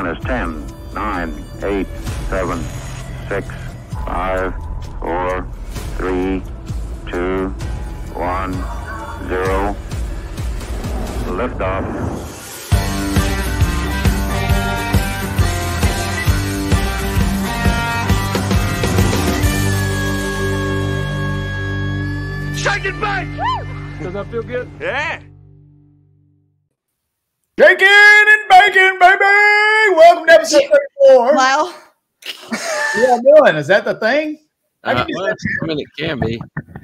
T minus 10, 9, 8, 7, 6, 5, 4, 3, 2, 1, 0. Liftoff. Shake it back! Does that feel good? Yeah. Yeah, Is that the thing? I Uh, can do well, I mean, it can be.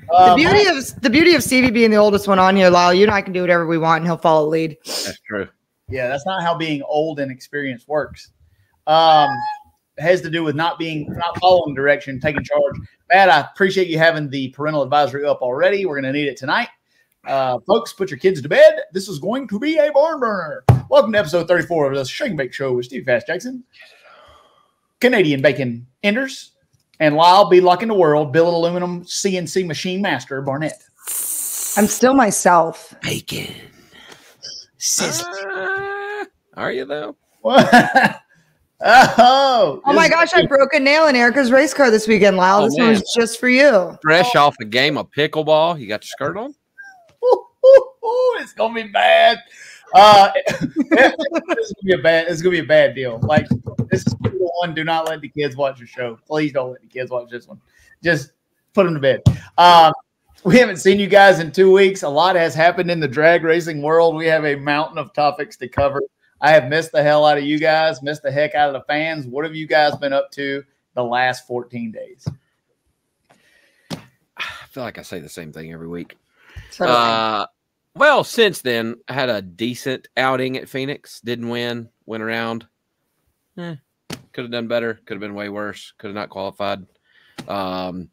The Um, beauty of the beauty of Stevie being the oldest one on here, Lyle, you and I can do whatever we want and he'll follow lead. That's true. yeah, that's not how being old and experienced works. Um, it has to do with not being not following direction, taking charge. Matt, I appreciate you having the parental advisory up already. We're going to need it tonight. Uh, folks, put your kids to bed. This is going to be a barn burner. Welcome to episode 34 of the Shake and Bake Show with Steve Fast Jackson, Canadian Bacon Enders, and Lyle Be Luck in the World, Billet Aluminum CNC Machine Master Barnett. I'm still myself. Bacon. Sizzle. Uh, are you though? oh, Oh my gosh, I broke a nail in Erica's race car this weekend, Lyle. Oh, this one was just for you. Fresh off a game of pickleball. You got your skirt on? Ooh, ooh, ooh, it's gonna be bad. Uh, this is gonna be a bad. It's gonna be a bad deal. Like this is the one. Do not let the kids watch the show. Please don't let the kids watch this one. Just put them to bed. Um, we haven't seen you guys in two weeks. A lot has happened in the drag racing world. We have a mountain of topics to cover. I have missed the hell out of you guys. Missed the heck out of the fans. What have you guys been up to the last 14 days? I feel like I say the same thing every week. Uh, well, since then, I had a decent outing at Phoenix. Didn't win. Went around. Eh, could have done better. Could have been way worse. Could have not qualified. Um,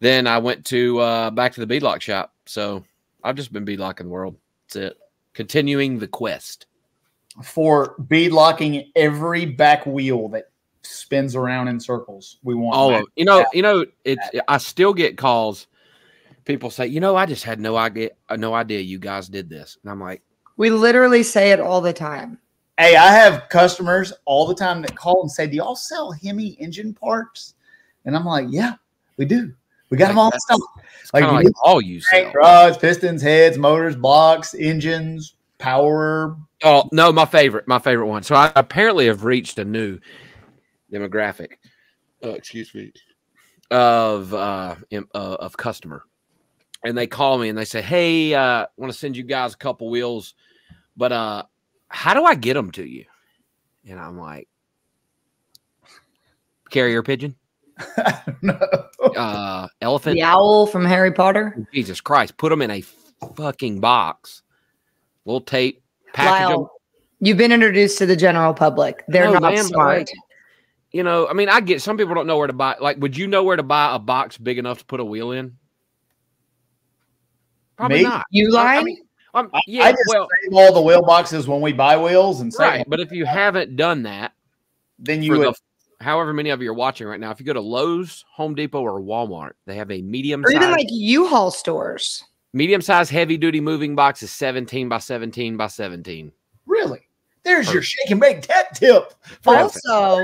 then I went to uh, back to the beadlock shop. So I've just been beadlocking the world. That's it. Continuing the quest. for beadlocking every back wheel that spins around in circles. We want of you know you know it's i still get calls people say you know i just had no idea uh, no idea you guys did this and i'm like we literally say it all the time. Hey, I have customers all the time that call and say, "Do y'all sell Hemi engine parts?" And I'm like, "Yeah, we do. We got them all in stock. it's Like, you like all you sell. rods, pistons, heads, motors, blocks, engines, power." oh no my favorite my favorite one so i apparently have reached a new demographic uh, excuse me of uh, im- uh of customer and they call me and they say hey uh want to send you guys a couple wheels but uh how do i get them to you and i'm like carrier pigeon no. uh elephant The owl from Harry Potter. Jesus Christ, put them in a fucking box. Little tape, package them. You've been introduced to the general public. They're No, not man, smart. like, You know, I mean, I get some people don't know where to buy. Like, would you know where to buy a box big enough to put a wheel in? Probably Me? not. you I- I lying? mean, um, I'm- yeah, I just well, save all the wheel boxes when we buy wheels and save right. them. But if you haven't done that, then you would the, however many of you are watching right now, if you go to Lowe's, Home Depot, or Walmart, they have a medium or even like U-Haul stores. medium size heavy duty moving box is 17 by 17 by 17. really. There's your shake and bake tech tip. for Also,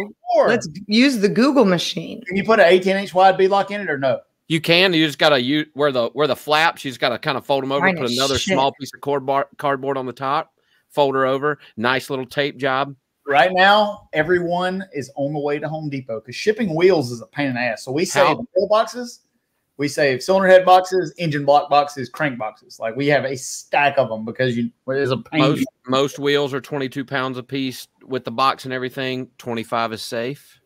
let's use the Google machine. Can you put an 18 inch wide bead lock in it or no? You can. You just gotta use where the where the flaps. You just gotta kind of fold them over. Mine Put another shit. small piece of cardboard cardboard on the top. Fold her over. Nice little tape job. Right now, everyone is on the way to Home Depot because shipping wheels is a pain in the ass. So we save How- wheel boxes, we save cylinder head boxes, engine block boxes, crank boxes. Like we have a stack of them because you well, it's a pain. Most most wheels are twenty two pounds a piece with the box and everything. Twenty five is safe.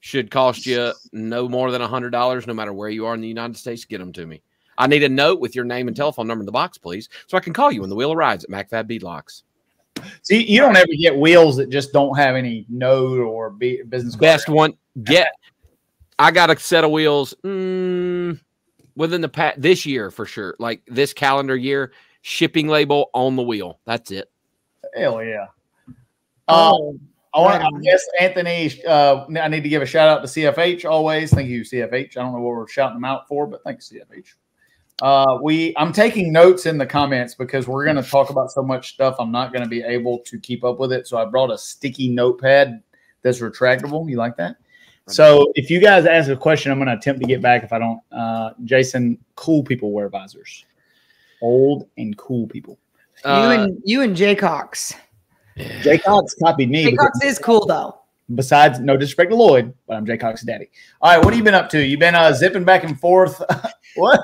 Should cost you no more than hundred dollars, no matter where you are in the United States. Get them to me. I need a note with your name and telephone number in the box, please, so I can call you when the wheel arrives at MacFab Beadlocks. See, you don't ever get wheels that just don't have any note or be, business. Best one. Get. I got a set of wheels mm, within the pat this year for sure. Like this calendar year, shipping label on the wheel. That's it. Hell yeah. Oh, Um, I want right to on. guess Anthony. Uh, I need to give a shout out to CFH always. Thank you, CFH. I don't know what we're shouting them out for, but thanks, CFH. Uh, we I'm taking notes in the comments because we're going to talk about so much stuff. I'm not going to be able to keep up with it. So I brought a sticky notepad that's retractable. You like that? So if you guys ask a question, I'm going to attempt to get back. If I don't, uh, Jason, cool people wear visors. Old and cool people. you Uh, and you and Jay Cox. Jay Cox copied me. Jay Cox is cool though. besides no disrespect to Lloyd, but I'm Jay Cox's daddy. All right, what have you been up to? You've been uh, zipping back and forth. what?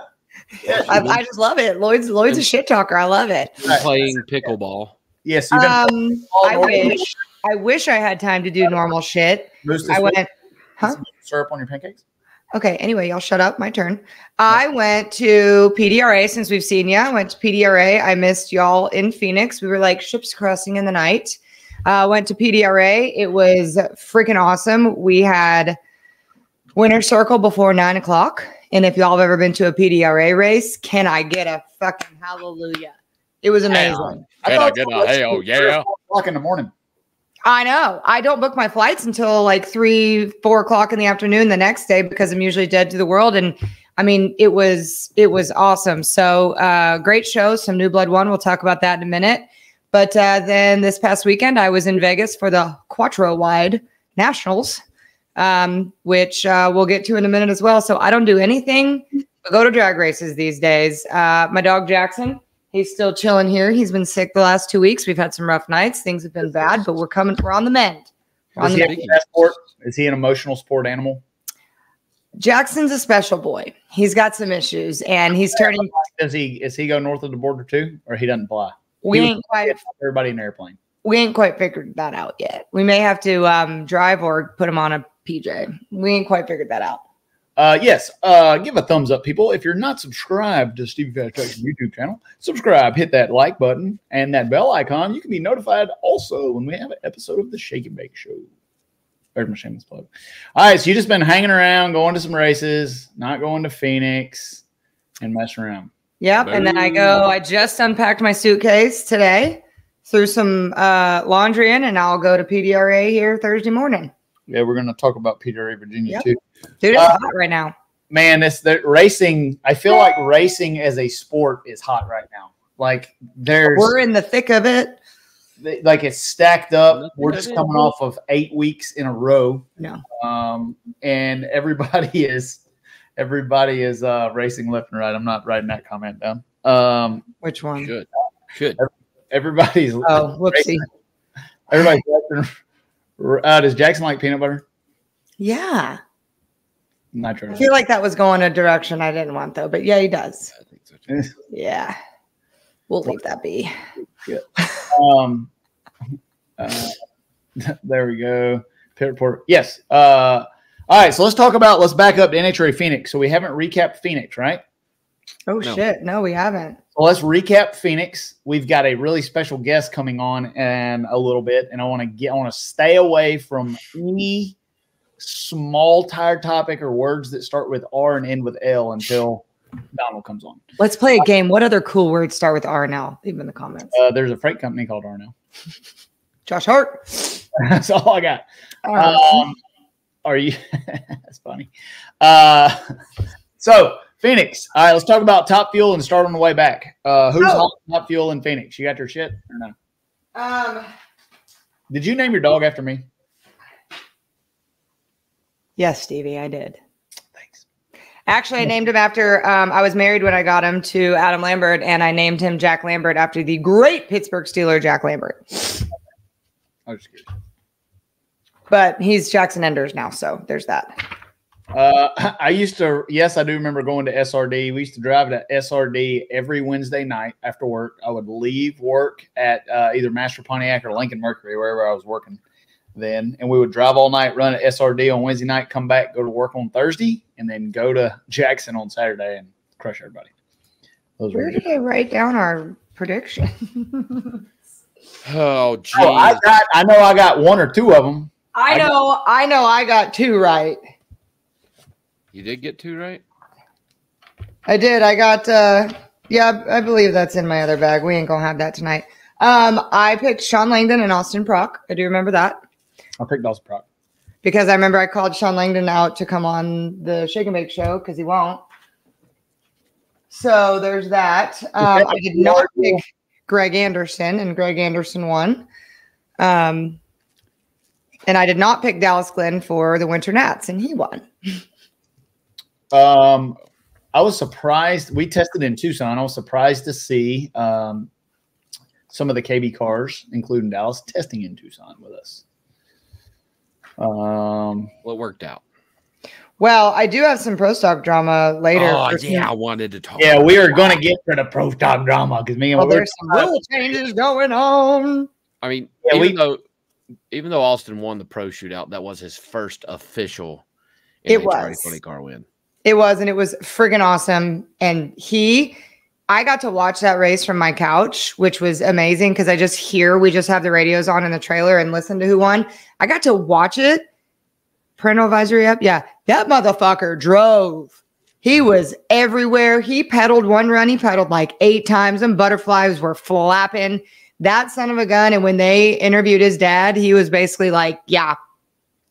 I, I just love it. Lloyd's Lloyd's a shit talker. I love it. playing pickleball. Yes, you've been Um, all I wish I wish I had time to do normal shit. Moose I week? went. Huh? syrup on your pancakes. Okay. Anyway, y'all shut up. My turn. I went to PDRA since we've seen you. I went to PDRA. I missed y'all in Phoenix. We were like ships crossing in the night. Uh, went to PDRA. It was freaking awesome. We had winter circle before nine o'clock. And if y'all have ever been to a PDRA race, can I get a fucking hallelujah? It was amazing. Can I thought get a was hell yeah? four o'clock in the morning. I know. I don't book my flights until like three, four o'clock in the afternoon the next day because I'm usually dead to the world. And I mean, it was it was awesome. So uh, great show. Some new blood one. We'll talk about that in a minute. But uh, then this past weekend, I was in Vegas for the Quattro Wide Nationals, um, which uh, we'll get to in a minute as well. So I don't do anything but go to drag races these days. Uh, my dog Jackson, he's still chilling here. He's been sick the last two weeks. We've had some rough nights. Things have been bad, but we're coming. We're on the mend. We're Does the he mend. Is he an emotional sport animal? Jackson's a special boy. He's got some issues, and he's turning. Does he is he go north of the border too, or he doesn't fly? We He ain't quite. Everybody in an airplane. We ain't quite figured that out yet. We may have to um, drive or put him on a PJ. We ain't quite figured that out. Uh, yes. Uh, give a thumbs up, people. If you're not subscribed to Stevie Fast Trucks YouTube channel, subscribe, hit that like button and that bell icon. You can be notified also when we have an episode of the Shake and Bake Show. There's my shameless plug. All right, so you just been hanging around, going to some races, not going to Phoenix, and messing around. Yep. And then I go. I just unpacked my suitcase today, threw some uh, laundry in, and I'll go to PDRA here Thursday morning. Yeah, we're gonna talk about PDRA Virginia Yep. too. Dude, it's Uh, hot right now. Man, it's the racing. I feel like racing as a sport is hot right now. Like there's We're in the thick of it. like it's stacked up. We're just coming off of eight weeks in a row. Yeah. Um, and everybody is everybody is uh racing left and right. I'm not writing that comment down. Um, Which one? Good. Good. everybody's Oh, whoopsie. everybody's left and uh, does Jackson like peanut butter? Yeah. Nitro. I feel like that was going a direction I didn't want though, but yeah, he does. I think so too. Yeah. We'll leave that be. Yeah. Um, uh, there we go. Pit report. Yes. Uh, all right. So let's talk about. Let's back up to NHRA Phoenix. So we haven't recapped Phoenix, right? Oh No. shit. No, we haven't. Well, let's recap Phoenix. We've got a really special guest coming on in a little bit, and I want to get. I want to stay away from any small tire topic or words that start with R and end with L until Donald comes on. Let's play a game. What other cool words start with R and L? Leave them in the comments. Uh, there's a freight company called R+L. Josh Hart. That's all I got. Uh, Um, are you? that's funny. Uh, so Phoenix. All right, let's talk about Top Fuel and start on the way back. Uh, who's Oh. Top Fuel in Phoenix? You got your shit or no? um, Did you name your dog after me? Yes, Stevie, I did. Thanks. Actually, I named him after. Um, I was married when I got him to Adam Lambert, and I named him Jack Lambert after the great Pittsburgh Steeler Jack Lambert. I was curious. But he's Jackson Enders now, so there's that. Uh, I used to, yes, I do remember going to SRD. We used to drive to SRD every Wednesday night after work. I would leave work at uh, either Master Pontiac or Lincoln Mercury, wherever I was working then. And we would drive all night, run at SRD on Wednesday night, come back, go to work on Thursday, and then go to Jackson on Saturday and crush everybody. Those were Where did I write down our prediction? Oh, geez. Oh, I got. I know I got one or two of them. I know, I know, I got two right. you did get two right? I did. I got. uh Yeah, I believe that's in my other bag. We ain't gonna have that tonight. Um, I picked Sean Langdon and Austin Prock. I do remember that I picked Austin Prock. because I remember I called Sean Langdon out to come on the Shake and Bake show because he won't. So there's that. Um, I did not pick Greg Anderson, and Greg Anderson won. Um, and I did not pick Dallas Glenn for the Winter Nats, and he won. Um, I was surprised. We tested in Tucson. I was surprised to see um, some of the KB cars, including Dallas, testing in Tucson with us. Um, Well, it worked out. Well, I do have some pro stock drama later. Oh for some- yeah, I wanted to talk. yeah, about we are going to get to the pro stock drama because me and Well, there's some rule changes going on. I mean, Yeah, even we- though even though Austin won the pro shootout, that was his first official It was. 20 car win. It was, and it was friggin' awesome. And he, I got to watch that race from my couch, which was amazing because I just hear we just have the radios on in the trailer and listen to who won. I got to watch it. Parental advisory up. Yeah, that motherfucker drove. He was everywhere. He pedaled one run. He pedaled like eight times, and butterflies were flapping. That son of a gun. And when they interviewed his dad, he was basically like, "Yeah,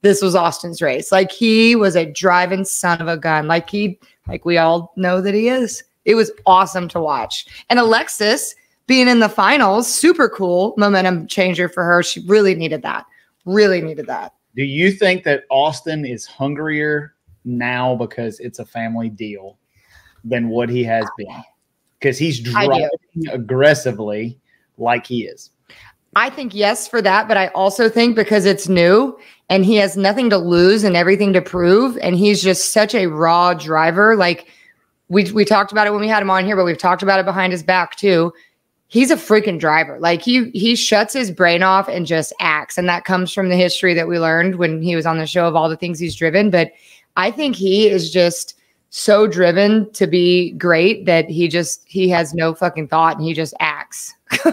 this was Austin's race. Like he was a driving son of a gun. Like he, like we all know that he is. It was awesome to watch. And Alexis being in the finals, super cool momentum changer for her. She really needed that. Really needed that. Do you think that Austin is hungrier now because it's a family deal than what he has been? Because he's driving aggressively like he is. I think yes for that, but I also think because it's new and he has nothing to lose and everything to prove, and he's just such a raw driver. Like we we talked about it when we had him on here, but we've talked about it behind his back too. He's a freaking driver. Like he he shuts his brain off and just acts, and that comes from the history that we learned when he was on the show of all the things he's driven. But I think he is just so driven to be great that he just he has no fucking thought and he just acts.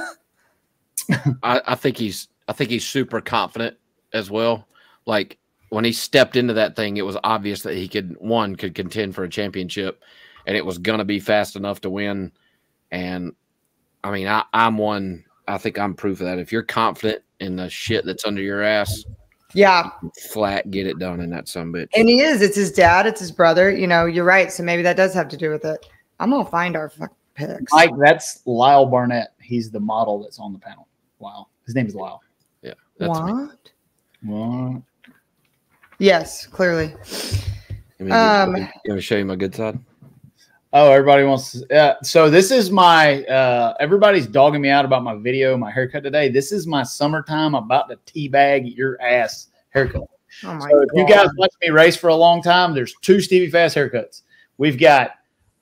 I, I think he's I think he's super confident as well. Like when he stepped into that thing, it was obvious that he could one could contend for a championship, and it was gonna be fast enough to win. And I mean, I, I'm one. I think I'm proof of that. If you're confident in the shit that's under your ass, Yeah. flat get it done in that some bitch. And he is. It's his dad. It's his brother. You know, you're right. So maybe that does have to do with it. I'm gonna find our fuck picks. Mike, that's Lyle Barnett. He's the model that's on the panel. Wow. His name is Lyle. yeah, that's me. what? What? Yes, clearly. You mean, Um, you want to show you my good side? Oh, everybody wants to. Uh, so this is my. Uh, everybody's dogging me out about my video, my haircut today. This is my summertime about to teabag your ass haircut. Oh my So if you guys watch me race for a long time, there's two Stevie Fast haircuts. We've got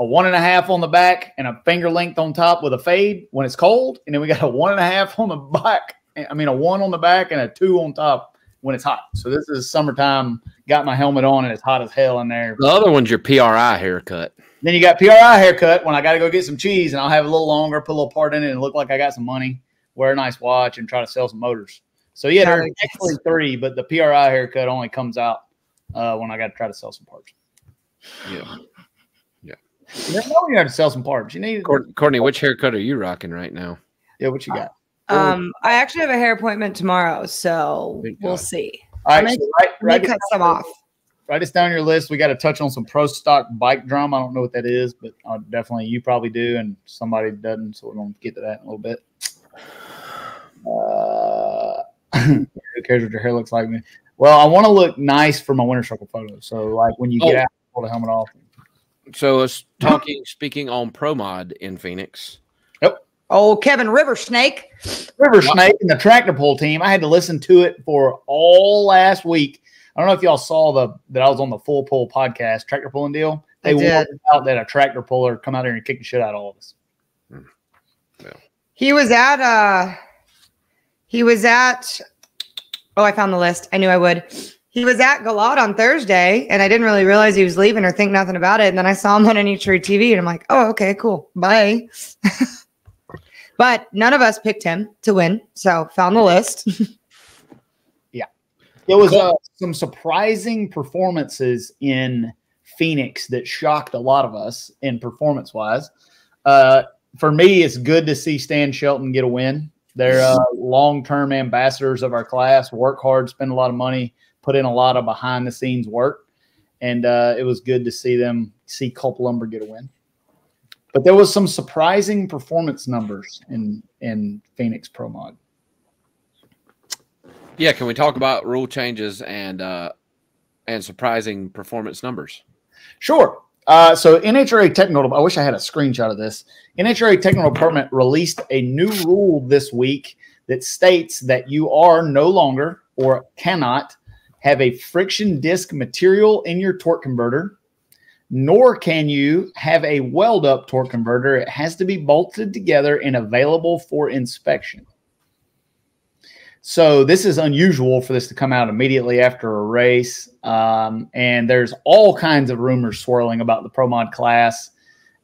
a one and a half on the back and a finger length on top with a fade when it's cold, and then we got a one and a half on the back. I mean, a one on the back and a two on top when it's hot. So this is summertime. Got my helmet on and it's hot as hell in there. The other one's your PRI haircut. Then you got PRI haircut when I got to go get some cheese and I'll have a little longer, put a little part in it, and look like I got some money, wear a nice watch, and try to sell some motors. So yeah, there's Nice. actually three, but the PRI haircut only comes out uh, when I got to try to sell some parts. Yeah. You never know you have to sell some parts. You need Court- Courtney, which haircut are you rocking right now? yeah. What you got? Um, I actually have a hair appointment tomorrow, so Thank we'll God. see. All I right, may- so write, I may write, cut this, some off. Write this down your list. We got to touch on some pro stock bike drum. I don't know what that is, but uh, definitely you probably do, and somebody doesn't. So we're going to get to that in a little bit. Uh, who cares what your hair looks like? Well, I want to look nice for my winter circle photo. So, like when you get Oh. out, pull the helmet off. So, us talking, speaking on Pro Mod in Phoenix. Oh, Kevin River Snake. River Snake and the tractor pull team. I had to listen to it for all last week. I don't know if y'all saw the that I was on the full pull podcast tractor pulling deal. They I warned out that a tractor puller come out here and kick the shit out of all of us. He was at uh he was at oh I found the list. I knew I would. He was at Galad on Thursday and I didn't really realize he was leaving or think nothing about it. And then I saw him on an E-Trade TV and I'm like, oh okay, cool. Bye. but none of us picked him to win. So found the list. It was uh, some surprising performances in Phoenix that shocked a lot of us in performance wise. Uh, for me, it's good to see Stan Shelton get a win. They're uh, long term ambassadors of our class, work hard, spend a lot of money, put in a lot of behind the scenes work. And uh, it was good to see them see Culp Lumber get a win. but there was some surprising performance numbers in in Phoenix Pro Mod. Yeah, can we talk about rule changes and uh, and surprising performance numbers? Sure. Uh, so NHRA Technical, I wish I had a screenshot of this. NHRA Technical Department released a new rule this week that states that you are no longer or cannot have a friction disc material in your torque converter, nor can you have a weld up torque converter. It has to be bolted together and available for inspection. So this is unusual for this to come out immediately after a race. Um, and there's all kinds of rumors swirling about the Pro Mod class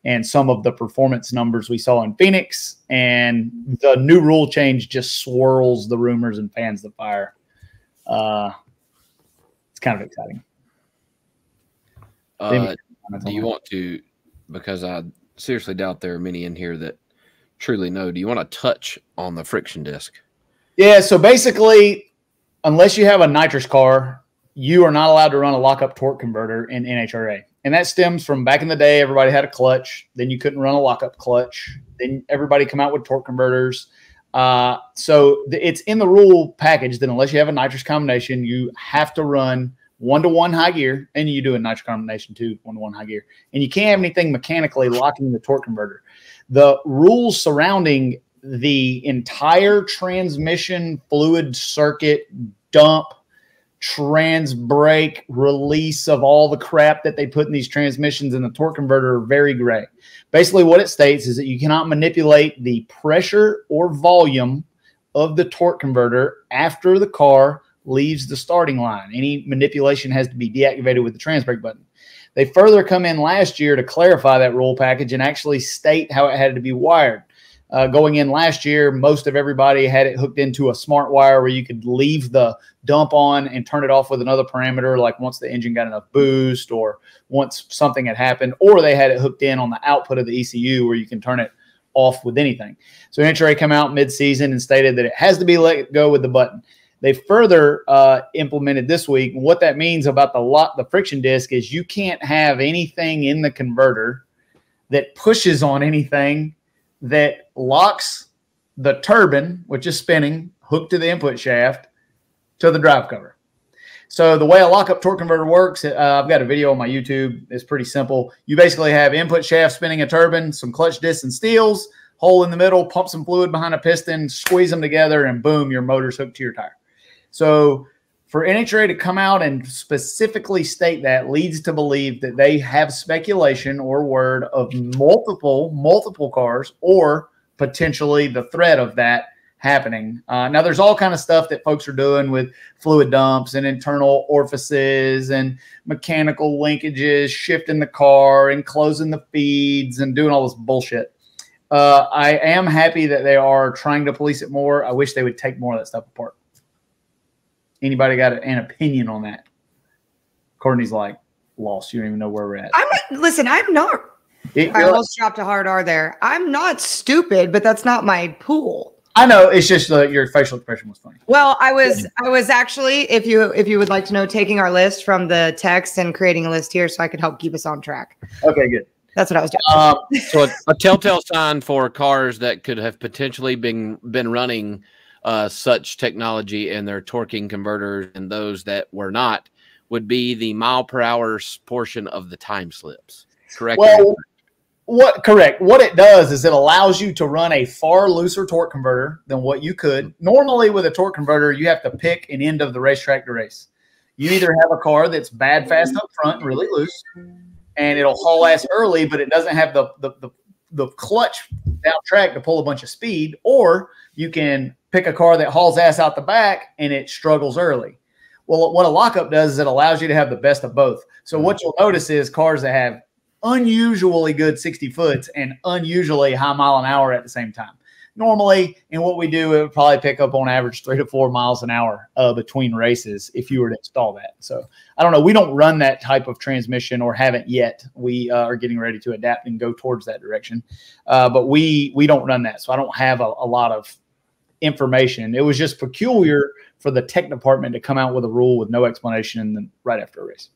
and some of the performance numbers we saw in Phoenix. And the new rule change just swirls the rumors and fans the fire. Uh, it's kind of exciting. Uh, do you want to, because I seriously doubt there are many in here that truly know, do you want to touch on the friction disc? Yeah, so basically, unless you have a nitrous car, you are not allowed to run a lockup torque converter in NHRA. And that stems from back in the day, everybody had a clutch. Then you couldn't run a lockup clutch. Then everybody come out with torque converters. Uh, so it's in the rule package that unless you have a nitrous combination, you have to run one to one high gear, and you do a nitrous combination too, one to one high gear. And you can't have anything mechanically locking the torque converter. The rules surrounding the entire transmission fluid circuit dump trans brake release of all the crap that they put in these transmissions in the torque converter are very gray. Basically, what it states is that you cannot manipulate the pressure or volume of the torque converter after the car leaves the starting line. Any manipulation has to be deactivated with the trans brake button. They further come in last year to clarify that rule package and actually state how it had to be wired. Uh, going in last year, most of everybody had it hooked into a smart wire where you could leave the dump on and turn it off with another parameter, like once the engine got enough boost or once something had happened, or they had it hooked in on the output of the ECU where you can turn it off with anything. So NHRA came out mid-season and stated that it has to be let go with the button. They further uh, implemented this week. What that means about the lot, the friction disc is you can't have anything in the converter that pushes on anything that locks the turbine, which is spinning, hooked to the input shaft, to the drive cover. So the way a lockup torque converter works, uh, I've got a video on my YouTube. It's pretty simple. You basically have input shaft spinning a turbine, some clutch discs and steels, hole in the middle, pump some fluid behind a piston, squeeze them together, and boom, your motor's hooked to your tire. So for NHRA to come out and specifically state that leads to believe that they have speculation or word of multiple, multiple cars or potentially the threat of that happening. Uh, now, there's all kind of stuff that folks are doing with fluid dumps and internal orifices and mechanical linkages, shifting the car and closing the feeds and doing all this bullshit. Uh, I am happy that they are trying to police it more. I wish they would take more of that stuff apart. Anybody got an opinion on that? Courtney's like lost. You don't even know where we're at. I'm listen. I'm not. It- I almost dropped a hard R there. I'm not stupid, but that's not my pool. I know. It's just uh, your facial expression was funny. Well, I was I was actually, if you if you would like to know, taking our list from the text and creating a list here so I could help keep us on track. Okay, good. That's what I was doing. Um, So a, a telltale sign for cars that could have potentially been been running uh, such technology in their torquing converters and those that were not would be the mile per hour portion of the time slips. Correct. Well, what correct? What it does is it allows you to run a far looser torque converter than what you could. Normally, with a torque converter, you have to pick an end of the racetrack to race. You either have a car that's bad fast up front, really loose, and it'll haul ass early, but it doesn't have the the, the, the clutch down track to pull a bunch of speed, or you can pick a car that hauls ass out the back and it struggles early. Well, what a lockup does is it allows you to have the best of both. So what you'll notice is cars that have unusually good 60 foots and unusually high mile an hour at the same time. Normally, in what we do, it would probably pick up on average three to four miles an hour uh, between races if you were to install that. So I don't know. We don't run that type of transmission or haven't yet. We uh, are getting ready to adapt and go towards that direction, uh, but we we don't run that. So I don't have a, a lot of information. It was just peculiar for the tech department to come out with a rule with no explanation and then right after a race.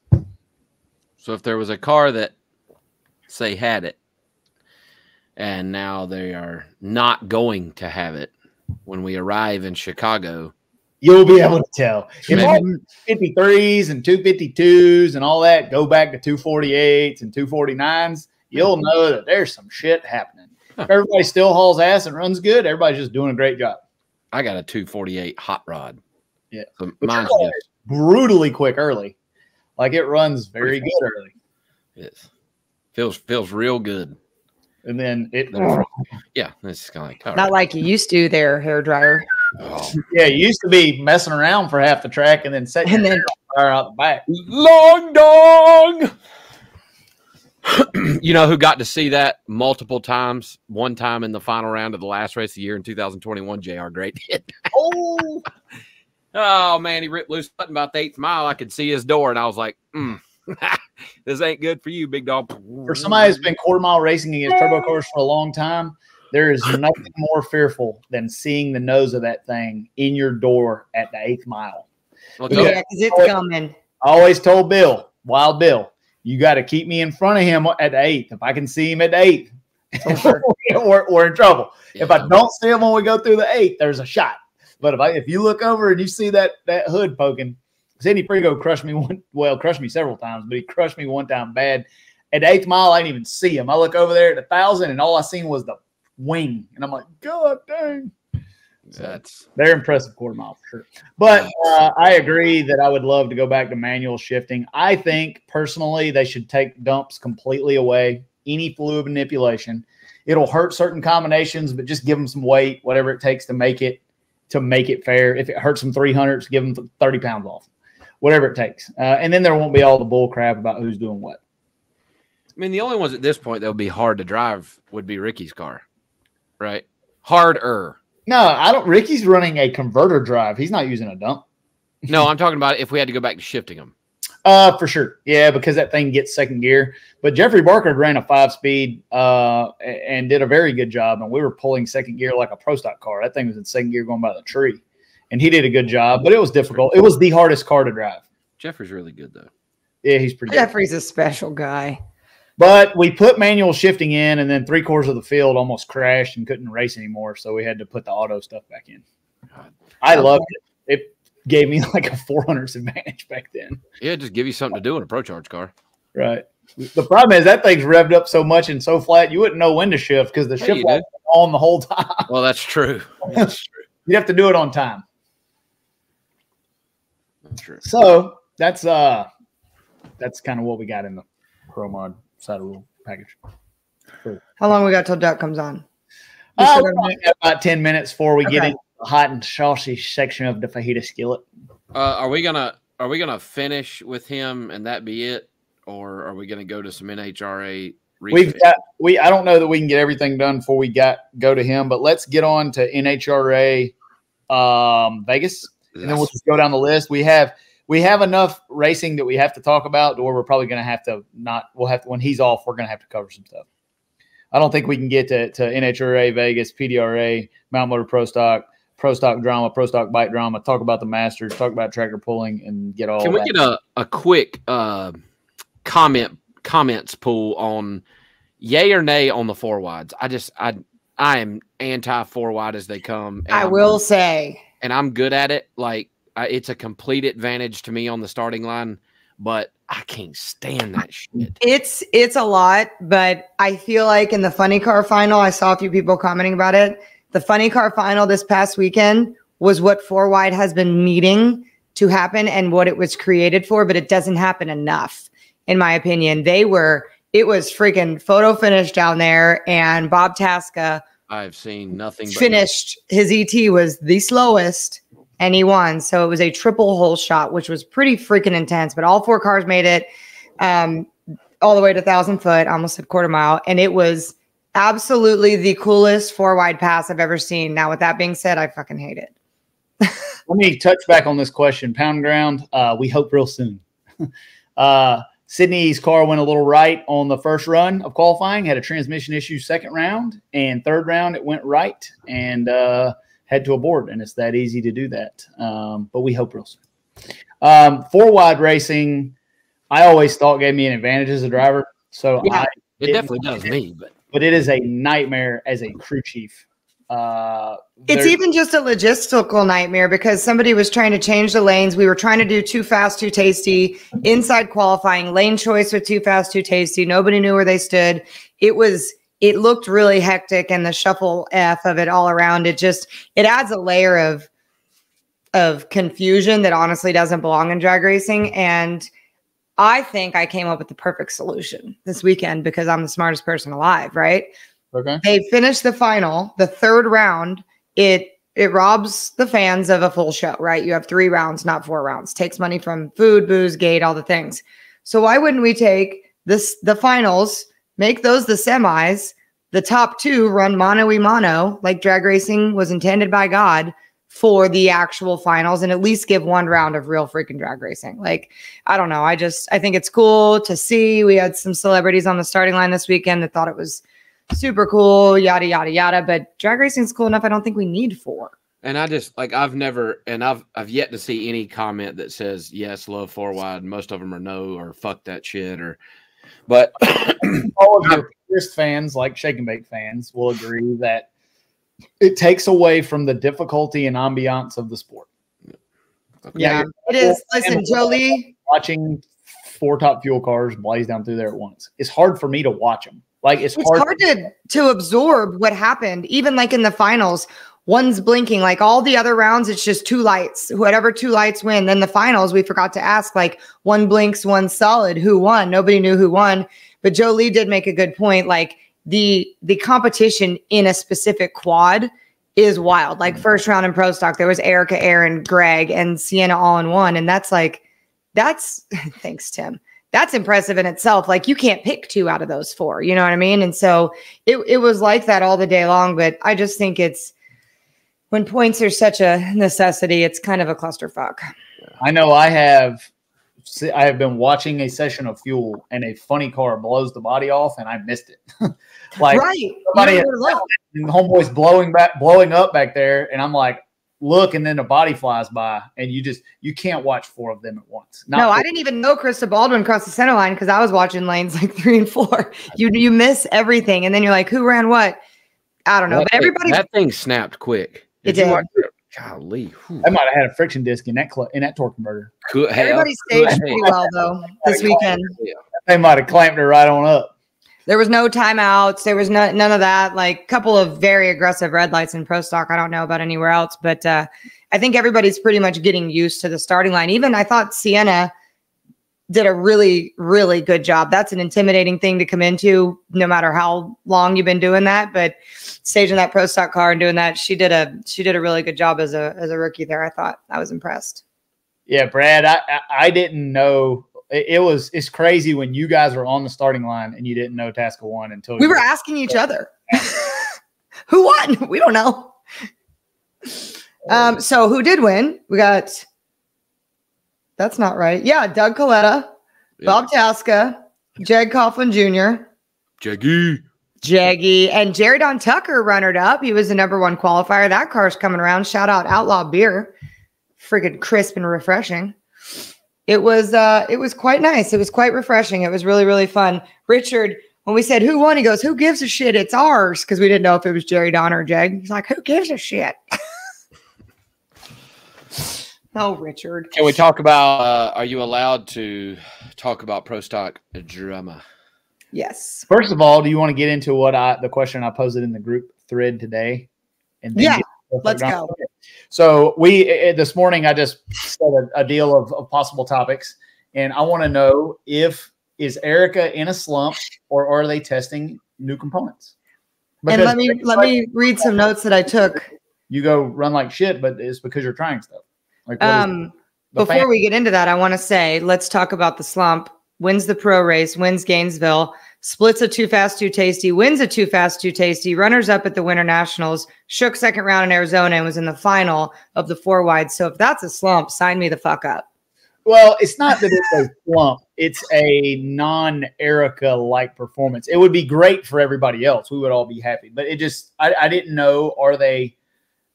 So if there was a car that say had it and now they are not going to have it when we arrive in Chicago. You'll be able to tell. If all 53s and 252s and all that go back to 248s and 249s, you'll hmm. know that there's some shit happening. If everybody still hauls ass and runs good, everybody's just doing a great job. I got a 248 hot rod. Yeah. So mine's Brutally quick early. Like it runs very good early. it's, feels feels real good. And then it Yeah, it's kind of like Not right. like you used to there, hair dryer. Oh. yeah, it used to be messing around for half the track and then setting And then fire out the back. long dong. you know who got to see that multiple times? One time in the final round of the last race of the year in 2021, Jr. Great hit. Oh, Oh man, he ripped loose button about the eighth mile. I could see his door, and I was like, mm, "This ain't good for you, big dog." for somebody who's been quarter mile racing against turbo cars for a long time, there is nothing more fearful than seeing the nose of that thing in your door at the eighth mile. Well, Yeah. because it's coming. I always told Bill, Wild Bill, you got to keep me in front of him at the eighth. If I can see him at the eighth, we're, we're in trouble. If I don't see him when we go through the eighth, there's a shot. But if I if you look over and you see that that hood poking, Sidney Frigo crushed me one well, crushed me several times, but he crushed me one time bad. At the eighth mile, I didn't even see him. I look over there at a thousand, and all I seen was the wing, and I'm like, God dang. that's They're impressive quarter mile for sure. But uh, I agree that I would love to go back to manual shifting. I think personally they should take dumps completely away, any fluid manipulation. It'll hurt certain combinations, but just give them some weight, whatever it takes to make it to make it fair. If it hurts them 300s, give them 30 pounds off, whatever it takes. Uh, and then there won't be all the bull crap about who's doing what. I mean, the only ones at this point that would be hard to drive would be Ricky's car, right? Harder. No, I don't. Ricky's running a converter drive. He's not using a dump. No, I'm talking about if we had to go back to shifting them. Uh, for sure. Yeah, because that thing gets second gear. But Jeffrey Barker ran a five speed uh, and did a very good job. And we were pulling second gear like a pro stock car. That thing was in second gear going by the tree. And he did a good job, but it was difficult. It was the hardest car to drive. Jeffrey's really good though. Yeah, he's pretty good. Jeffrey's a special guy. But we put manual shifting in, and then three quarters of the field almost crashed and couldn't race anymore. So we had to put the auto stuff back in. I loved it. It gave me like a 400 advantage back then. Yeah, just give you something to do in a pro charge car. Right. The problem is that thing's revved up so much and so flat, you wouldn't know when to shift because the Yeah, shift light was on the whole time. Well, that's true. That's true. You'd have to do it on time. That's true. So that's uh that's kind of what we got in the pro mod side of rule package. How long we got till Duck comes on? Uh, we're got a only got about 10 minutes before we get Okay. into the hot and saucy section of the fajita skillet. Uh, are we gonna are we gonna finish with him and that be it, or are we gonna go to some NHRA? We've got we I don't know that we can get everything done before we got go to him, but let's get on to NHRA um Vegas. And then we'll just go down the list. We have we have enough racing that we have to talk about, or we're probably going to have to not. We'll have to when he's off, we're going to have to cover some stuff. I don't think we can get to, to NHRA Vegas, PDRA, Mountain Motor Pro Stock, Pro Stock Drama, Pro Stock Bike Drama. Talk about the Masters, talk about tractor pulling, and get all. Can we that. get a, a quick uh, comment comments pool on yay or nay on the four wides? I just I I am anti four wide as they come. and I I'm- will say, and I'm good at it. Like I, it's a complete advantage to me on the starting line, but I can't stand that shit. it's it's a lot, but I feel like in the funny car final, I saw a few people commenting about it. The funny car final this past weekend was what four wide has been needing to happen and what it was created for, but it doesn't happen enough, in my opinion. They were it was freaking photo finish down there, and Bob Tasca I've seen nothing. But finished his ET was the slowest and he won. So it was a triple hole shot, which was pretty freaking intense. But all four cars made it um, all the way to thousand foot, almost a quarter mile, and it was absolutely the coolest four wide pass I've ever seen. Now, with that being said, I fucking hate it. Let me touch back on this question. Pound ground. Uh, we hope real soon. uh, Sydney's car went a little right on the first run of qualifying. Had a transmission issue second round, and third round it went right and uh, had to abort. And it's that easy to do that. Um, but we hope real soon. Um, four wide racing, I always thought gave me an advantage as a driver. So Yeah. I, it definitely does me. But but it is a nightmare as a crew chief. Uh, It's even just a logistical nightmare because somebody was trying to change the lanes. We were trying to do too fast, too tasty inside qualifying. Lane choice with too fast, too tasty. Nobody knew where they stood. It was. It looked really hectic, and the shuffle f of it all around. It just it adds a layer of of confusion that honestly doesn't belong in drag racing. And I think I came up with the perfect solution this weekend because I'm the smartest person alive. Right okay. they finish the final, the third round, it it robs the fans of a full show, right? You have three rounds, not four rounds. Takes money from food, booze, gate, all the things. So why wouldn't we take this the finals, make those the semis, the top two run mono e mono, like drag racing was intended by God for the actual finals and at least give one round of real freaking drag racing. Like, I don't know. I just I think it's cool to see. We had some celebrities on the starting line this weekend that thought it was super cool, yada yada yada. But drag racing's cool enough. I don't think we need four. And I just like I've never and I've I've yet to see any comment that says yes, love four wide. Most of them are no or fuck that shit or. But all of your purist fans, like Shake and Bake fans, will agree that it takes away from the difficulty and ambiance of the sport. Yeah, it is. Listen, Jolie. Watching four top fuel cars blaze down through there at once. It's hard for me to watch them. Like it's, It's hard. hard to to absorb what happened. Even like in the finals, one's blinking. Like all the other rounds, it's just two lights. Whatever two lights win. Then the finals, we forgot to ask like one blinks, one solid. Who won? Nobody knew who won. But Joe Lee did make a good point. Like the the competition in a specific quad is wild. Like mm. first round in pro stock, there was Erica, Aaron, Greg, and Sienna all in one, and that's like that's thanks Tim. That's impressive in itself. Like you can't pick two out of those four. You know what I mean? And so it it was like that all the day long. But I just think it's when points are such a necessity, it's kind of a clusterfuck. I know I have I have been watching a session of fuel and a funny car blows the body off and I missed it. like right. Somebody homeboy's blowing back blowing up back there and I'm like look and then a body flies by and you just you can't watch four of them at once. Not No, four. I didn't even know Krista Baldwin crossed the center line because I was watching lanes like three and four. You you miss everything, and then you're like, who ran what? I don't know, that but thing- everybody. that thing snapped quick. It you did. watch it? Golly, whew. I might have had a friction disc in that cl- in that torque converter. Could have. Everybody Could staged pretty well though this weekend. They might have clamped her right on up. There was no timeouts. There was no none of that. Like a couple of very aggressive red lights in pro stock. I don't know about anywhere else, but uh, I think everybody's pretty much getting used to the starting line. Even I thought Sienna did a really really good job. That's an intimidating thing to come into, no matter how long you've been doing that. But staging that pro stock car and doing that, she did a she did a really good job as a as a rookie there. I thought I was impressed. Yeah, Brad, I I, I didn't know it, it was it's crazy when you guys were on the starting line and you didn't know Tasca won until We you were asking each other, who won? We don't know. Um, so who did win? We got. That's not right. Yeah, Doug Kalitta, Yeah. Bob Tasca, Jeg Coughlin Jr., Jaggy. Jaggy, and Jerry Don Tucker runnered up. He was the number one qualifier. That car's coming around. Shout out Outlaw Beer. Friggin' crisp and refreshing. It was uh it was quite nice. It was quite refreshing. It was really, really fun. Richard, when we said who won, he goes, Who gives a shit? It's ours. Because we didn't know if it was Jerry Don or Jeg. He's like, Who gives a shit? oh, Richard. Can we talk about? Uh, are you allowed to talk about pro stock drama? Yes. First of all, do you want to get into what I the question I posted in the group thread today? And Yeah, let's go. So we eh, this morning I just said a, a deal of, of possible topics, and I want to know if is Erica in a slump or are they testing new components? and let me let me read some notes that I took. you go run like shit, but it's because you're trying stuff. Like Um Before fan- we get into that, I want to say let's talk about the slump. Wins the pro race, wins Gainesville, splits a too fast, too tasty, wins a too fast, too tasty, runners up at the Winter Nationals, shook second round in Arizona, and was in the final of the four wide. So if that's a slump, sign me the fuck up. Well, it's not that it's a slump. It's a non-Erica like performance. It would be great for everybody else. We would all be happy. But it just I, I didn't know are they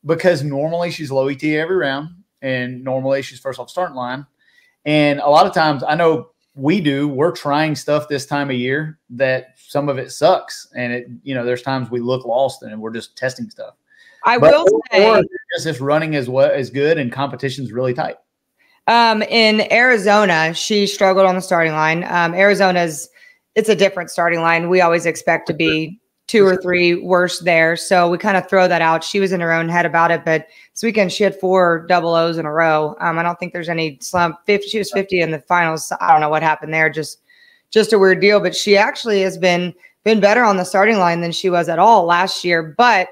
because normally she's low ET every round and normally she's first off starting line. And a lot of times I know we do, we're trying stuff this time of year that some of it sucks, and it you know there's times we look lost and we're just testing stuff. I But- will say, just running is what is good, and competition's really tight. um, in Arizona, she struggled on the starting line. Um, Arizona's it's a different starting line. We always expect to be two or three worse there, so we kind of throw that out. She was in her own head about it, but this weekend she had four double O's in a row. Um, I don't think there's any slump. Fifty, she was fifty in the finals. I don't know what happened there. Just just a weird deal. But she actually has been been better on the starting line than she was at all last year. But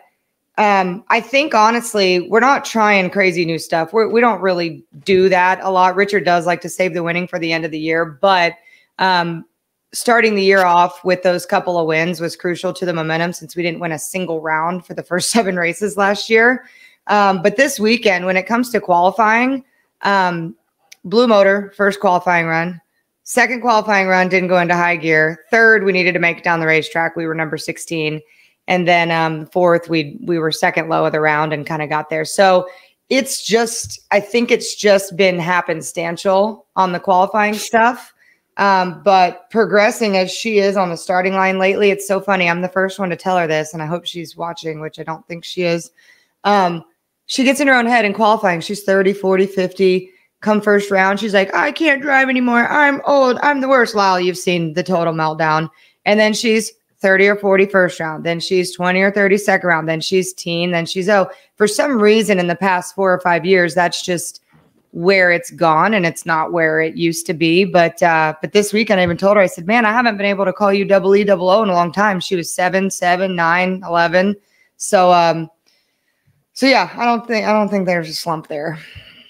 um, I think honestly, we're not trying crazy new stuff. We're, we don't really do that a lot. Richard does like to save the winning for the end of the year, but um, starting the year off with those couple of wins was crucial to the momentum since we didn't win a single round for the first seven races last year. Um, but this weekend, when it comes to qualifying, um, Blue Motor first qualifying run, second qualifying run didn't go into high gear. Third, we needed to make it down the racetrack. We were number sixteen and then um, fourth we we were second low of the round and kind of got there so it's just i think it's just been happenstantial on the qualifying stuff um, but progressing as she is on the starting line lately it's so funny. I'm the first one to tell her this and i hope she's watching which i don't think she is. Um, she gets in her own head in qualifying. She's 30 40 50 come first round. She's like i can't drive anymore. I'm old. I'm the worst. Lyle you've seen the total meltdown. And then she's 30 or 40 first round, then she's 20 or 30 second round, then she's teen, then she's oh. For some reason in the past four or five years, that's just where it's gone and it's not where it used to be. But uh, but this weekend I even told her, I said, Man, I haven't been able to call you double E double O in a long time. She was seven, seven, nine, eleven. So um so yeah, I don't think I don't think there's a slump there.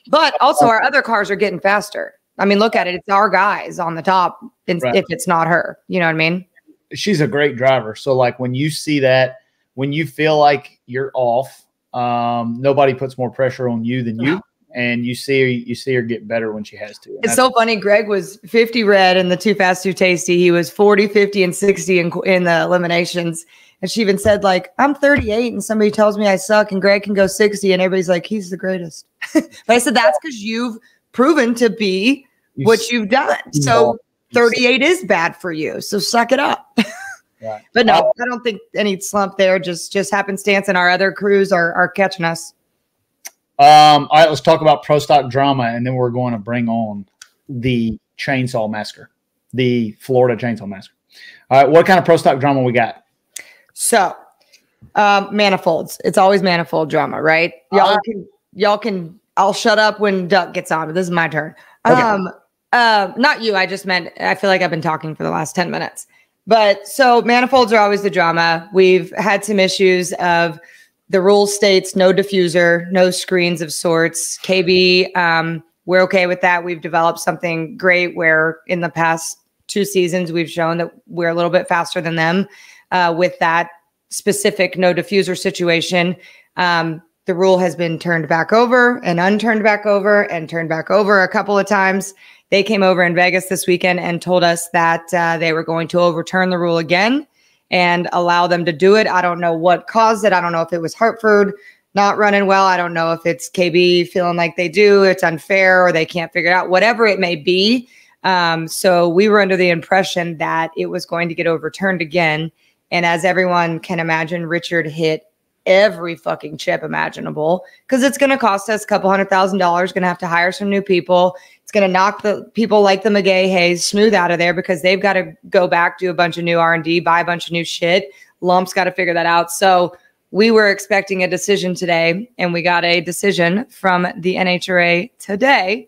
But also our other cars are getting faster. I mean, look at it. It's our guys on the top if Right. if it's not her. You know what I mean? she's a great driver. So like when you see that, when you feel like you're off, um, nobody puts more pressure on you than you, and you see her, you see her get better when she has to. And It's so funny. Greg was 50 red in the too fast, too tasty. He was 40, 50, and 60 in, in the eliminations. And she even said, like, I'm 38 and somebody tells me I suck and Greg can go 60 and everybody's like, he's the greatest. but I said, that's because you've proven to be you what you've done. So know, you 38 is bad for you. So suck it up. Right. But no, I don't think any slump there. Just just happenstance and our other crews are are catching us. Um, all right, let's talk about pro stock drama, and then we're going to bring on the chainsaw massacre, the Florida chainsaw massacre. All right, what kind of pro stock drama we got? So, um, manifolds. It's always manifold drama, right? Y'all Uh, can y'all can. I'll shut up when Duck gets on. but This is my turn. Okay. Um, uh, not you. I just meant. I feel like I've been talking for the last ten minutes. But so manifolds are always the drama. We've had some issues of the rule states no diffuser, no screens of sorts. KB, um, we're okay with that. We've developed something great where in the past two seasons we've shown that we're a little bit faster than them uh, with that specific no diffuser situation. Um, the rule has been turned back over and unturned back over and turned back over a couple of times. They came over in Vegas this weekend and told us that uh, they were going to overturn the rule again and allow them to do it. I don't know what caused it. I don't know if it was Hartford not running well. I don't know if it's KB feeling like they do, it's unfair, or they can't figure it out, whatever it may be. Um, so we were under the impression that it was going to get overturned again. And as everyone can imagine, Richard hit every fucking chip imaginable because it's going to cost us a couple hundred thousand dollars. Going to have to hire some new people. It's going to knock the people like the McGay Hayes smooth out of there because they've got to go back, do a bunch of new R and D, buy a bunch of new shit. Lump's got to figure that out. So we were expecting a decision today, and we got a decision from the NHRA today.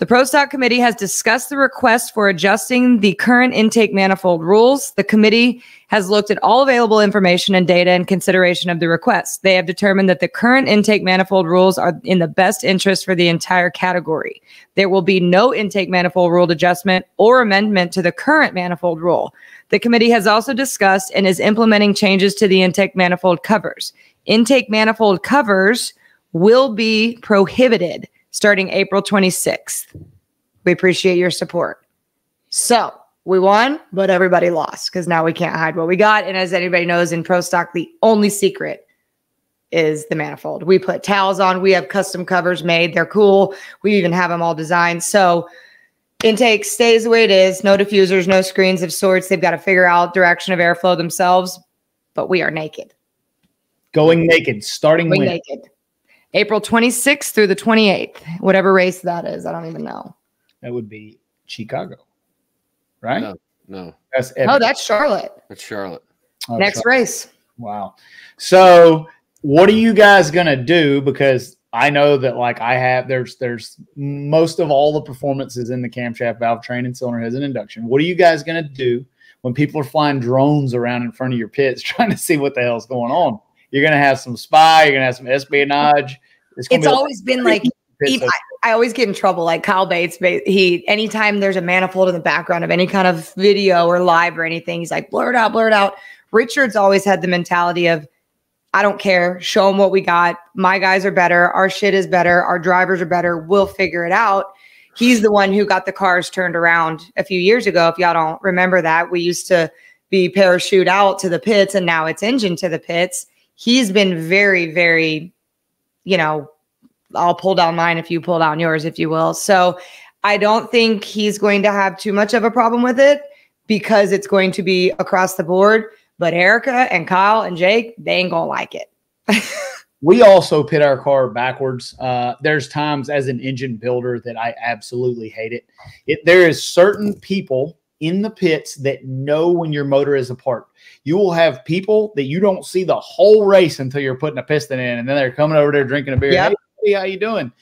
The Pro Stock Committee has discussed the request for adjusting the current intake manifold rules. The committee has looked at all available information and data in consideration of the request. They have determined that the current intake manifold rules are in the best interest for the entire category. There will be no intake manifold rule adjustment or amendment to the current manifold rule. The committee has also discussed and is implementing changes to the intake manifold covers. Intake manifold covers will be prohibited starting April 26th. We appreciate your support. So we won, but everybody lost because now we can't hide what we got. And as anybody knows in Pro Stock, the only secret is the manifold. We put towels on, we have custom covers made. They're cool. We even have them all designed. So intake stays the way it is. No diffusers, no screens of sorts. They've got to figure out direction of airflow themselves. But we are naked. Going naked, starting Going naked. April 26th through the 28th, whatever race that is. I don't even know. That would be Chicago, right? No, no, That's Oh, that's Charlotte. that's Charlotte. oh, Next race. Wow. So, what are you guys gonna do? Because I know that, like, I have there's there's most of all the performances in the camshaft valve train and cylinder heads and induction. What are you guys gonna do when people are flying drones around in front of your pits trying to see what the hell's going on? You're gonna have some spy. You're gonna have some espionage. It's, It's be always been like even- so- I always get in trouble. Like Kyle Bates, he anytime there's a manifold in the background of any kind of video or live or anything, he's like, blur it out, blur it out. Richard's always had the mentality of, I don't care, show them what we got. My guys are better. Our shit is better. Our drivers are better. We'll figure it out. He's the one who got the cars turned around a few years ago. If y'all don't remember that, we used to be parachute out to the pits and now it's engine to the pits. He's been very, very, you know, I'll pull down mine if you pull down yours, if you will. So I don't think he's going to have too much of a problem with it because it's going to be across the board. But Erica and Kyle and Jake, they ain't gonna like it. we also pit our car backwards. Uh, there's times as an engine builder that I absolutely hate it. it. There is certain people in the pits that know when your motor is apart. You will have people that you don't see the whole race until you're putting a piston in, and then they're coming over there drinking a beer. Yep. Hey, how you doing?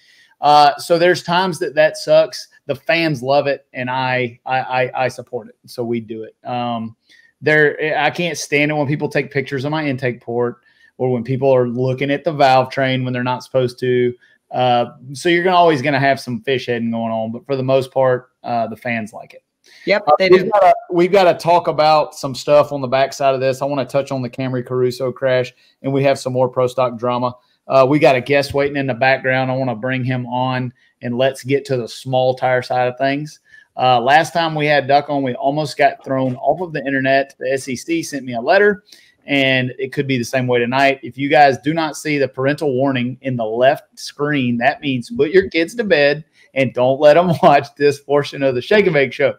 Uh, so there's times that that sucks. The fans love it, and I I I, I support it. So we do it. Um, there, I can't stand it when people take pictures of my intake port or when people are looking at the valve train when they're not supposed to. Uh, so you're always going to have some fish heading going on, but for the most part, uh, the fans like it. Yep, Uh, they we've do. got to we've got to talk about some stuff on the backside of this. I want to touch on the Camrie Caruso crash, and we have some more pro stock drama. Uh, we got a guest waiting in the background. I want to bring him on, and let's get to the small tire side of things. Uh, last time we had Duck on, we almost got thrown off of the internet. The SEC sent me a letter, and it could be the same way tonight. If you guys do not see the parental warning in the left screen, that means put your kids to bed and don't let them watch this portion of the Shake and Bake Show.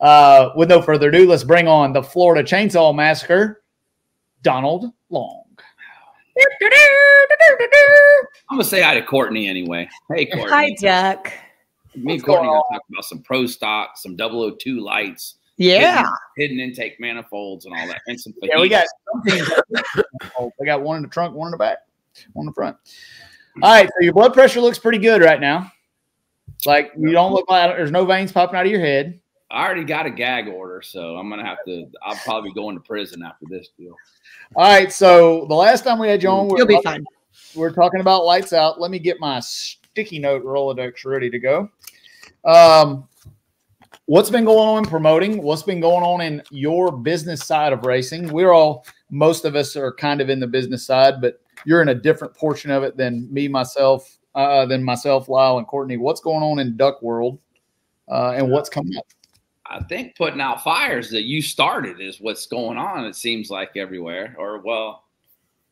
Uh, with no further ado, let's bring on the Florida Chainsaw Massacre, Donald Long. I'm gonna say hi to Courtney anyway. Hey, Courtney. Hi, Duck. Me and Courtney going gonna talk about some pro stock, some 002 lights, Yeah. hidden intake manifolds, and all that, and some. Yeah, we got fajitas. some teams. They got one in the trunk, one in the back, one in the front. All right, so your blood pressure looks pretty good right now. Like you don't look like there's no veins popping out of your head. I already got a gag order, so I'm gonna have to. I'll probably go into prison after this deal. All right, so the last time we had you on, we You'll were, be fine. we we're talking about lights out. Let me get my sticky note Rolodex ready to go. Um, what's been going on in promoting? What's been going on in your business side of racing? We're all, most of us are kind of in the business side, but you're in a different portion of it than me, myself, uh, than myself, Lyle, and Courtney. What's going on in Duck World, uh, and what's coming up? I think putting out fires that you started is what's going on. It seems like everywhere, or well,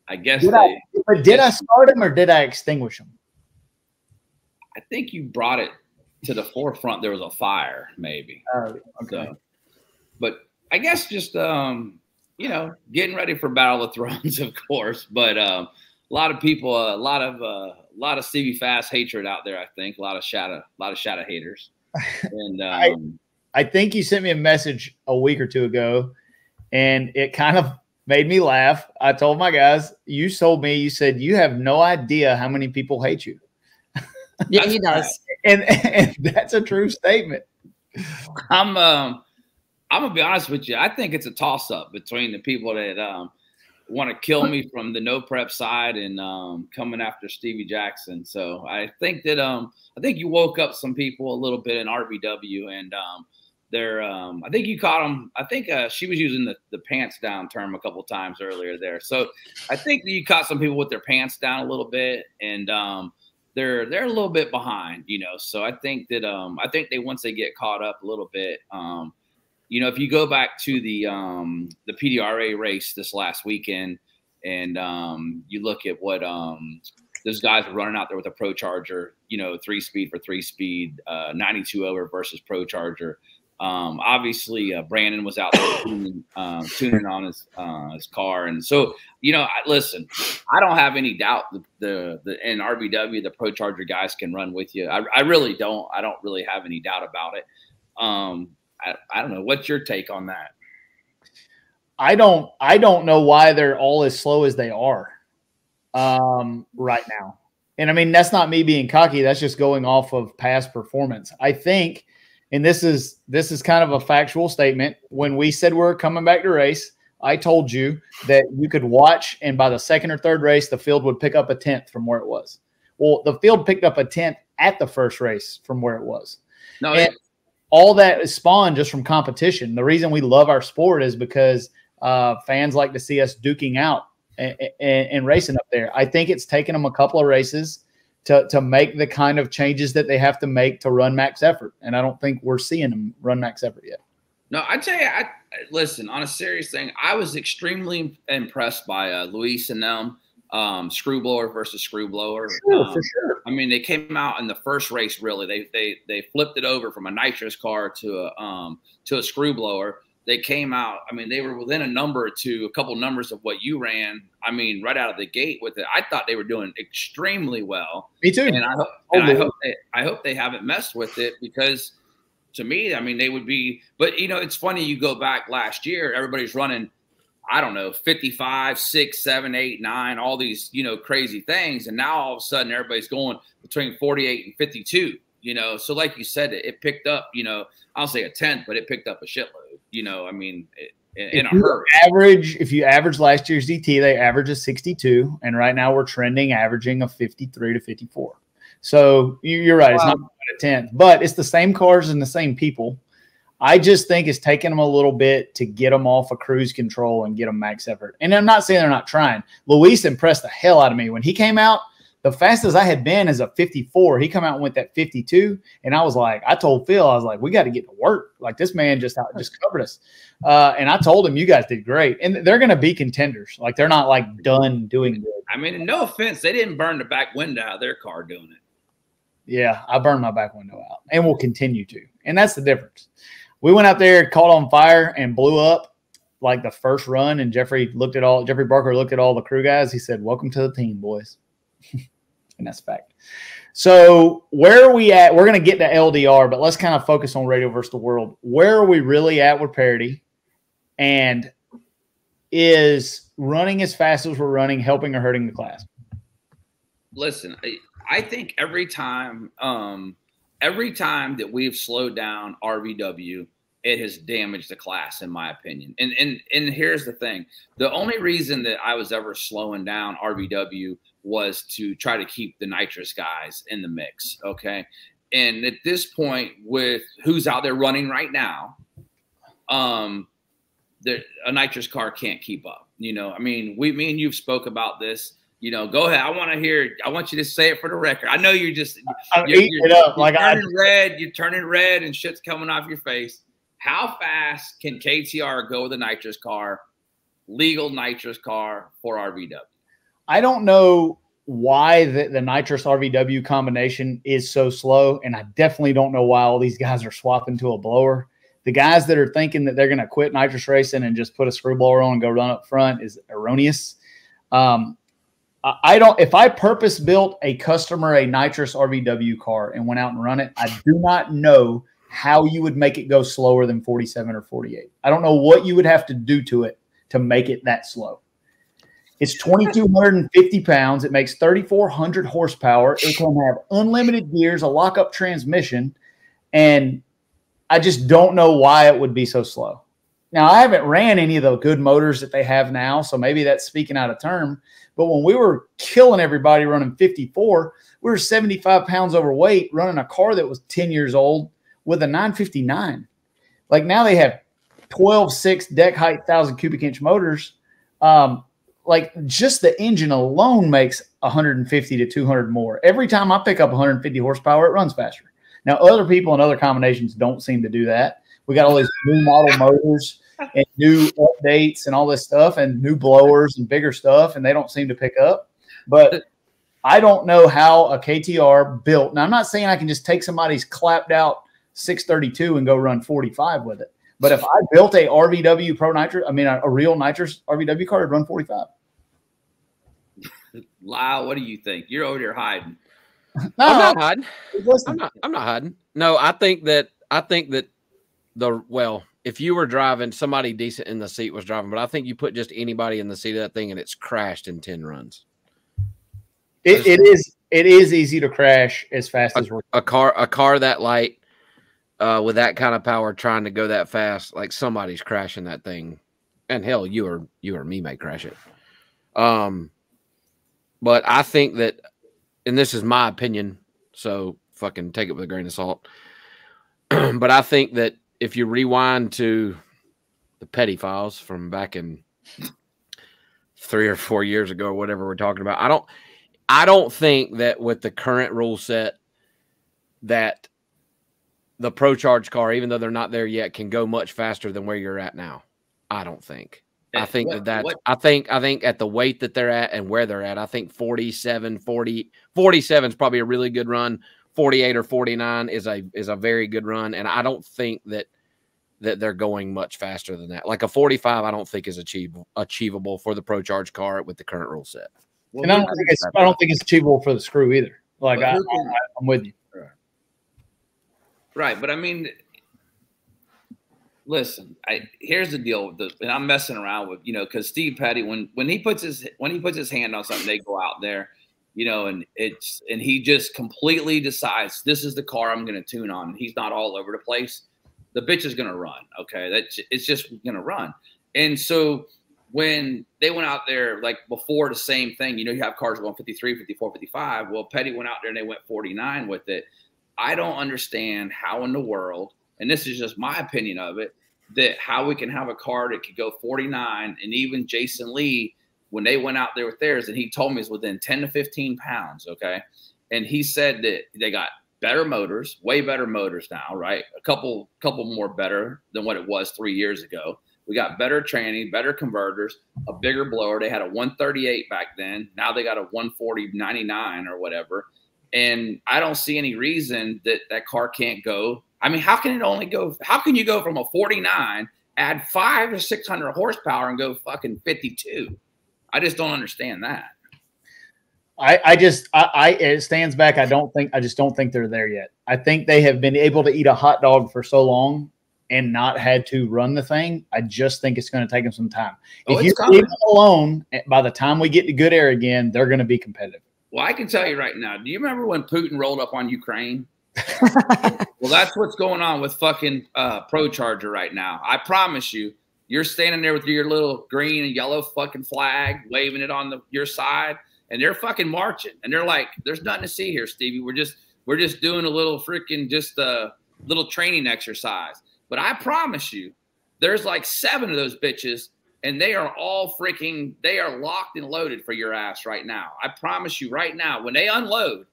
I guess Did they, I, but did I start them or did I extinguish them? I think you brought it to the forefront. There was a fire, maybe. Uh, okay. So, but I guess just um, you know, getting ready for Battle of Thrones, of course. But um, a lot of people, a lot of uh, a lot of Stevie Fast hatred out there. I think a lot of shadow, a lot of shadow haters. And um, I think you sent me a message a week or two ago, and it kind of made me laugh. I told my guys, you told me, you said you have no idea how many people hate you, Yeah, he does. and, and that's a true statement. I'm um, I'm gonna be honest with you. I think it's a toss up between the people that um, want to kill me from the no prep side and um, coming after Stevie Jackson. So I think that um, I think you woke up some people a little bit in RVW and um, they're um, I think you caught them. I think uh, she was using the, the pants down term a couple times earlier there. So I think you caught some people with their pants down a little bit and um, they're they're a little bit behind, you know. So I think that um, I think they once they get caught up a little bit, um, you know, if you go back to the um, the PDRA race this last weekend, and um, you look at what um, those guys were running out there with a Pro Charger, you know, three speed for three speed, uh, 92 over versus Pro Charger. Um, obviously, uh, Brandon was out there tuning, um, tuning on his uh, his car, and so you know, I, listen, I don't have any doubt the, the the in RVW the Pro Charger guys can run with you. I, I really don't. I don't really have any doubt about it. Um, I, I don't know. What's your take on that? I don't. I don't know why they're all as slow as they are um, right now. And I mean, that's not me being cocky. That's just going off of past performance. I think and this is this is kind of a factual statement. When we said we are coming back to race, I told you that you could watch, and by the second or third race, the field would pick up a tenth from where it was. Well, the field picked up a tenth at the first race from where it was. No, and all that is spawned just from competition. The reason we love our sport is because uh, fans like to see us duking out and, and, and racing up there. I think it's taken them a couple of races to, to make the kind of changes that they have to make to run max effort. And I don't think we're seeing them run max effort yet. No, I tell you, I listen on a serious thing. I was extremely impressed by uh, Luis and them, um, screwblower versus screwblower. Sure, um, for sure. I mean, they came out in the first race. Really, they they they flipped it over from a nitrous car to a um to a screwblower they came out. I mean, they were within a number or two, a couple numbers of what you ran. I mean, right out of the gate with it. I thought they were doing extremely well. Me too. And I, hope, oh, and I hope they, I hope they haven't messed with it because to me, I mean, they would be. But you know, it's funny. You go back last year, everybody's running. I don't know, 55, 6, 7, 8, 9, all these, you know, crazy things. And now all of a sudden everybody's going between 48 and 52 you know. So like you said, it, it picked up, you know, I'll say a tenth, but it picked up a shitload, you know. I mean, it, in, in a hurry. Average, if you average last year's ET, they average a 62, and right now we're trending averaging a 53 to 54. So you're right, wow. it's not a tenth, but it's the same cars and the same people. I just think it's taking them a little bit to get them off of cruise control and get them max effort. And I'm not saying they're not trying. Luis impressed the hell out of me when he came out the fastest I had been is a 54. He come out and went that 52, and I was like, I told Phil, I was like, we got to get to work. Like this man just out, just covered us. Uh, and I told him, you guys did great, and they're going to be contenders. Like they're not like done doing good. I mean, no offense, they didn't burn the back window out of their car doing it. Yeah, I burned my back window out, and we'll continue to, and that's the difference. We went out there, caught on fire, and blew up like the first run. And Jeffrey looked at all. Jeffrey Barker looked at all the crew guys. He said, "Welcome to the team, boys." and that's fact. So where are we at? We're going to get to LDR, but let's kind of focus on Radial versus the World. Where are we really at with parity? And is running as fast as we're running helping or hurting the class? Listen, I, I think every time, um, every time that we've slowed down RVW, it has damaged the class, in my opinion. And and and here's the thing: the only reason that I was ever slowing down RVW was to try to keep the nitrous guys in the mix. Okay. And at this point, with who's out there running right now, um, the, a nitrous car can't keep up. You know, I mean, we, me and you've spoke about this. You know, go ahead. I want to hear. I want you to say it for the record. I know you're just I'm you're, you're, it up you're like turning I, red. You're turning red, and shit's coming off your face. How fast can KTR go with a nitrous car, legal nitrous car for RVW? I don't know why the, the nitrous RVW combination is so slow, and I definitely don't know why all these guys are swapping to a blower. The guys that are thinking that they're going to quit nitrous racing and just put a screw blower on and go run up front is erroneous. Um, I don't. If I purpose built a customer a nitrous RVW car and went out and run it, I do not know how you would make it go slower than 47 or 48. I don't know what you would have to do to it to make it that slow. It's 2,250 pounds. It makes 3,400 horsepower. It can have unlimited gears, a lockup transmission, and I just don't know why it would be so slow. Now, I haven't ran any of the good motors that they have now, so maybe that's speaking out of term. But when we were killing everybody running 54, we were 75 pounds overweight running a car that was 10 years old with a 959. Like now they have 12, 6 deck height, 1,000 cubic inch motors. Um, like just the engine alone makes 150 to 200 more. Every time I pick up 150 horsepower, it runs faster. Now, other people in other combinations don't seem to do that. We got all these new model motors and new updates and all this stuff and new blowers and bigger stuff, and they don't seem to pick up. But I don't know how a KTR built. Now I'm not saying I can just take somebody's clapped out 632 and go run 45 with it. But if I built a RVW Pro Nitrous, I mean a, a real nitrous RVW car, I'd run 45. Lyle, what do you think? You're over there hiding. No, I'm not hiding. listen, I'm not. I'm not hiding. No, I think that. I think that the well, if you were driving, somebody decent in the seat was driving, but I think you put just anybody in the seat of that thing and it's crashed in ten runs. it, it is it is easy to crash as fast as we're A car, a car that light, uh, with that kind of power, trying to go that fast, like somebody's crashing that thing, and hell, you or you or me may crash it. Um, but I think that, and this is my opinion, so fucking take it with a grain of salt. but I think that if you rewind to the petty files from back in three or four years ago or whatever we're talking about, I don't I don't think that with the current rule set that the pro charge car, even though they're not there yet, can go much faster than where you're at now. I don't think. I think what- that that's, what- I think, I think at the weight that they're at and where they're at, I think 47, 40, 47 is probably a really good run. 48 or 49 is a, is a very good run. And I don't think that, that they're going much faster than that. Like a 45, I don't think is achievable, achievable for the pro charge car with the current rule set. Well, and I don't think it's I don't think it's achievable for the screw either. Like I, can- I, I'm with you. Right, but I mean, listen. I here's the deal with the, and I'm messing around with you know because Steve Petty when when he puts his when he puts his hand on something, they go out there, you know, and it's and he just completely decides this is the car I'm going to tune on. He's not all over the place. The bitch is going to run. Okay, that it's just going to run. And so when they went out there like before the same thing, you know, you have cars going 53, 54, 55. Well, Petty went out there and they went 49 with it. I don't understand how in the world, and this is just my opinion of it, that how we can have a car that could go 49 and even Jason Lee, when they went out there with theirs, and he told me it's within 10 to 15 pounds. Okay. And he said that they got better motors, way better motors now, right? A couple, couple more better than what it was three years ago. We got better training, better converters, a bigger blower. They had a 138 back then. Now they got a 140 99 or whatever. And I don't see any reason that that car can't go. I mean, how can it only go? How can you go from a 49, add five to 600 horsepower and go fucking 52? I just don't understand that. I, I just I, I it stands back. I don't think I just don't think they're there yet. I think they have been able to eat a hot dog for so long and not had to run the thing. I just think it's going to take them some time. Oh, if you coming. leave them alone, eh, by the time we get to good air again, they're going to be competitive. Well, I can tell you right now. Do you remember when Putin rolled up on Ukraine? Well, that's what's going on with fucking uh, Pro Charger right now. I promise you, you're standing there with your little green and yellow fucking flag, waving it on the your side, and they're fucking marching, and they're like, "There's nothing to see here, Stevie. We're just we're just doing a little freaking just a little training exercise." But I promise you, there's like seven of those bitches, and they are all freaking they are locked and loaded for your ass right now. I promise you right now, when they unload,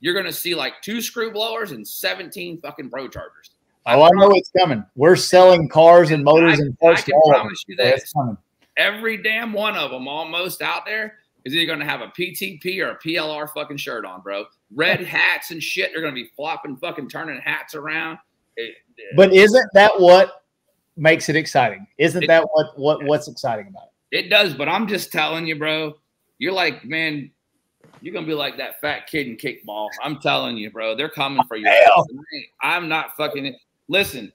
you're gonna see like two screw blowers and 17 fucking pro chargers. Oh, I know it's coming. We're selling cars and motors I- and parts. I can promise you them. So this. it's coming. Every damn one of them, almost out there, is either gonna have a PTP or a PLR fucking shirt on, bro. Red hats and shit. They're gonna be flopping, fucking turning hats around. It- But isn't that what makes it exciting? Isn't It- that what what what's exciting about it? It does, but I'm just telling you, bro. You're like, man, you're gonna be like that fat kid in kickball. I'm telling you, bro. They're coming for you. Hell. I'm not fucking. Listen,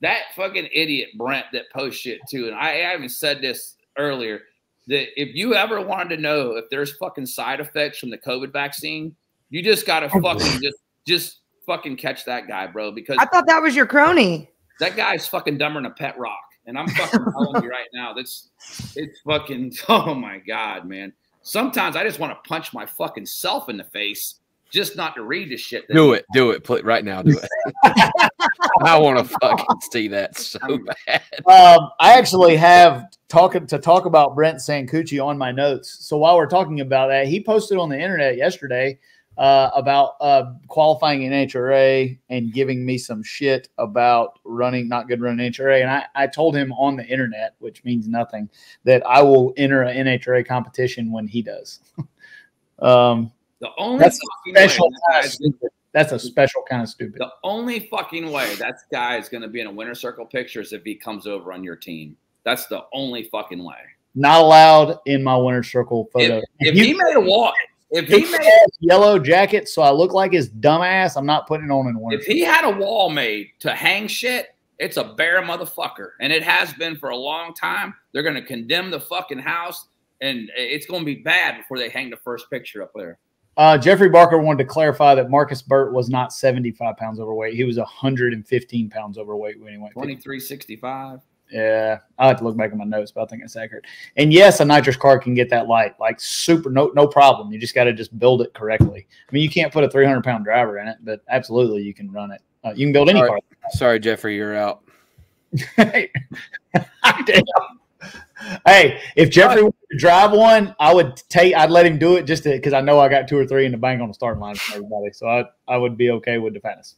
that fucking idiot Brent that posts shit too, and I, I even said this earlier that if you ever wanted to know if there's fucking side effects from the COVID vaccine, you just gotta fucking just just fucking catch that guy, bro, because I thought that was your crony. that guy's fucking dumber than a pet rock. And I'm fucking telling you right now, that's it's fucking oh my god, man. Sometimes I just want to punch my fucking self in the face just not to read this shit. Do it. Do it. Put right now. Do it. I want to fucking see that so bad. Um, I actually have talking to talk about Brent Sancucci on my notes. So while we're talking about that, he posted on the internet yesterday uh, about uh, qualifying in NHRA and giving me some shit about running not good running NHRA. And I, I told him on the internet, which means nothing, that I will enter an NHRA competition when he does. um, The only That's fucking special way, kind of stupid. That's a special kind of stupid. the only fucking way that guy is going to be in a winner circle picture is if he comes over on your team. That's the only fucking way. Not allowed in my winner circle photo. If, if you he made a wall, if He made yellow jacket, so I look like his dumbass. I'm not putting it on in winter. if he had a wall made to hang shit, it's a bare motherfucker, and it has been for a long time. They're going to condemn the fucking house, and it's going to be bad before they hang the first picture up there. Uh, Jeffrey Barker wanted to clarify that Marcus Burt was not 75 pounds overweight. He was 115 pounds overweight when he went. Twenty three sixty five. Yeah, I have to look back at my notes, but I think it's accurate. And yes, a nitrous car can get that light, like super, no, no problem. You just got to just build it correctly. I mean, you can't put a 300 pound driver in it, but absolutely you can run it. Uh, you can build any All car. Sorry, Jeffrey, you're out. hey, if Jeffrey wanted to drive one, I would take. I'd let him do it just because I know I got two or three in the bank on the starting line from everybody. So I, I would be okay with the fastest.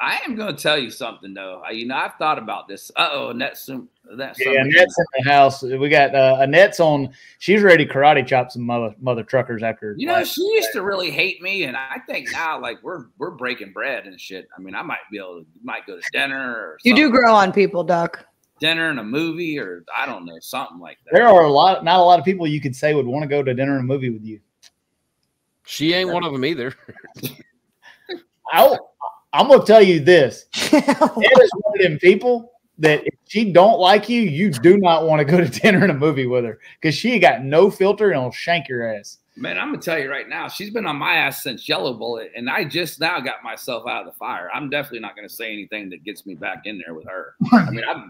I am going to tell you something though. I- You know, I've thought about this. Uh oh, Annette's some that's Yeah, Annette's in the house. We got uh, Annette's on. She's ready to karate chop some mother mother truckers after. You know, last- she used to really hate me, and I think now, like we're we're breaking bread and shit. I mean, I might be able to might go to dinner or You do grow on people, Duck. dinner and a movie, or I don't know, something like that. there are a lot, not a lot of people you could say would want to go to dinner and a movie with you. She ain't one of them either. I'll, I'm gonna tell you this: Ed is one of them people that if she don't like you, you do not want to go to dinner and a movie with her because she got no filter and will shank your ass. Man, I'm gonna tell you right now, she's been on my ass since Yellow Bullet, and I just now got myself out of the fire. I'm definitely not gonna say anything that gets me back in there with her. I mean, I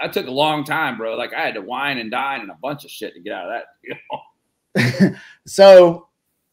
I took a long time, bro. Like I had to wine and dine and a bunch of shit to get out of that. You know? So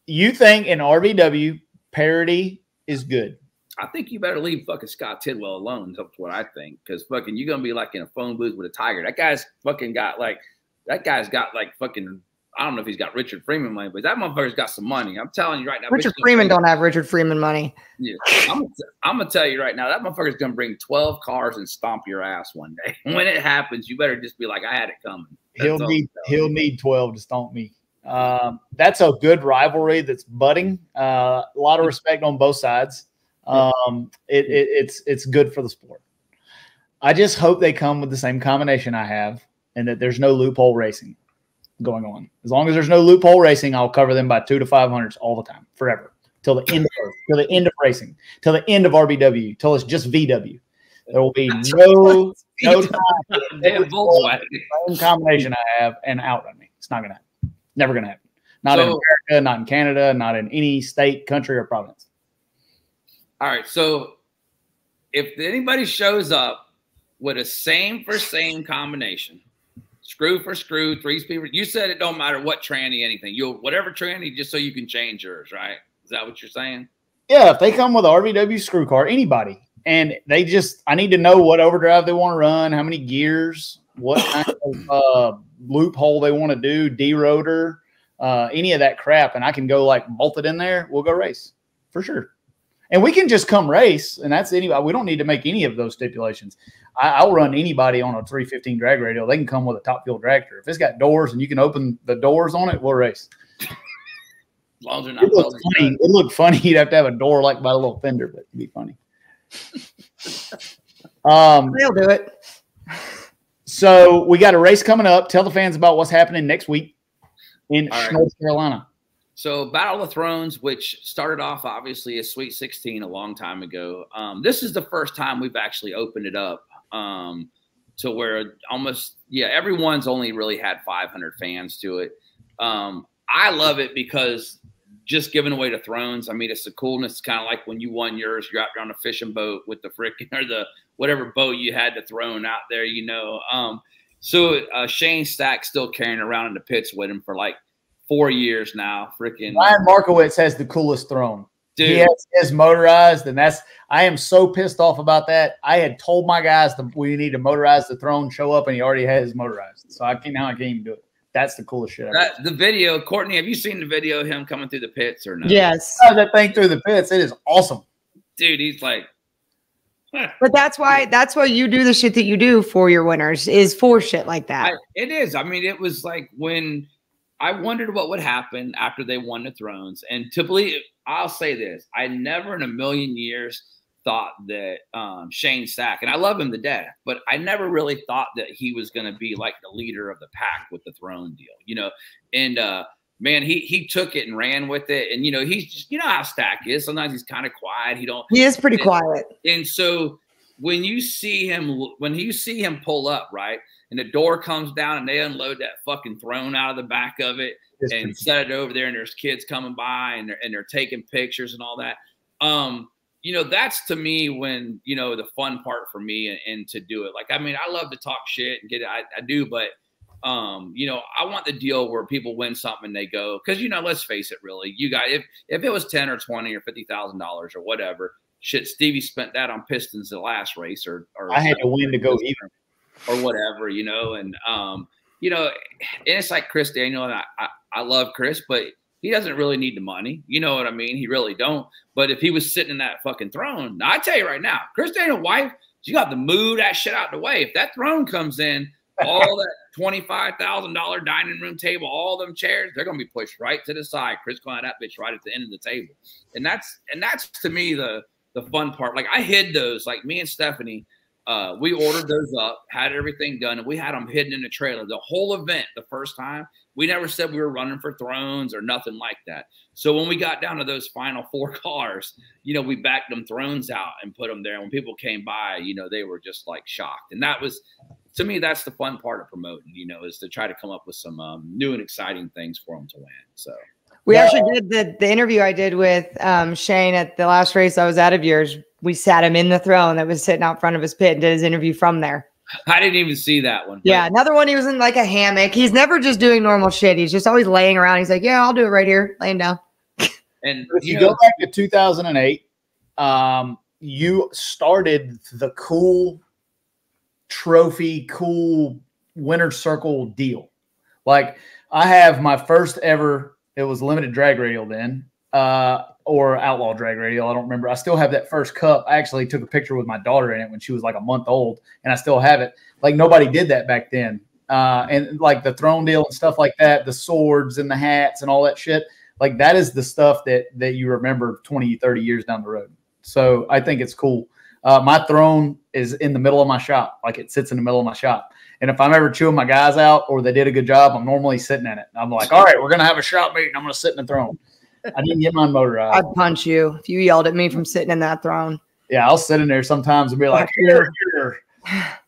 you think in RVW parody is good? I think you better leave fucking Scott Tidwell alone. That's what I think. Because fucking, you're gonna be like in a phone booth with a tiger. That guy's fucking got like, that guy's got like fucking. I don't know if he's got Richard Freeman money, but that motherfucker's got some money. I'm telling you right now. Richard Freeman don't have Richard Freeman money. Yeah, I'm, gonna t- I'm gonna tell you right now. That motherfucker's gonna bring 12 cars and stomp your ass one day. When it happens, you better just be like, I had it coming. That's He'll need he'll need twelve to stomp me. Um, that's a good rivalry that's budding. Uh, a lot of respect on both sides. Um, it, it, it's it's good for the sport. I just hope they come with the same combination I have, and that there's no loophole racing going on. As long as there's no loophole racing, I'll cover them by two to five hundreds all the time, forever, till the end of till the end of racing, till the end of RVW, till it's just VW. There will be no no time. Damn Volkswagen. same combination I have and outrun me. It's not going to happen. Never going to happen. Not in America, not in Canada, not in any state, country, or province. All right. So if anybody shows up with a same for same combination, screw for screw, three speed, you said it don't matter what tranny, anything. You'll whatever tranny, just so you can change yours, right? Is that what you're saying? Yeah, if they come with a RVW screw car, anybody, and they just, I need to know what overdrive they want to run, how many gears, what kind of uh, loophole they want to do, D rotor, uh, any of that crap, and I can go like bolt it in there. We'll go race for sure. And we can just come race, and that's anybody. We don't need to make any of those stipulations. I, I'll run anybody on a 315 drag radial. They can come with a top fuel dragster. If it's got doors and you can open the doors on it, we'll race. As long as they're not It looked funny. It looked funny. You'd have to have a door like by a little fender, but it'd be funny. um, They'll do it. so we got a race coming up. Tell the fans about what's happening next week in All right. North Carolina. So, Battle of Thrones, which started off obviously as Sweet 16 a long time ago, um, this is the first time we've actually opened it up um, to where almost, yeah, everyone's only really had 500 fans to it. Um, I love it because just giving away the thrones, I mean, it's the coolness. Kind of like when you won yours, you're out there on a fishing boat with the frickin' or the whatever boat you had to thrown out there, you know. Um, so, uh, Shane Stack still carrying around in the pits with him for like four years now. Freaking Ryan Markowitz has the coolest throne. dude. He has his motorized, and that's I am so pissed off about that. I had told my guys that we need to motorize the throne, show up, and he already had his motorized. So I can't now I can't even do it. That's the coolest shit ever. That, the video, Courtney, have you seen the video of him coming through the pits or not? Yes. Oh, that thing through the pits, it is awesome. dude, he's like, But that's why that's why you do the shit that you do for your winners is for shit like that. I, it is. I mean, it was like when I wondered what would happen after they won the thrones. And to believe, I'll say this: I never in a million years thought that um, Shane Stack, and I love him to death, but I never really thought that he was going to be like the leader of the pack with the throne deal, you know. And uh, man, he he took it and ran with it, and you know he's just you know how Stack is. Sometimes he's kind of quiet. He don't. He is pretty and, quiet. And so when you see him, when you see him pull up, right, and the door comes down, and they unload that fucking throne out of the back of it, it's and set it over there, and there's kids coming by, and they're and they're taking pictures and all that. Um, you know, that's to me when you know the fun part for me and, and to do it. Like, I mean, I love to talk shit and get it, I, I do, but um, you know, I want the deal where people win something and they go because you know, let's face it, really, you got if if it was ten or twenty or fifty thousand dollars or whatever, shit, Stevie spent that on Pistons the last race or or I had to win to go even or whatever, you know, and um, you know, and it's like Chris Daniel, and I, I, I love Chris, but he doesn't really need the money. You know what I mean? He really don't. But if he was sitting in that fucking throne, I tell you right now, Chris Daniel wife, she got to move that shit out the way. If that throne comes in, all that $25,000 dining room table, all them chairs, they're going to be pushed right to the side. Chris going that bitch right at the end of the table. And that's, and that's to me the, the fun part. Like I hid those, like me and Stephanie, uh, we ordered those up, had everything done, and we had them hidden in the trailer. The whole event, the first time, we never said we were running for thrones or nothing like that. So when we got down to those final four cars, you know, we backed them thrones out and put them there. And when people came by, you know, they were just like shocked. And that was to me, that's the fun part of promoting, you know, is to try to come up with some um, new and exciting things for them to win. So we actually did the, the interview I did with um, Shane at the last race I was out of yours. We sat him in the throne that was sitting out front of his pit and did his interview from there. I didn't even see that one. Yeah, another one. He was in like a hammock. He's never just doing normal shit. He's just always laying around. He's like, "Yeah, I'll do it right here, laying down." And if you, you know, go back to 2008, um, you started the cool trophy, cool winner circle deal. Like I have my first ever, it was limited drag radial then, uh, or outlaw drag radial. I don't remember. I still have that first cup. I actually took a picture with my daughter in it when she was like a month old, and I still have it. Like nobody did that back then. Uh, and like the throne deal and stuff like that, the swords and the hats and all that shit. Like that is the stuff that that you remember 20, 30 years down the road. So I think it's cool. Uh, my throne is in the middle of my shop, like it sits in the middle of my shop. And if I'm ever chewing my guys out or they did a good job, I'm normally sitting in it. I'm like, all right, we're gonna have a shop meeting. I'm gonna sit in the throne. I didn't get mine motorized. I'd punch you if you yelled at me from sitting in that throne. Yeah, I'll sit in there sometimes and be like, here, here.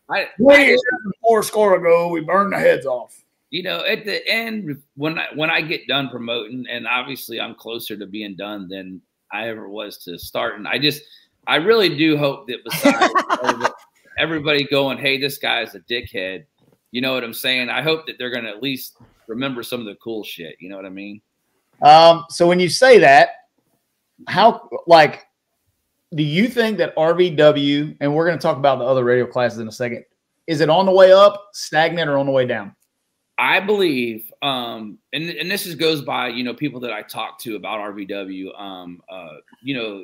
I, I four score ago, we burned the heads off. You know, at the end, when I when I get done promoting, and obviously I'm closer to being done than I ever was to starting. I just I really do hope that besides everybody going, hey, this guy's a dickhead, you know what I'm saying? I hope that they're going to at least remember some of the cool shit. You know what I mean? Um, so when you say that, how like do you think that RVW and we're going to talk about the other radial classes in a second? Is it on the way up, stagnant, or on the way down? I believe, um, and and this is goes by you know people that I talk to about RVW. Um, uh, you know,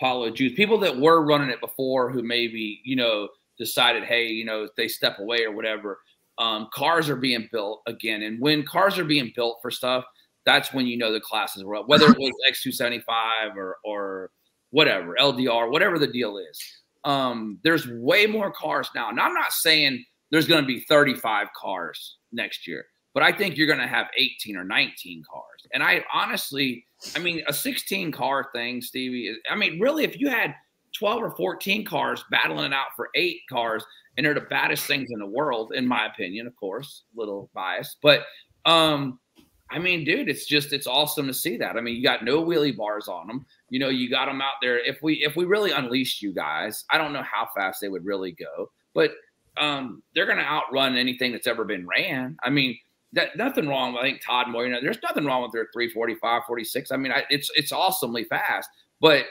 Paulo Juice, people that were running it before who maybe, you know, decided, hey, you know, they step away or whatever. Um, cars are being built again. And when cars are being built for stuff, that's when you know the classes were up, whether it was X275 or, or whatever, LDR, whatever the deal is. Um, there's way more cars now. Now, I'm not saying there's going to be 35 cars next year, but I think you're going to have 18 or 19 cars. And I honestly, I mean, a 16 car thing, Stevie, I mean, really, if you had 12 or 14 cars battling it out for eight cars, and they're the baddest things in the world, in my opinion, of course, little biased, but um, I mean, dude, it's just it's awesome to see that. I mean, you got no wheelie bars on them. You know, you got them out there. If we if we really unleashed you guys, I don't know how fast they would really go, but um, they're going to outrun anything that's ever been ran. I mean, that nothing wrong. I think Todd Moyer, you know, there's nothing wrong with their 345, 46. I mean, I, it's it's awesomely fast, but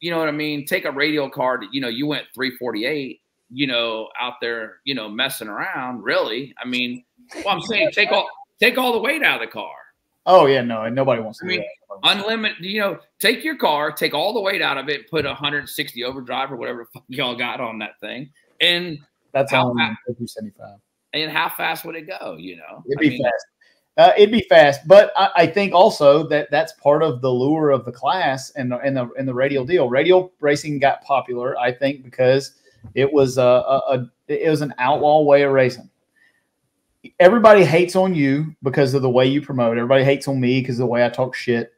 you know what I mean? Take a radial card, you know, you went 348, you know, out there, you know, messing around, really. I mean, well, I'm saying take all take all the weight out of the car. Oh yeah, no, and nobody wants to. I mean, unlimited. You know, take your car, take all the weight out of it, put 160 overdrive or whatever y'all got on that thing, and that's how 275 and how fast would it go? You know, it'd be I mean, fast. Uh, it'd be fast, but I, I, think also that that's part of the lure of the class and the and the and the radial deal. Radial racing got popular, I think, because it was a, a, a it was an outlaw way of racing. Everybody hates on you because of the way you promote. Everybody hates on me because of the way I talk shit.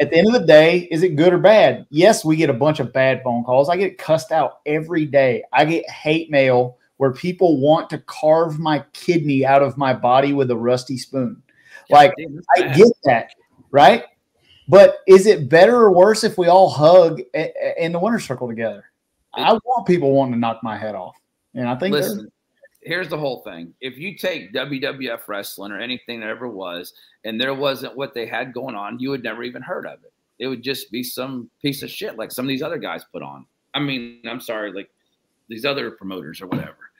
At the end of the day, is it good or bad? Yes, we get a bunch of bad phone calls. I get cussed out every day. I get hate mail where people want to carve my kidney out of my body with a rusty spoon. Like, I get that, right? But is it better or worse if we all hug in the winner circle together? I want people wanting to knock my head off. And I think listen, here's the whole thing. If you take WWF wrestling or anything that ever was, and there wasn't what they had going on, you would never even heard of it. It would just be some piece of shit like some of these other guys put on. I mean, I'm sorry, like these other promoters or whatever.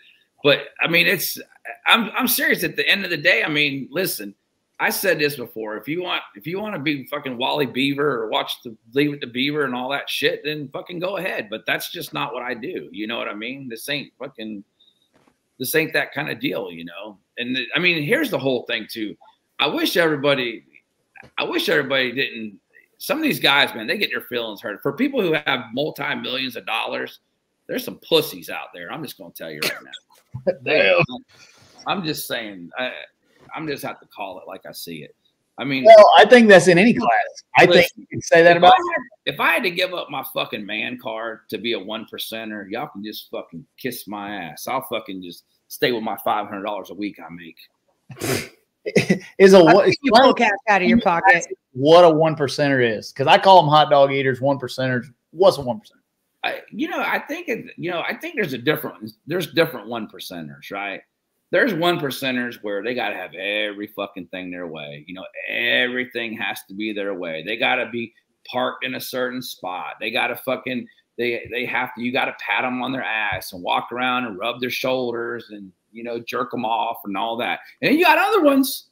But I mean, it's I'm I'm serious. At the end of the day, I mean, listen, I said this before. If you want, if you want to be fucking Wally Beaver or watch the Leave It to Beaver and all that shit, then fucking go ahead. But that's just not what I do. You know what I mean? This ain't fucking, this ain't that kind of deal. You know. And the, I mean, here's the whole thing too. I wish everybody, I wish everybody didn't. Some of these guys, man, they get their feelings hurt. For people who have multi millions of dollars, there's some pussies out there. I'm just gonna tell you right now. they, I'm just saying. I, I'm just have to call it like I see it. I mean, well, I think that's in any class. I listen, think you can say that about. I had, if I had to give up my fucking man card to be a one percenter, y'all can just fucking kiss my ass. I'll fucking just stay with my five hundred dollars a week I make. is a what? You pull cash out of your pocket. What a one percenter is, because I call them hot dog eaters. One percenters. What's a one percenter? I, you know, I think it, you know, I think there's a different, there's different one percenters, right? There's one percenters where they got to have every fucking thing their way. You know, everything has to be their way. They got to be parked in a certain spot. They got to fucking they they have to. You got to pat them on their ass and walk around and rub their shoulders and you know jerk them off and all that. And you got other ones,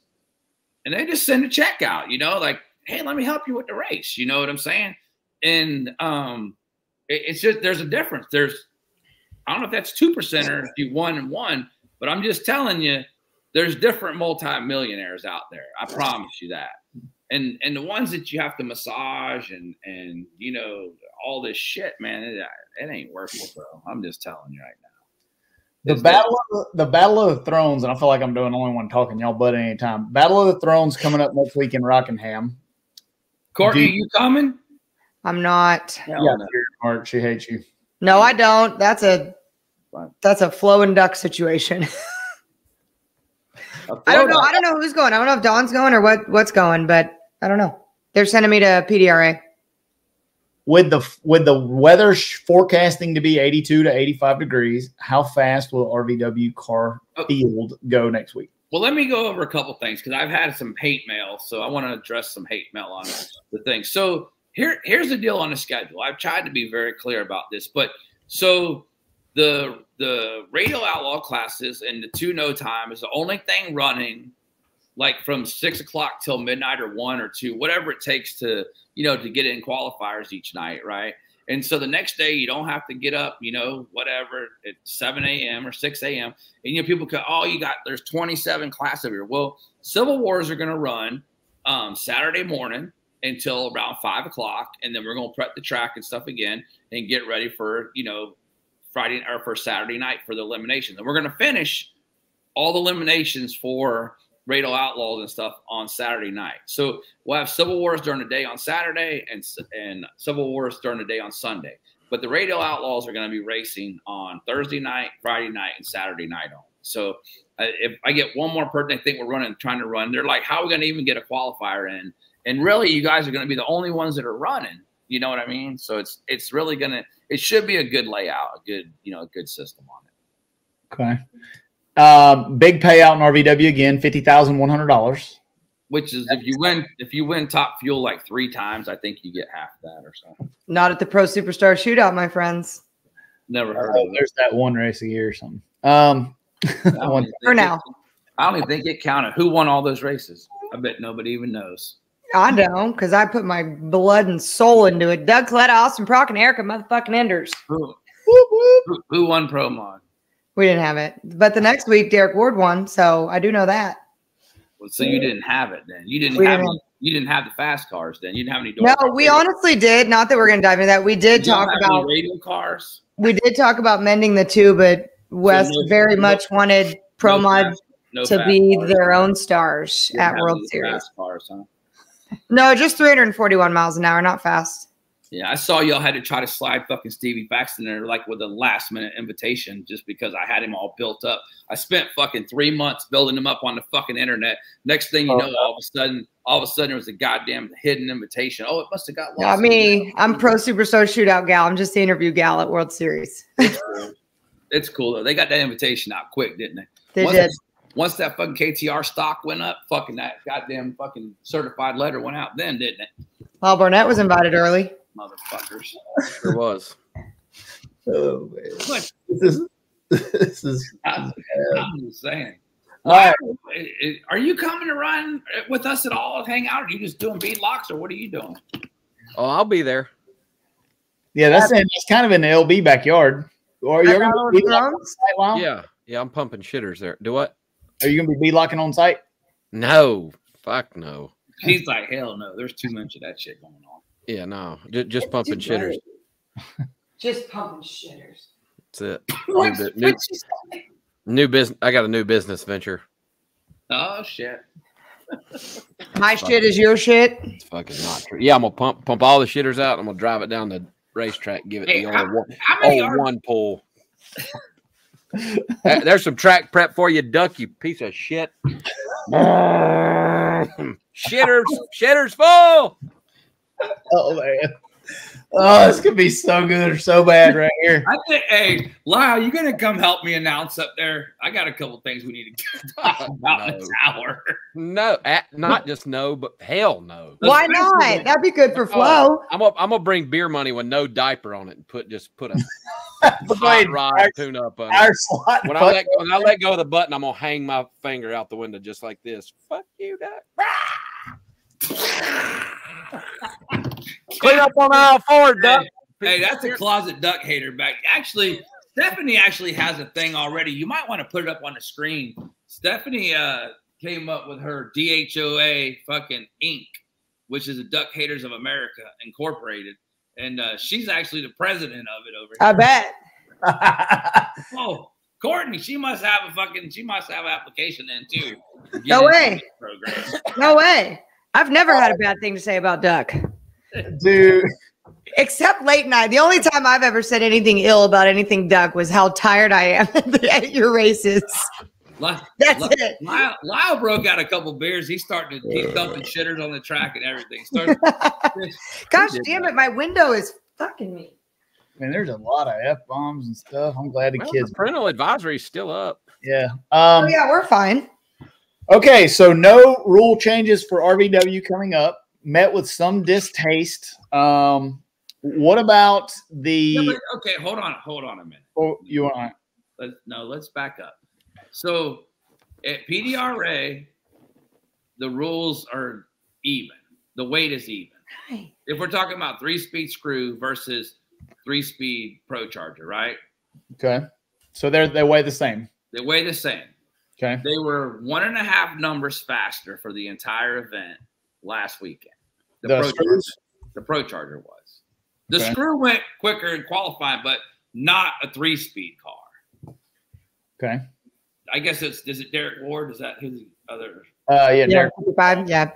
and they just send a check out. You know, like hey, let me help you with the race. You know what I'm saying? And um, it, it's just there's a difference. There's I don't know if that's two percenter if you one and one but I'm just telling you, there's different multimillionaires out there. I promise you that. And and the ones that you have to massage and and you know all this shit, man, it, it ain't worth it, bro. I'm just telling you right now. The battle, of, the Battle of the Thrones, and I feel like I'm doing the only one talking. Y'all, but anytime. Battle of the Thrones coming up next week in Rockingham. Courtney, you, you coming? I'm not. Yeah, Mark, she hates you. No, I don't. That's a that's a flow and duck situation. I don't know. I don't know who's going. I don't know if Don's going or what what's going, but I don't know. They're sending me to PDRA. With the with the weather forecasting to be 82 to 85 degrees, how fast will RVW car oh. field go next week? Well, let me go over a couple things because I've had some hate mail, so I want to address some hate mail on the thing. So here, here's the deal on the schedule. I've tried to be very clear about this, but so the the radial outlaw classes and the two no time is the only thing running like from six o'clock till midnight or one or two, whatever it takes to, you know, to get in qualifiers each night, right? And so the next day you don't have to get up, you know, whatever at 7 a.m. or 6 a.m. And you know, people go, oh, you got there's 27 classes over here. Well, Civil Wars are gonna run um, Saturday morning until around five o'clock, and then we're gonna prep the track and stuff again and get ready for, you know, Friday or for Saturday night for the eliminations. And we're going to finish all the eliminations for Radial Outlaws and stuff on Saturday night. So we'll have Civil Wars during the day on Saturday and, and Civil Wars during the day on Sunday. But the Radial Outlaws are going to be racing on Thursday night, Friday night, and Saturday night only. So uh, if I get one more person they think we're running, trying to run, they're like, how are we going to even get a qualifier in? And really, you guys are going to be the only ones that are running. You know what I mean? So it's it's really going to it should be a good layout, a good, you know, a good system on it. Okay. Uh, big payout in RVW again, fifty thousand one hundred dollars. Which is if you win if you win top fuel like three times, I think you get half that or so. Not at the Pro Superstar Shootout, my friends. Never heard. Oh, there's that one race a year or something. Um, for now, I don't even think it counted. Who won all those races? I bet nobody even knows. I don't know because I put my blood and soul into it. Doug Kalitta, Austin Prock, and Erica motherfucking Enders. Who, who, who won Pro Mod? We didn't have it, but the next week Derek Ward won, so I do know that. So you didn't have it then. You didn't We have didn't. any, you didn't have the fast cars then. You didn't have any. No, we honestly did. Not that we're going to dive into that. We did You talk about radial cars. we did talk about mending the two, but West no- very no- much wanted Pro no Mod no to be cars. their own stars at World Series. Cars, huh? No, just 341 miles an hour, not fast. Yeah, I saw y'all had to try to slide fucking Stevie Baxter there like with a last minute invitation just because I had him all built up. I spent fucking three months building him up on the fucking internet. Next thing you Oh, know, all of a sudden, all of a sudden it was a goddamn hidden invitation. Oh, it must have got lost. Not me. I'm Pro Superstar Shootout gal. I'm just the interview gal at World Series. It's cool. It's cool though. They got that invitation out quick, didn't they? They once, did. Once that fucking KTR stock went up, fucking that goddamn fucking certified letter went out then, didn't it? Paul Burnett was invited early. Motherfuckers. Sure was. Oh man, What? this is this is. I'm, I'm just saying. All right. I- I- Are you coming to run with us at all? Hang out? Are you just doing bead locks, or what are you doing? Oh, I'll be there. Yeah, that's in, it's kind of in the LB backyard. Or you're got gonna be those locking on drums. site, Lyle? Yeah, yeah, I'm pumping shitters there. Do what? Are you gonna be locking on site? No, fuck no. He's like, hell no. There's too much of that shit going on. Yeah, no, just, just pumping shitters. Just pumping shitters. That's it. New, bu- new, what's she saying? new business. I got a new business venture. Oh shit. My shit is your shit. It's fucking not true. Yeah, I'm gonna pump pump all the shitters out. I'm gonna drive it down the racetrack. Give it Hey, the how- old one, How many old are one pull. There- There's some track prep for you, duck. You piece of shit. shitters, shitters full. Oh man. Oh, this uh, could be so good or so bad right here. I think, hey, Lyle, you gonna come help me announce up there? I got a couple things we need to talk about in the No. tower. No, at, not just no, but hell no. Why not? That'd be good for Oh, flow. I'm gonna I'm gonna bring beer money with no diaper on it and put just put a But go ahead, hot rod our, tune up on it. slot. When I fuck- let when I let go of the button, I'm gonna hang my finger out the window just like this. Fuck you, duck. Clean up on aisle four, duck. Hey, that's a closet duck hater back. Actually, Stephanie actually has a thing already. You might want to put it up on the screen. Stephanie uh, came up with her DHOA fucking Inc., which is the Duck Haters of America Incorporated, and uh, she's actually the president of it over here. I bet. Oh, Courtney, she must have a fucking, she must have an application then too. No way. No way. I've never had a bad thing to say about Duck. Dude, Except late night. The only time I've ever said anything ill about anything Duck was how tired I am at your races. Lyle, That's Lyle- it. Lyle, Lyle broke out a couple beers. He's starting to, he's dumping shitters on the track and everything. Started, Gosh damn it, my window is fucking me. man, there's a lot of f bombs and stuff. I'm glad the Well, kids. the parental advisory is still up. Yeah. Um. Oh yeah, we're fine. Okay, so no rule changes for RVW coming up. Met with some distaste. Um. What about Yeah, the? but- okay, hold on, hold on a minute. Oh, you want? Let's, no, let's back up. So at PDRA, the rules are even. The weight is even. Hi. If we're talking about three-speed screw versus three-speed Pro Charger, right? Okay. So they're they weigh the same. They weigh the same. Okay. They were one and a half numbers faster for the entire event last weekend. The, The Pro, screws? Charger, the Pro Charger was. The Okay. screw went quicker in qualifying, but not a three-speed car. Okay. I guess it's is it Derek Ward? Is that his other Uh. Yeah. Yeah, Derek, 55, yeah.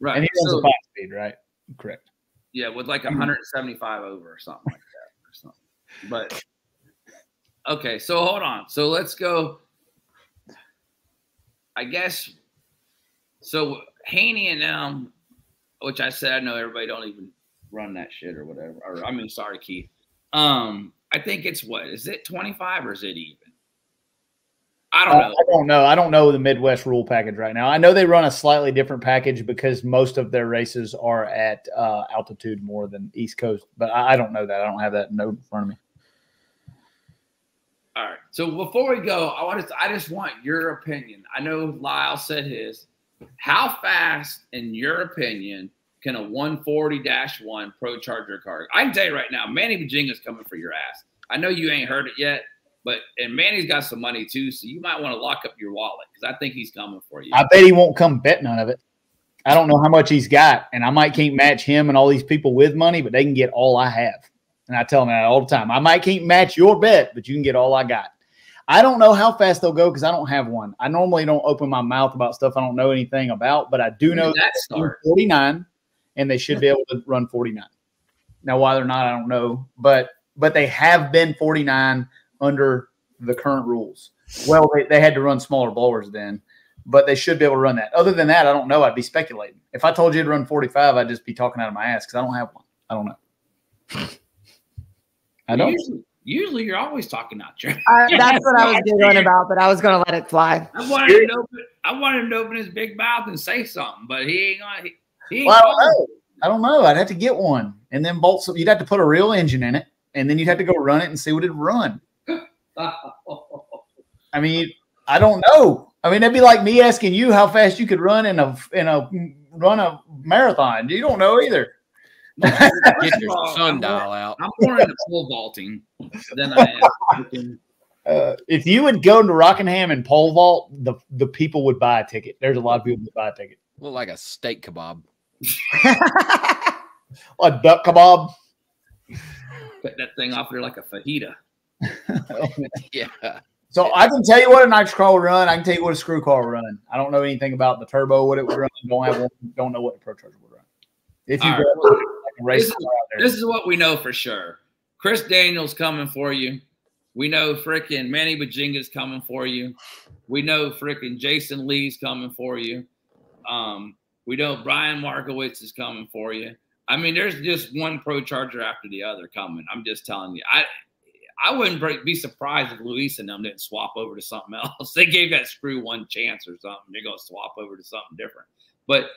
right? and he runs so- a five speed, right? Correct. yeah, with like 175 over or something like that, or something. But okay, so hold on. So let's go. I guess so. Haney and them, which I said I know everybody don't even run that shit or whatever. Or I mean, sorry, Keith. Um, I think it's what is it 25 or is it even? I don't Uh, know. I don't know. I don't know the Midwest rule package right now. I know they run a slightly different package because most of their races are at uh, altitude more than East Coast, but I, I don't know that. I don't have that note in front of me. All right. So before we go, I want to, I just want your opinion. I know Lyle said his. How fast, in your opinion, can a 140-1 Pro Charger car? I can tell you right now, Manny Buginga's coming for your ass. I know you ain't heard it yet, But and Manny's got some money too, so you might want to lock up your wallet because I think he's coming for you. I bet he won't come bet none of it. I don't know how much he's got, and I might can't match him and all these people with money, but they can get all I have. And I tell them that all the time. I might can't match your bet, but you can get all I got. I don't know how fast they'll go because I don't have one. I normally don't open my mouth about stuff I don't know anything about, but I do know that start? 49 and they should be able to run 49. Now, why they're not, I don't know, but but they have been 49 under the current rules. Well, they, they had to run smaller blowers then, but they should be able to run that. Other than that, I don't know. I'd be speculating. If I told you to run 45, I'd just be talking out of my ass because I don't have one. I don't know. I don't. Usually, usually you're always talking out your. I, that's what I was giggling about, but I was going to let it fly. I wanted him to open. I wanted him to open his big mouth and say something, but he ain't gonna. He, he ain't Well, I don't know. I don't know. I'd have to get one and then bolt some. You'd have to put a real engine in it, and then you'd have to go run it and see what it'd run. I mean, I don't know. I mean, that'd be like me asking you how fast you could run in a in a run a marathon. You don't know either. Get your of all, I'm sundial out. I'm more into pole vaulting than I am. freaking- Uh, if you would go to Rockingham and pole vault, the the people would buy a ticket. There's a lot of people that buy a ticket. Look like a steak kebab. A duck kebab. Put that thing off there like a fajita. Yeah. So I can tell you what a nitrous car will run. I can tell you what a screw car will run. I don't know anything about the turbo, what it would run. Don't have one, don't know what the pro charger would run. If you All go right, like well, a race this is- This is what we know for sure. Chris Daniels coming for you. We know frickin' Manny Buginga's coming for you. We know frickin' Jason Lee's coming for you. Um, we know Brian Markowitz is coming for you. I mean, there's just one pro charger after the other coming. I'm just telling you. I I wouldn't be surprised if Luis and them didn't swap over to something else. They gave that screw one chance or something. They're gonna swap over to something different. But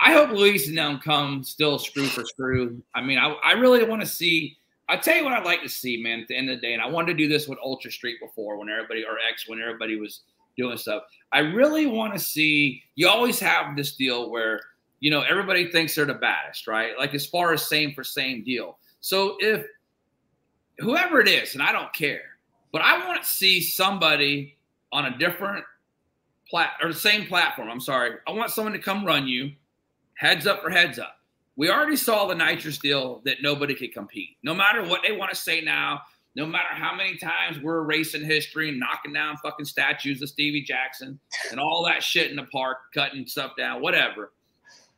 I, hope Luis and them come still screw for screw. I mean, I, I really want to see. I tell you what I'd like to see, man. At the end of the day, and I wanted to do this with Ultra Street before, when everybody or X, when everybody was doing stuff. I really want to see. You always have this deal where you know everybody thinks they're the baddest, right? Like as far as same for same deal. So if whoever it is, and I don't care, but I want to see somebody on a different plat or the same platform. I'm sorry. I want someone to come run you heads up for heads up. We already saw the nitrous deal that nobody could compete. No matter what they want to say now, no matter how many times we're erasing history and knocking down fucking statues of Stevie Jackson and all that shit in the park, cutting stuff down, whatever.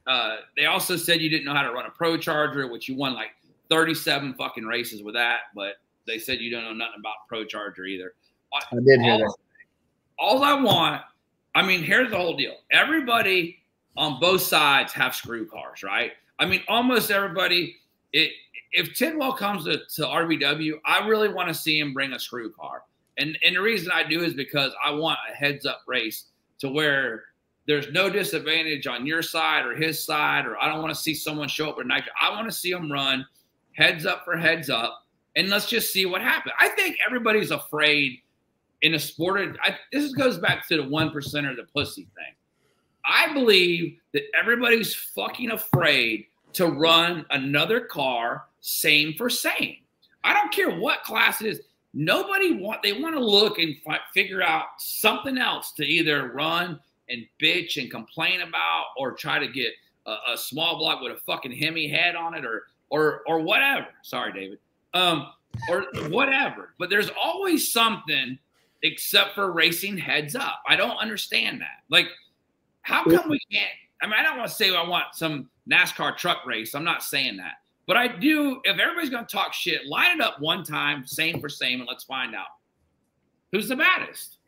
Uh, they also said you didn't know how to run a pro charger, which you won like 37 fucking races with that, but they said you don't know nothing about pro charger either. I did hear that. All, all I want, I mean, here's the whole deal. Everybody on both sides have screw cars, right? I mean, almost everybody. It, if Tidwell comes to, to RVW, I really want to see him bring a screw car. And and the reason I do is because I want a heads up race to where there's no disadvantage on your side or his side, or I don't want to see someone show up with nitro. I want to see them run heads up for heads up, and let's just see what happens. I think everybody's afraid in a sport. Of, I, this goes back to the one percent or the pussy thing. I believe that everybody's fucking afraid to run another car same for same. I don't care what class it is. Nobody want they want to look and fi- figure out something else to either run and bitch and complain about or try to get a, a small block with a fucking Hemi head on it or or or whatever. Sorry, David. Um, or whatever. But there's always something except for racing heads up. I don't understand that. Like, how come we can't? I mean, I don't want to say I want some NASCAR truck race. I'm not saying that. But I do, if everybody's going to talk shit, line it up one time, same for same, and let's find out who's the baddest.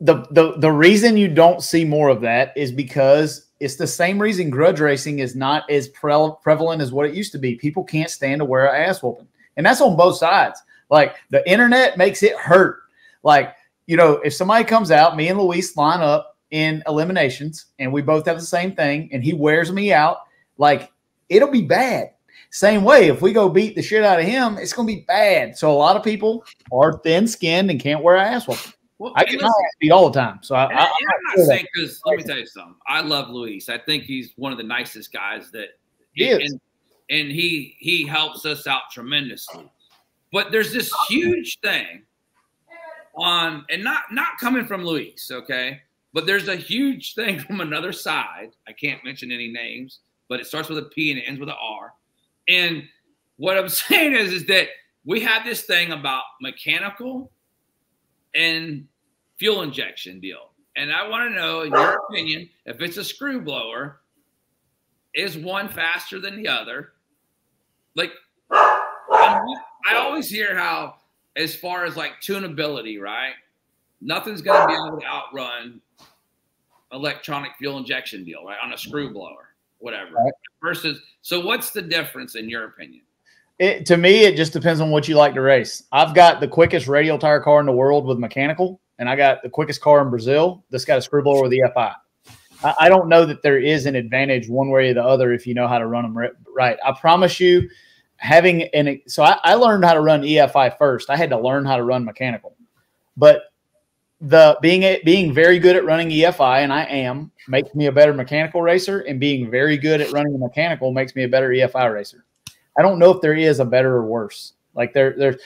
the the the reason you don't see more of that is because it's the same reason grudge racing is not as pre- prevalent as what it used to be. People can't stand to wear an ass whooping, and that's on both sides. Like the internet makes it hurt. Like you know, if somebody comes out, me and Luis line up in eliminations, and we both have the same thing, and he wears me out, like it'll be bad. Same way, if we go beat the shit out of him, it's going to be bad. So a lot of people are thin skinned and can't wear an ass whooping. Well, I get my ass beat all the time. So I, And, I, I, I'm not saying because let me tell you something. I love Luis. I think he's one of the nicest guys that He is. and, and he he helps us out tremendously. But there's this huge thing on and not not coming from Luis, okay? But there's a huge thing from another side. I can't mention any names, but it starts with a P and it ends with an R. And what I'm saying is, is that we have this thing about mechanical and fuel injection deal. And I want to know, in your opinion, if it's a screw blower, is one faster than the other? Like, I'm, I always hear how, as far as like tunability, right? Nothing's going to be able to outrun electronic fuel injection deal, right? On a screw mm-hmm. blower, whatever. Right. Versus, so what's the difference in your opinion? It, to me, it just depends on what you like to race. I've got the quickest radial tire car in the world with mechanical, and I got the quickest car in Brazil that's got a screw blower with EFI. I, I don't know that there is an advantage one way or the other if you know how to run them right. I promise you, having an so I, I learned how to run EFI first. I had to learn how to run mechanical, but the being being very good at running EFI, and I am, makes me a better mechanical racer, and being very good at running a mechanical makes me a better EFI racer. I don't know if there is a better or worse. Like there, there's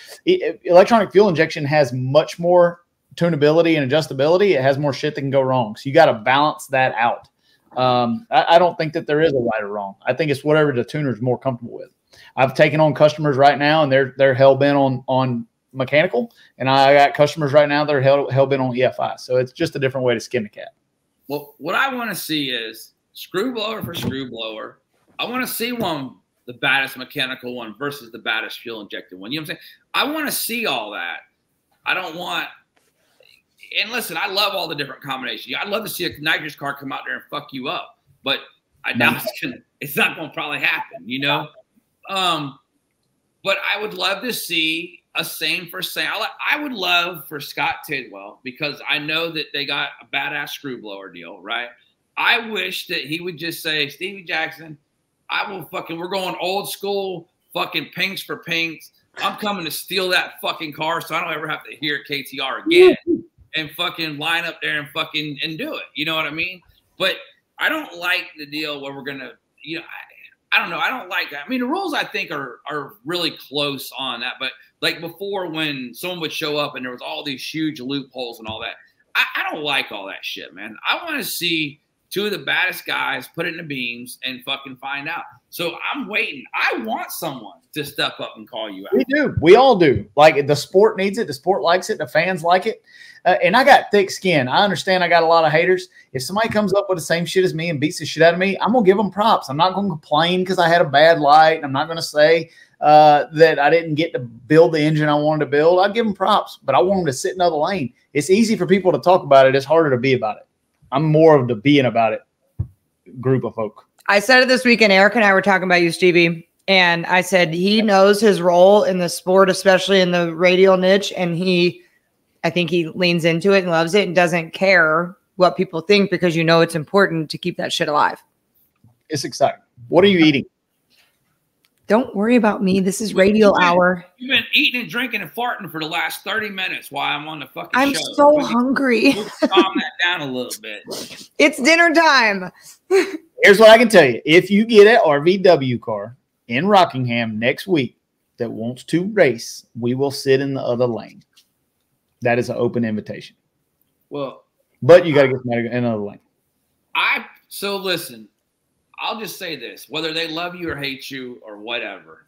electronic fuel injection has much more tunability and adjustability. It has more shit that can go wrong. So you got to balance that out. Um, I, I, don't think that there is a right or wrong. I think it's whatever the tuner is more comfortable with. I've taken on customers right now, and they're they're hell bent on on mechanical, and I got customers right now that are hell hell bent on EFI. So it's just a different way to skin the cat. Well, what I want to see is screw blower for screw blower. I want to see one the baddest mechanical one versus the baddest fuel injected one. You know what I'm saying? I want to see all that. I don't want. And listen, I love all the different combinations. I'd love to see a nitrous car come out there and fuck you up, but I doubt it's gonna. It's not gonna probably happen. You know. Um, but I would love to see a same for same. I would love for Scott Tidwell because I know that they got a badass screw blower deal, right? I wish that he would just say, Stevie Jackson, I will fucking, we're going old school, fucking pinks for pinks. I'm coming to steal that fucking car so I don't ever have to hear KTR again and fucking line up there and fucking and do it. You know what I mean? But I don't like the deal where we're gonna, you know, I, I don't know. I don't like that. I mean, the rules I think are are really close on that. But like before, when someone would show up and there was all these huge loopholes and all that, I, I don't like all that shit, man. I want to see two of the baddest guys put it in the beams and fucking find out. So I'm waiting. I want someone to step up and call you out. We do. We all do. Like the sport needs it. The sport likes it. The fans like it. Uh, and I got thick skin. I understand I got a lot of haters. If somebody comes up with the same shit as me and beats the shit out of me, I'm gonna give them props. I'm not gonna complain because I had a bad light. I'm not gonna say uh, that I didn't get to build the engine I wanted to build. I give them props, but I want them to sit in another lane. It's easy for people to talk about it. It's harder to be about it. I'm more of the being about it group of folk. I said it this weekend. Eric and I were talking about you, Stevie, and I said he knows his role in the sport, especially in the radial niche, and he, I think he leans into it and loves it and doesn't care what people think because you know it's important to keep that shit alive. It's exciting. What are you eating? Don't worry about me. This is radial you've been, hour. You've been eating and drinking and farting for the last 30 minutes while I'm on the fucking I'm show. so hungry. calm that down a little bit. It's dinner time. Here's what I can tell you. If you get an RVW car in Rockingham next week that wants to race, we will sit in the other lane. That is an open invitation. Well, but you got to get somebody in another lane. I so listen. I'll just say this whether they love you or hate you or whatever,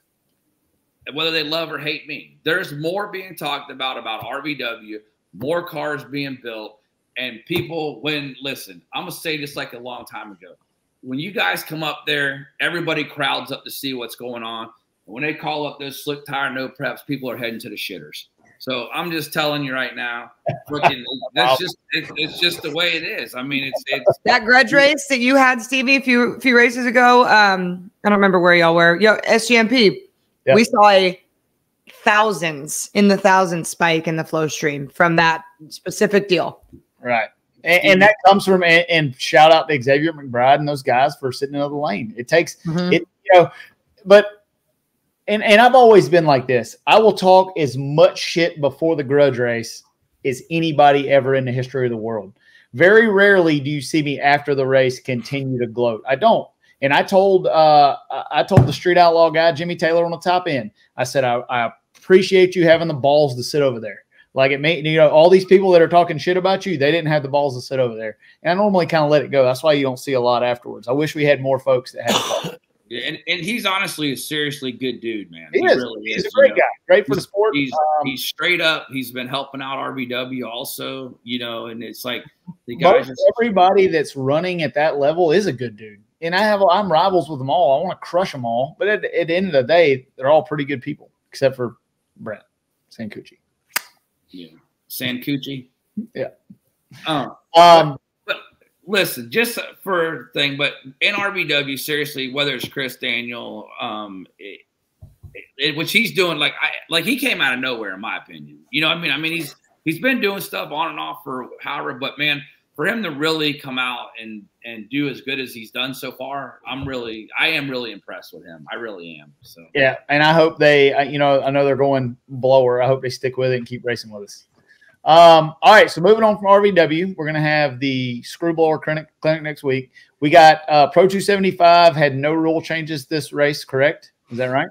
and whether they love or hate me, there's more being talked about about RVW, more cars being built, and people, when, listen, I'm to say this like a long time ago. When you guys come up there, everybody crowds up to see what's going on. When they call up those slick tire no preps, people are heading to the shitters. So I'm just telling you right now, freaking, that's just it's, it's just the way it is. I mean, it's it's that grudge race that you had, Stevie, a few few races ago. Um, I don't remember where y'all were. Yo, SGMP. Yep. We saw a thousands in the thousands spike in the flow stream from that specific deal. Right. And, and, that comes from and, and, shout out to Xavier McBride and those guys for sitting in the lane. It takes mm-hmm. it, you know, but and and I've always been like this. I will talk as much shit before the grudge race as anybody ever in the history of the world. Very rarely do you see me after the race continue to gloat. I don't. And I told uh, I told the street outlaw guy Jimmy Taylor on the top end. I said I, I appreciate you having the balls to sit over there. Like it made you know all these people that are talking shit about you, they didn't have the balls to sit over there. And I normally kind of let it go. That's why you don't see a lot afterwards. I wish we had more folks that had. And, and he's honestly a seriously good dude, man. He, he is. Really he's is, a great you know? guy. Great for the sport. He's, um, he's straight up. He's been helping out RVW also, you know, and it's like the guys. Just, everybody that's running at that level is a good dude. And I have I'm rivals with them all. I want to crush them all. But at, at the end of the day, they're all pretty good people, except for Brent Sancucci. Yeah. Sancucci. Yeah. Uh, um, listen, just for thing, but in RVW, seriously, whether it's Chris Daniel, um, it, it, which he's doing, like I like he came out of nowhere, in my opinion. You know, I mean, I mean, he's he's been doing stuff on and off for however, but man, for him to really come out and and do as good as he's done so far, I'm really, I am really impressed with him. I really am. So yeah, and I hope they, you know, I know they're going blower. I hope they stick with it and keep racing with us. Um, all right, so moving on from RVW, we're going to have the Screwblower clinic, clinic next week. We got uh, Pro 275 had no rule changes this race, correct? Is that right?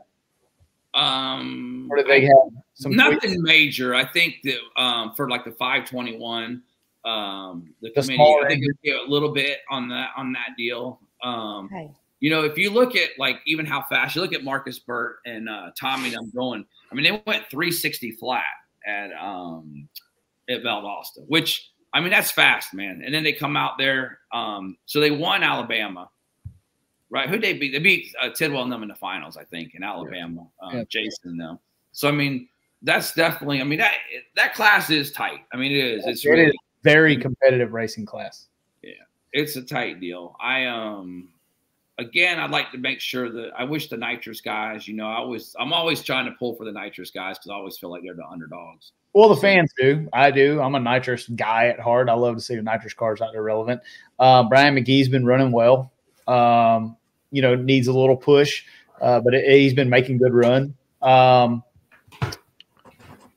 Um, or did they have some nothing tweaks? major? I think that um, for like the 521, um, the, the committee, I think a little bit on that on that deal. Um, okay. You know, if you look at like even how fast you look at Marcus Burt and uh, Tommy, I'm going. I mean, they went 360 flat at um, at Valdosta, which I mean that's fast, man. And then they come out there. Um, so they won Alabama, right? Who they beat? They beat uh, Tidwell and them in the finals, I think, in Alabama. Um, yeah. Jason and them. So I mean, that's definitely. I mean that that class is tight. I mean it is. It's it really is very competitive racing class. Yeah, it's a tight deal. I um again, I'd like to make sure that I wish the nitrous guys, you know, I always I'm always trying to pull for the nitrous guys because I always feel like they're the underdogs. Well, the fans do. I do. I'm a nitrous guy at heart. I love to see the nitrous cars out there relevant. Uh, Brian McGee's been running well. Um, you know, needs a little push, uh, but it, he's been making good run. Um,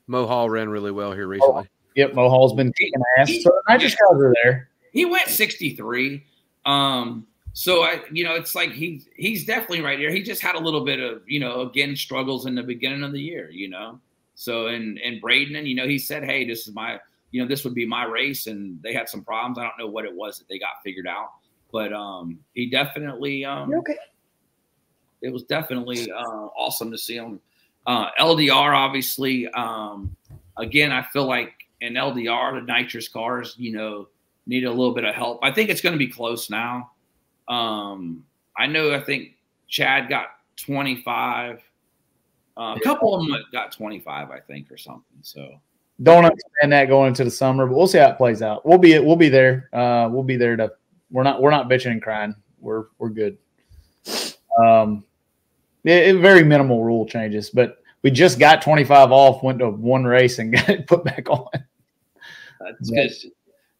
Mo Hall ran really well here recently. Oh, yep, Mo Hall's been kicking ass. He, so the nitrous cars are there. He went 63. Um, so I, you know, it's like he's he's definitely right here. He just had a little bit of, you know, again struggles in the beginning of the year, you know. So and and Braden, and you know, he said, "Hey, this is my, you know, this would be my race," and they had some problems. I don't know what it was that they got figured out, but um, he definitely um, okay. It was definitely uh, awesome to see him. Uh, LDR, obviously, um, again, I feel like in LDR, the nitrous cars, you know, need a little bit of help. I think it's going to be close now. Um, I know. I think Chad got 25. Uh, a couple of them got 25, I think, or something. So don't understand that going into the summer, but we'll see how it plays out. We'll be we'll be there. Uh, we'll be there to. We're not we're not bitching and crying. We're we're good. Um, it, it, very minimal rule changes, but we just got 25 off, went to one race, and got it put back on. That's because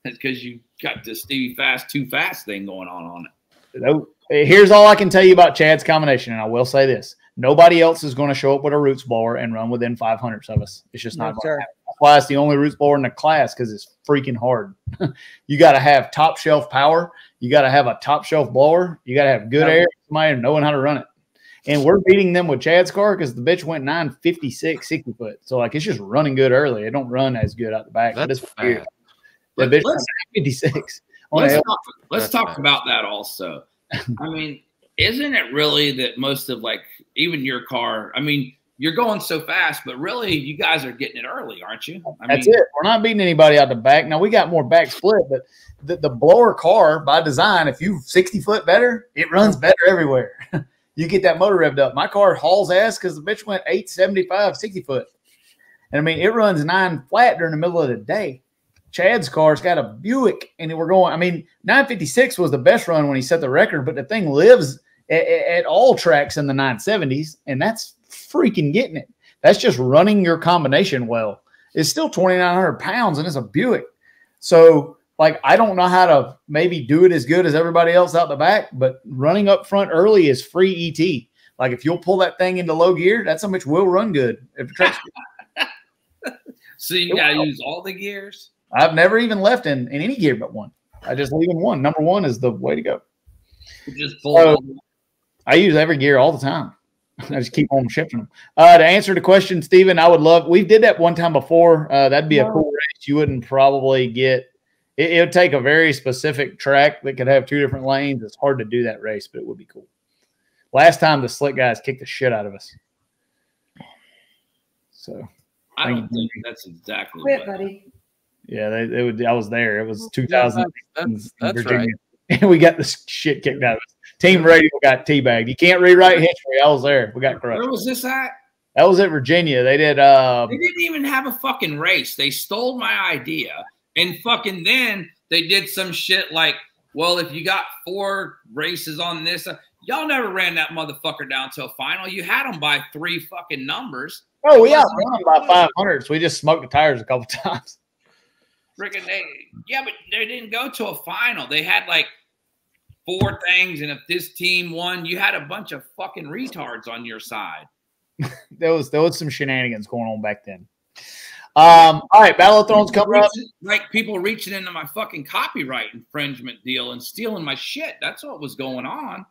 that's because you got the Stevie Fast too fast thing going on on it. No, here's all I can tell you about Chad's combination, and I will say this: Nobody else is going to show up with a roots blower and run within 500 of us. It's just not no, going to. That's why it's the only roots blower in the class because it's freaking hard. you got to have top shelf power. You got to have a top shelf blower. You got to have good air. Somebody knowing how to run it. And we're beating them with Chad's car because the bitch went 956, 60 foot. So like it's just running good early. It don't run as good out the back. That's weird. The bitch let's, 56. Let's talk, let's talk about that also. I mean, isn't it really that most of like even your car? I mean, you're going so fast, but really you guys are getting it early, aren't you? I That's mean, it. We're not beating anybody out the back. Now we got more back split, but the, the blower car by design, if you 60 foot better, it runs better everywhere. you get that motor revved up. My car hauls ass because the bitch went 875, 60 foot. And I mean, it runs nine flat during the middle of the day. Chad's car's got a Buick, and we're going. I mean, 956 was the best run when he set the record, but the thing lives at, at all tracks in the 970s, and that's freaking getting it. That's just running your combination well. It's still 2,900 pounds, and it's a Buick. So, like, I don't know how to maybe do it as good as everybody else out the back, but running up front early is free ET. Like, if you'll pull that thing into low gear, that's how much will run good. If tracks, so you got to use all the gears. I've never even left in, in any gear but one. I just leave in one. Number one is the way to go. Just pull. So, I use every gear all the time. I just keep on shipping them. Uh, to answer the question, Stephen, I would love. We did that one time before. Uh, that'd be a cool race. You wouldn't probably get. It, it would take a very specific track that could have two different lanes. It's hard to do that race, but it would be cool. Last time the slick guys kicked the shit out of us. So I don't think that's exactly. Quit, what- buddy. yeah, they, they would. I was there. It was 2000. That's, in that's Virginia. right. And we got this shit kicked out of us. Team radial got teabagged. You can't rewrite history. I was there. We got crushed. Where was this at? That was at Virginia. They did. Uh, They didn't even have a fucking race. They stole my idea. And fucking then they did some shit like, well, if you got four races on this, uh, y'all never ran that motherfucker down to a final. You had them by three fucking numbers. oh, we outrun by 500. So we just smoked the tires a couple times. Freaking they, yeah, but they didn't go to a final. They had like four things, and if this team won, you had a bunch of fucking retards on your side. There was there was some shenanigans going on back then. Um, all right, Battle of Thrones coming up. Like people reaching into my fucking copyright infringement deal and stealing my shit. That's what was going on.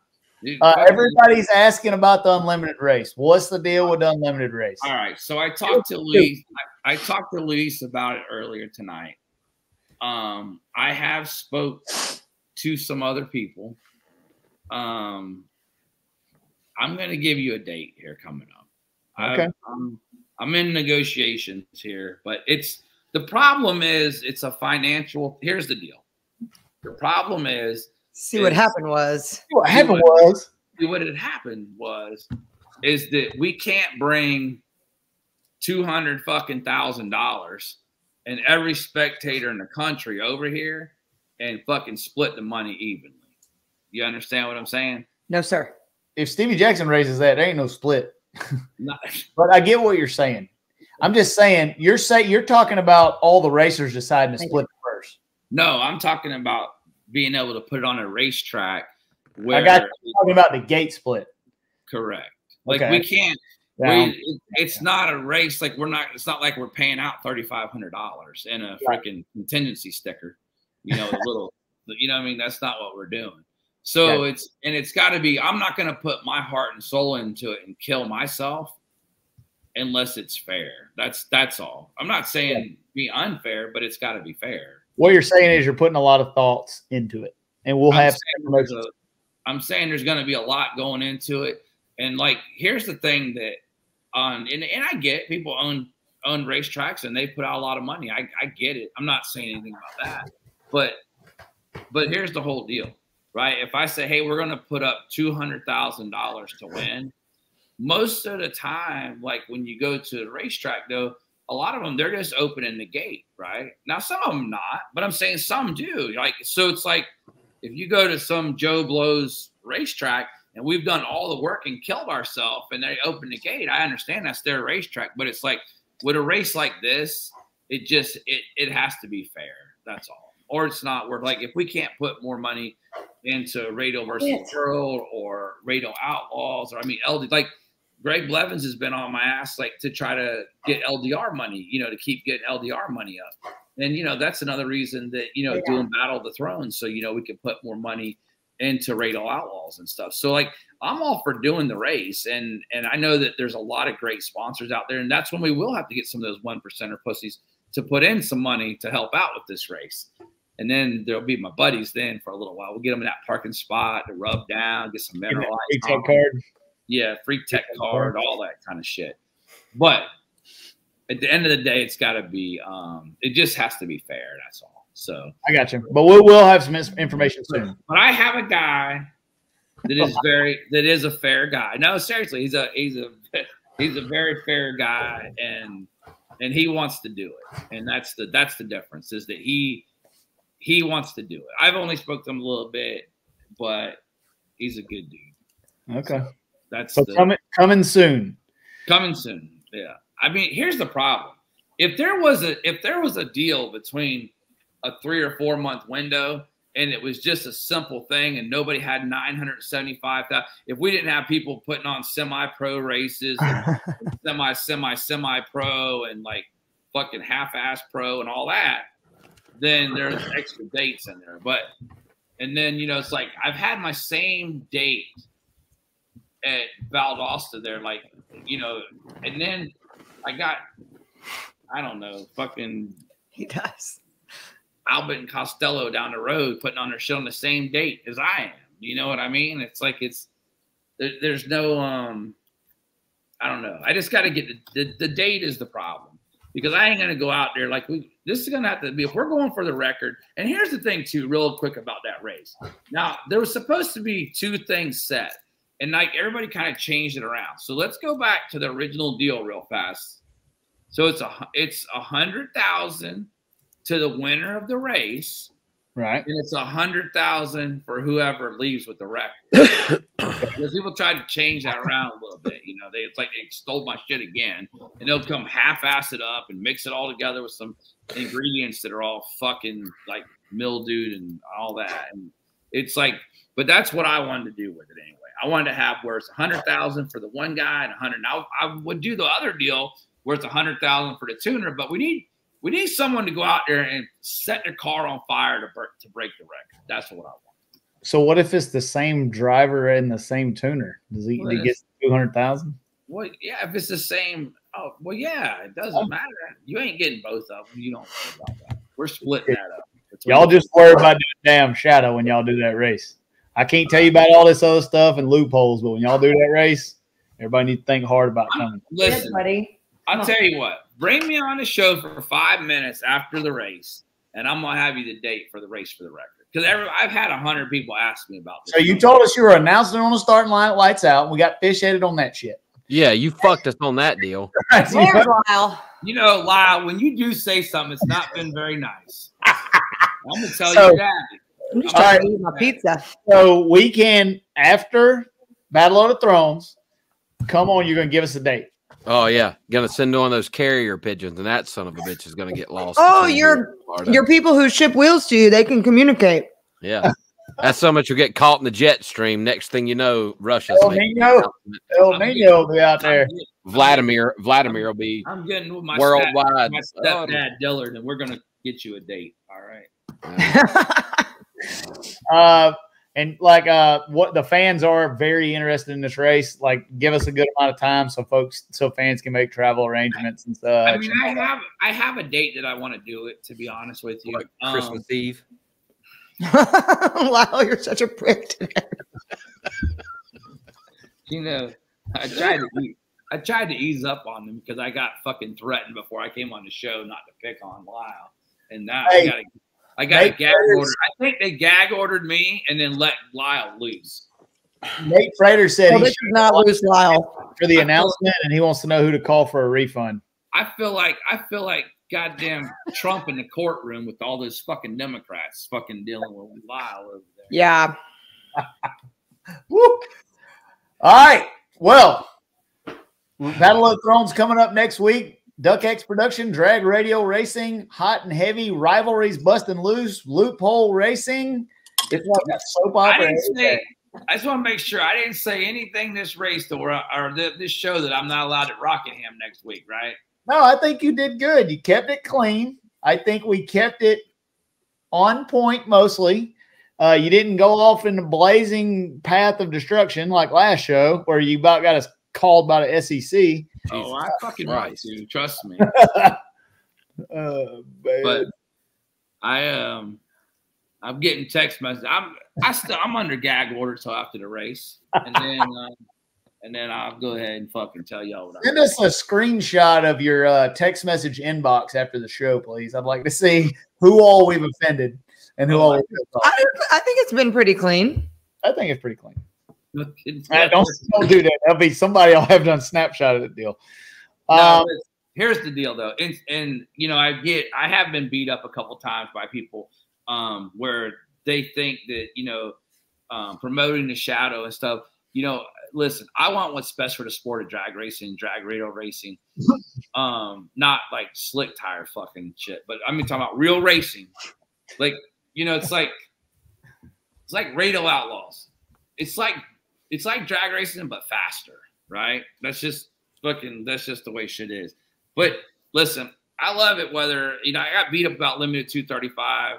Uh, everybody's asking about the unlimited race. What's the deal with the unlimited race? All right. So I talked to Luis. I, I talked to Luis about it earlier tonight. Um, I have spoke to some other people. Um, I'm going to give you a date here coming up. Okay. I'm, I'm in negotiations here, but it's the problem is it's a financial. Here's the deal. The problem is See what happened was What happened was what had happened was is that we can't bring 200 fucking thousand dollars and every spectator in the country over here and fucking split the money evenly. You understand what I'm saying? no, sir. if Stevie Jackson raises that, there ain't no split. But I get what you're saying. I'm just saying you're saying you're talking about all the racers deciding to split the first. no, I'm talking about being able to put it on a racetrack where I got you talking about the gate split. correct. Like Okay. we can't Down. we, it- it's not a race like we're not it's not like we're paying out $3500 in a Right. freaking contingency sticker you know a little you know what i mean? That's not what we're doing. So Right. it's and it's got to be i'm not going to put my heart and soul into it and kill myself unless it's fair. That's that's all. I'm not saying be unfair but it's got to be fair. What you're saying is you're putting a lot of thoughts into it, and we'll I'm have Saying a, I'm saying there's going to be a lot going into it, and like here's the thing that on and, and I get people own own racetracks and they put out a lot of money. I, I get it. I'm not saying anything about that, but but here's the whole deal, right? If I say, hey, we're going to put up two hundred thousand dollars to win, most of the time, like when you go to the racetrack, though, a lot of them they're just opening the gate, right? Now some of them not, but I'm saying some do. Like so, it's like if you go to some Joe Blow's racetrack and we've done all the work and killed ourselves and they open the gate, I understand that's their racetrack, but it's like with a race like this, it just it it has to be fair. That's all. Or it's not worth like if we can't put more money into Radial versus Yes. World or Radial Outlaws or I mean LD like Greg Blevins has been on my ass like to try to get LDR money, you know, to keep getting LDR money up. And you know, that's another reason that, you know, Yeah. doing Battle of the Thrones, so you know we can put more money into Radial Outlaws and stuff. So like I'm all for doing the race and and I know that there's a lot of great sponsors out there, and that's when we will have to get some of those one percenter pussies to put in some money to help out with this race. And then there'll be my buddies then for a little while. We'll get them in that parking spot to rub down, get some mineral Free tech card. Yeah, free tech card, all that kind of shit. But at the end of the day, it's got to be. Um, it just has to be fair. That's all. So, I got you. But we'll we'll have some information soon. but I have a guy that is very that is a fair guy. No, seriously, he's a he's a he's a very fair guy, and and he wants to do it, and that's the that's the difference is that he he wants to do it. I've only spoke to him a little bit, but he's a good dude. Okay. That's So the, coming coming soon. coming soon. Yeah. I mean, here's the problem. If there was a if there was a deal between a three or four month window and it was just a simple thing and nobody had 975,000 if we didn't have people putting on semi pro races semi semi semi pro and like fucking half ass pro and all that then there's extra dates in there but and then you know it's like I've had my same date at Valdosta there, like you know, and then I got I don't know, fucking He does. Abbott and Costello down the road putting on their shit on the same date as I am. You know what I mean? It's like it's there, there's no um I don't know. I just got to get the, the the date is the problem because I ain't gonna go out there like we. This is gonna have to be if we're going for the record. And here's the thing too, real quick about that race. Now there was supposed to be two things set, and like everybody kind of changed it around. So let's go back to the original deal real fast. So it's a it's a hundred thousand to the winner of the race, Right. and it's a hundred thousand for whoever leaves with the record. because people try to change that around a little bit. You know, they it's like they stole my shit again, and they'll come half-ass it up and mix it all together with some ingredients that are all fucking like mildewed and all that. And it's like, but that's what I wanted to do with it anyway. I wanted to have where it's a hundred thousand for the one guy and a hundred. Now I would do the other deal where it's a hundred thousand for the tuner, but we need we need someone to go out there and set their car on fire to break to break the record. That's what I want. So what if it's the same driver and the same tuner? Does he, Well, he get two hundred thousand? Well, yeah, if it's the same, oh, well, yeah, it doesn't oh. matter. You ain't getting both of them. You don't worry about that. We're splitting that up. Y'all just worry about doing damn shadow when y'all do that race. I can't tell you about all this other stuff and loopholes, but when y'all do that race, everybody need to think hard about coming. listen. buddy. I'll tell you what. Bring me on the show for five minutes after the race, and I'm gonna have you the date for the race for the record. Because I've had a hundred people ask me about this. So you told us you were announcing on the starting line, lights out. We got fish headed on that shit. Yeah, you fucked us on that deal. There's Lyle. You know, Lyle, when you do say something, it's not been very nice. I'm gonna tell So- you that. I'm just All trying right. to eat my pizza. So we can after Battle of the Thrones. Come on, you're gonna give us a date. Oh yeah, gonna send one of those carrier pigeons, and that son of a bitch is gonna get lost. Oh, between you're- here and Florida. Your people who ship wheels to you, they can communicate. yeah. That's so much you'll get caught in the jet stream. Next thing you know, Russia's El making Nino. El Nino will be out there. Vladimir, Vladimir will be I'm getting with my worldwide. Step, my Oh, stepdad Dillard, and we're gonna get you a date. All right. Uh, and like uh, what the fans are very interested in this race. Like, give us a good amount of time so folks, so fans can make travel arrangements and stuff. I mean, I have I have a date that I want to do it. To be honest with you, like Um, Christmas Eve. wow, you're such a prick today. you know, I tried to eat, I tried to ease up on them because I got fucking threatened before I came on the show not to pick on Lyle, and now Hey, I got a, I got a gag Prater's- order. I think they gag ordered me and then let Lyle loose. Nate Frater said Well, he this is not loose, Lyle. for the announcement, and he wants to know who to call for a refund. I feel like I feel like goddamn Trump in the courtroom with all those fucking Democrats fucking dealing with Lyle over there. Yeah. Woo. All right. Well, Battle of Thrones coming up next week. Duck X Production, Drag Radial Racing, Hot and Heavy, Rivalries Busting Loose, Loophole Racing. It's like a soap I opera. say. I just want to make sure I didn't say anything this race or or this show that I'm not allowed at Rockingham next week, right? No, I think you did good. You kept it clean. I think we kept it on point mostly. Uh, you didn't go off in the blazing path of destruction like last show, where you about got us called by the SEC. Oh, I fucking right Christ. to. Trust me. Uh, man. but I um I'm getting text messages. I'm I still I'm under gag order till after the race, and then um, and then I'll go ahead and fucking tell y'all what I'm. Send us a screenshot of your uh, text message inbox after the show, please. I'd like to see who all we've offended and who all. We've pissed. I, I think it's been pretty clean. I think it's pretty clean. Uh, don't, don't do that. That'll be somebody I'll have done snapshot of the deal. Um, listen, here's the deal though, and, and you know, I get I have been beat up a couple times by people um, where they think that you know um, promoting the shadow and stuff. You know, listen, I want what's best for the sport of drag racing, drag radial racing, um, not like slick tire fucking shit. But I mean, talking about real racing. Like you know, it's like it's like Radial Outlaws. It's like it's like drag racing but faster, right? That's just fucking that's just the way shit is. But listen, I love it whether you know I got beat up about limited 235,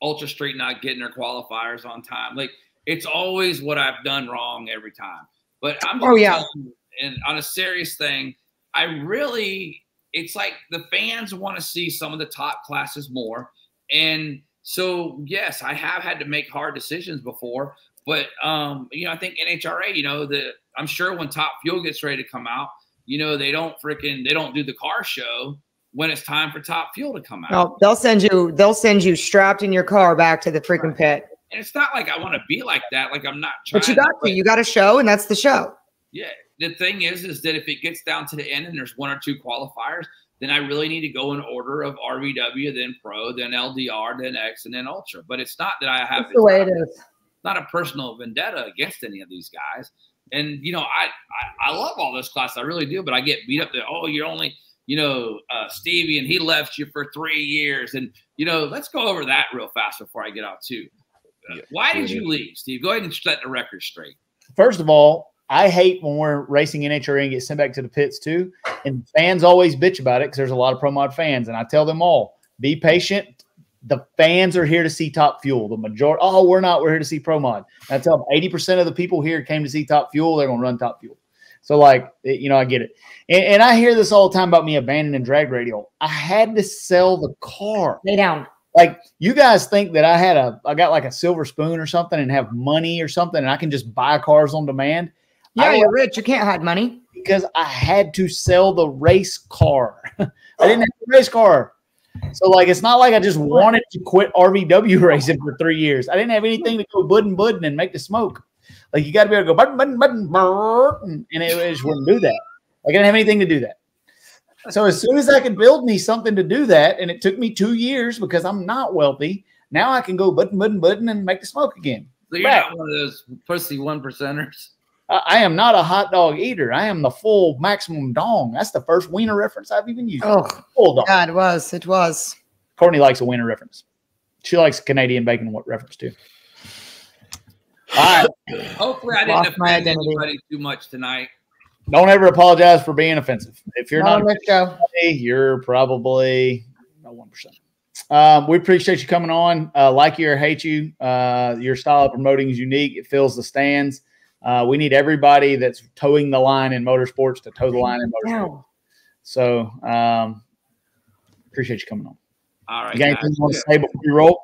Ultra Street not getting their qualifiers on time. Like it's always what I've done wrong every time. But I'm Oh, yeah. you, and on a serious thing, I really it's like the fans want to see some of the top classes more. And so yes, I have had to make hard decisions before, but um, you know, I think NHRA, you know, the I'm sure when Top Fuel gets ready to come out, you know, they don't freaking they don't do the car show when it's time for Top Fuel to come out. No, they'll send you. They'll send you strapped in your car back to the freaking pit. And it's not like I want to be like that. Like I'm not trying. But you got to. You got a show, and that's the show. Yeah. The thing is, is that if it gets down to the end and there's one or two qualifiers, then I really need to go in order of RVW, then Pro, then LDR, then X, and then Ultra. But it's not that I have That's the way it is. Not a personal vendetta against any of these guys. And you know, I I, I love all this class, I really do. But I get beat up that oh, you're only you know uh, Stevie and he left you for three years, and you know, let's go over that real fast before I get out too. Uh, why did you leave, Steve? Go ahead and set the record straight. First of all, I hate when we're racing NHRA and get sent back to the pits too. And fans always bitch about it because there's a lot of pro mod fans. And I tell them all, be patient. The fans are here to see Top Fuel. The majority, oh, we're not. We're here to see pro mod. And I tell them 80% of the people here came to see Top Fuel. They're going to run Top Fuel. So, like, it- you know, I get it. And, and I hear this all the time about me abandoning drag radial. I had to sell the car Lay down. like you guys think that I had a I got like a silver spoon or something and have money or something and I can just buy cars on demand Yeah, you're rich. You can't hide money. because I had to sell the race car. I didn't have a race car. So like it's not like I just wanted to quit RVW racing for three years. I didn't have anything to go budding budding and make the smoke. Like you got to be able to go button button button brrr, and it just wouldn't do that. Like, I didn't have anything to do that. So as soon as I could build me something to do that, and it took me two years because I'm not wealthy. Now I can go button button button and make the smoke again. So you're Right. not one of those pussy one percenters. I, I am not a hot dog eater. I am the full maximum dong. That's the first wiener reference I've even used. Oh Full dong. God, it was. It was. Courtney likes a wiener reference. She likes Canadian bacon what reference too. All right. Hopefully, I didn't my offend identity. anybody too much tonight. Don't ever apologize for being offensive. If you're Not not on this show. funny, you're probably not one percent. Um, we appreciate you coming on. Uh, like you or hate you, uh, your style of promoting is unique. It fills the stands. Uh, we need everybody that's towing the line in motorsports to tow the line in motorsports. So um, appreciate you coming on. All right, You got anything guys. you want to say before you roll?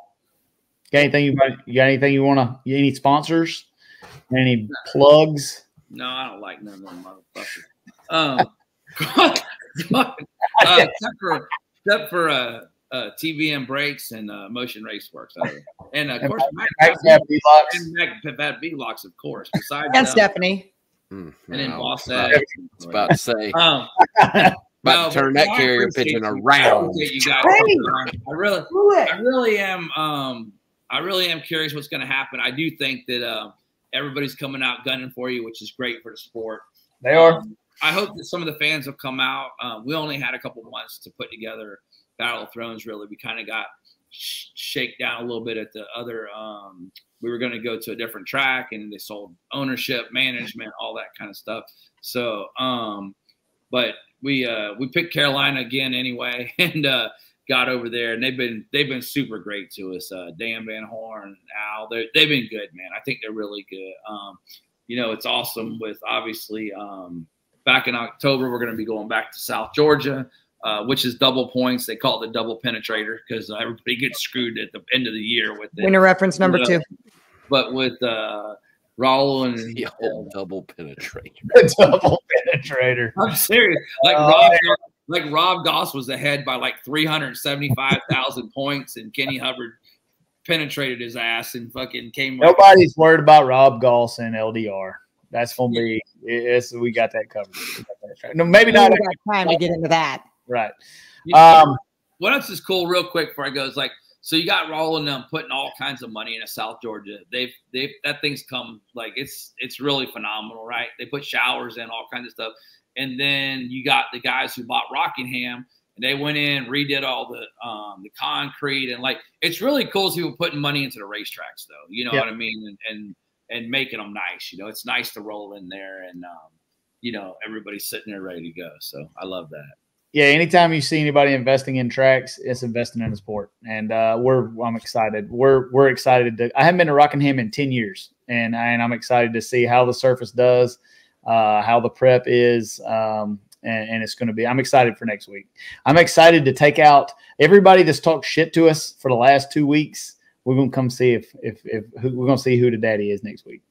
Got anything you got? You got anything you want to? Any sponsors? Any plugs? No, I don't like none of them motherfuckers. Um, uh, except for except for uh, uh, TBM brakes and uh, motion race works, uh, and uh, of course, Mac, Max Gap V-Locks. and Mac, Bad B locks, of course. Besides And uh, Stephanie. Mm, and then no, Boss I Ed. was about to say, Um, about no, to turn that I carrier appreciate pigeon. I around. you guys. Hey! I really, I really am. Um, I really am curious what's going to happen. I do think that uh, everybody's coming out gunning for you, which is great for the sport. They are. Um, I hope that some of the fans will come out. Um, we only had a couple months to put together Battle of Thrones. Really, we kind of got sh- shake down a little bit at the other. Um, we were going to go to a different track, and they sold ownership, management, all that kind of stuff. So, um, but we uh, we picked Carolina again anyway, and uh, got over there, and they've been they've been super great to us. Uh, Dan Van Horn, Al, they they've been good, man. I think they're really good. Um, you know, it's awesome with obviously um, back in October, we're going to be going back to South Georgia, uh, which is double points. They call it the double penetrator because everybody gets screwed at the end of the year with it. Winner reference number Yeah. two. But with uh, Raul and The old double penetrator. Double penetrator. I'm serious. Like Oh, Rob, like Rob Goss was ahead by like 375,000 points, and Kenny Hubbard penetrated his ass and fucking came. right- Nobody's worried about Rob Goss and LDR. That's gonna be. It's, we got that covered. Got that. No, maybe not. ain't got time to get into that. Right. You know, Um, what else is cool, real quick, before I go, is like so you got and them putting all kinds of money into South Georgia. They've they've that thing's come like it's it's really phenomenal, right? They put showers in all kinds of stuff, and then you got the guys who bought Rockingham. And they went in, redid all the um, the concrete, and like it's really cool. People putting money into the racetracks, though. You know Yeah. what I mean? And, and and making them nice. You know, it's nice to roll in there, and um, you know everybody's sitting there ready to go. So I love that. Yeah. Anytime you see anybody investing in tracks, it's investing in a sport, and uh, we're. I'm excited. We're we're excited to. I haven't been to Rockingham in ten years, and and I'm excited to see how the surface does. uh, how the prep is. Um, and, and it's going to be, I'm excited for next week. I'm excited to take out everybody that's talked shit to us for the last two weeks. We're going to come see if, if, if who, we're going to see who the daddy is next week.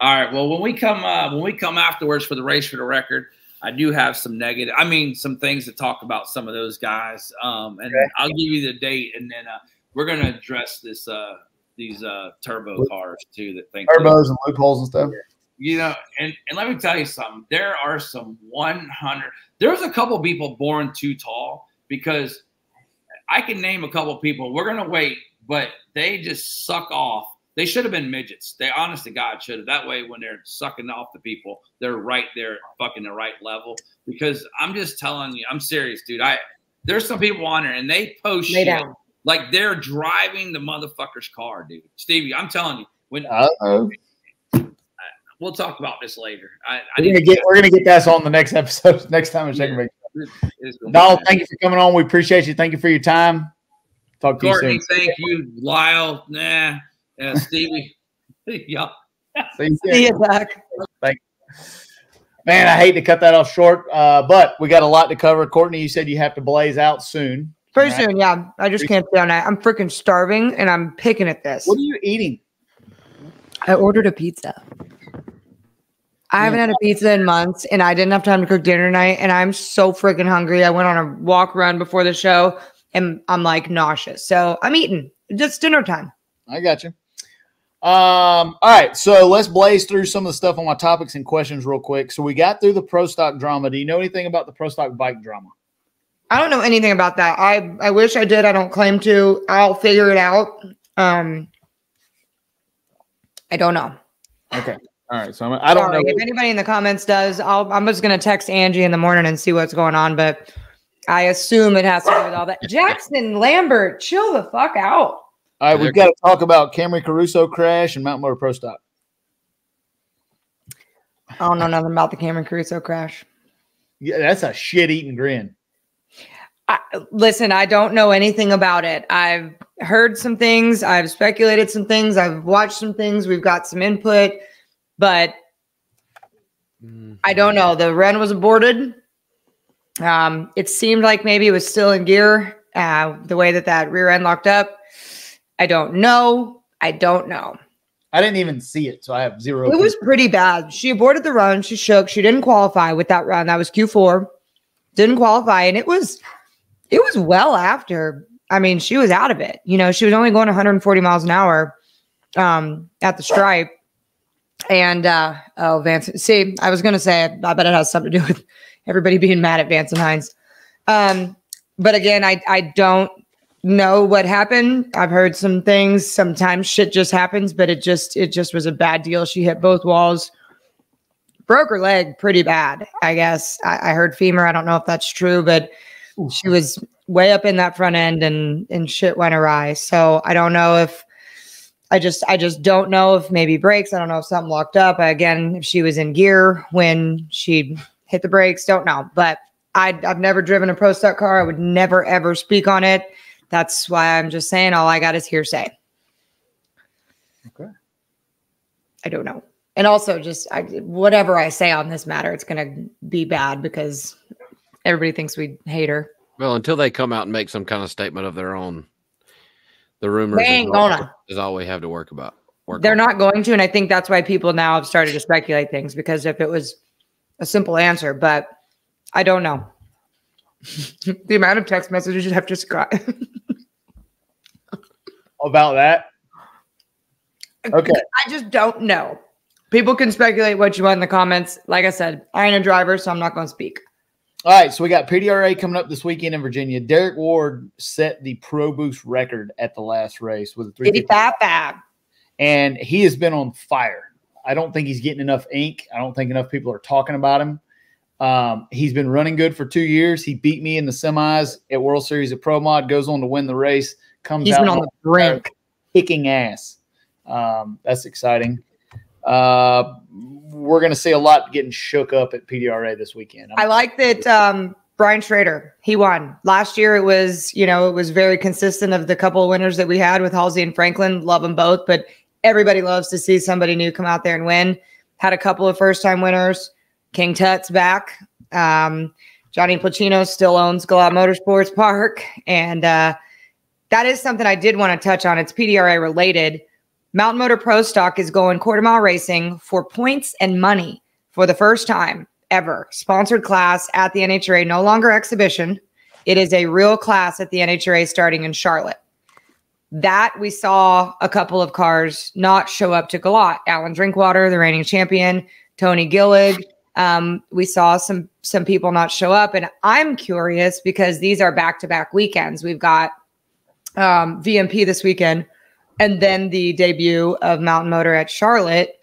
All right. Well, when we come, uh, when we come afterwards for the race for the record, I do have some negative. I mean, some things to talk about some of those guys. Um, and okay. I'll give you the date, and then uh, we're going to address this uh, these uh, turbo cars too. That think turbos and loopholes and stuff. You know, and and let me tell you something. There are some 100. There's a couple people born too tall because I can name a couple people. We're going to wait, but they just suck off they should have been midgets. They honest to God should have. That way, when they're sucking off the people, they're right there, fucking the right level. Because I'm just telling you, I'm serious, dude. I there's some people on there and they post shit down. like they're driving the motherfucker's car, dude. Stevie, I'm telling you, when Uh-oh. we'll talk about this later. I, I we're gonna get we're gonna get that on the next episode. Next time we're yeah. Donald, thank you for coming on. We appreciate you. Thank you for your time. Talk to Courtney, you soon. Thank you, Lyle. Nah. Yeah, Stevie. yeah. See you, Zach. Thank Man, I hate to cut that off short, uh, but we got a lot to cover. Courtney, you said you have to blaze out soon. Pretty right? soon, yeah. I just can't stay on that. I'm freaking starving and I'm picking at this. What are you eating? I ordered a pizza. I haven't had a pizza in months and I didn't have time to cook dinner tonight and I'm so freaking hungry. I went on a walk run before the show and I'm like nauseous. So I'm eating. Just dinner time. I got you. Um, all right, so let's blaze through some of the stuff on my topics and questions real quick. So we got through the pro stock drama. Do you know anything about the pro stock bike drama? I don't know anything about that. I I wish I did. I don't claim to. I'll figure it out. Um, I don't know. Okay. All right. So I'm, I do not know. If anybody in the comments does, I'll, I'm just going to text Angie in the morning and see what's going on. But I assume it has to do with all that. Jackson Lambert, chill the fuck out. All right, we've got to talk about Camrie Caruso crash and Mountain Motor Pro Stock. I don't know nothing about the Camrie Caruso crash. Yeah, that's a shit eating grin. I, listen, I don't know anything about it. I've heard some things, I've speculated some things, I've watched some things, we've got some input, but I don't know. The Ren was aborted. Um, it seemed like maybe it was still in gear, uh, the way that that rear end locked up. I don't know. I don't know. I didn't even see it, so I have zero. It was pretty bad. She aborted the run. She shook. She didn't qualify with that run. That was Q4. Didn't qualify, and it was it was well after. I mean, she was out of it. You know, she was only going 140 miles an hour um, at the stripe. And uh, oh, Vance. See, I was gonna say, I bet it has something to do with everybody being mad at Vance and Hines. Um, but again, I I don't know what happened. I've heard some things. Sometimes shit just happens, but it just it just was a bad deal. She hit both walls, broke her leg pretty bad. I guess I, I heard femur. I don't know if that's true, but she was way up in that front end and and shit went awry. So I don't know if I just I just don't know if maybe brakes. I don't know if something locked up. Again, if she was in gear when she hit the brakes, don't know. But I I've never driven a pro stock car. I would never ever speak on it. That's why I'm just saying all I got is hearsay. Okay. I don't know. And also, just I, whatever I say on this matter, it's going to be bad because everybody thinks we hate her. Well, until they come out and make some kind of statement of their own, the rumors they ain't is, gonna. All, is all we have to work about. Work They're on. not going to, and I think that's why people now have started to speculate things because if it was a simple answer, but I don't know. The amount of text messages you have just got about that. Okay. I just don't know. People can speculate what you want in the comments. Like I said, I ain't a driver, so I'm not going to speak. All right, so we got PDRA coming up this weekend in Virginia. Derek Ward set the Pro Boost record at the last race with a 355. And he has been on fire. I don't think he's getting enough ink. I don't think enough people are talking about him. Um, he's been running good for two years. He beat me in the semis at World Series of Pro Mod, goes on to win the race, comes he's out on the brink, kicking ass. Um, that's exciting. Uh, we're going to see a lot getting shook up at PDRA this weekend. I'm i like that um, Brian Schrader, he won. Last year it was, you know, it was very consistent of the couple of winners that we had with Halsey and Franklin. Love them both, but everybody loves to see somebody new come out there and win. had a couple of first time winners. King Tut's back. Um, Johnny Pluchino still owns Galot Motorsports Park. And uh, that is something I did want to touch on. It's PDRA related. Mountain Motor Pro Stock is going quarter mile racing for points and money for the first time ever. Sponsored class at the NHRA, no longer exhibition. It is a real class at the NHRA starting in Charlotte. That we saw a couple of cars not show up to Galot. Alan Drinkwater, the reigning champion, Tony Gillig. Um, we saw some some people not show up, and I'm curious because these are back to back weekends. We've got um, VMP this weekend, and then the debut of Mountain Motor at Charlotte.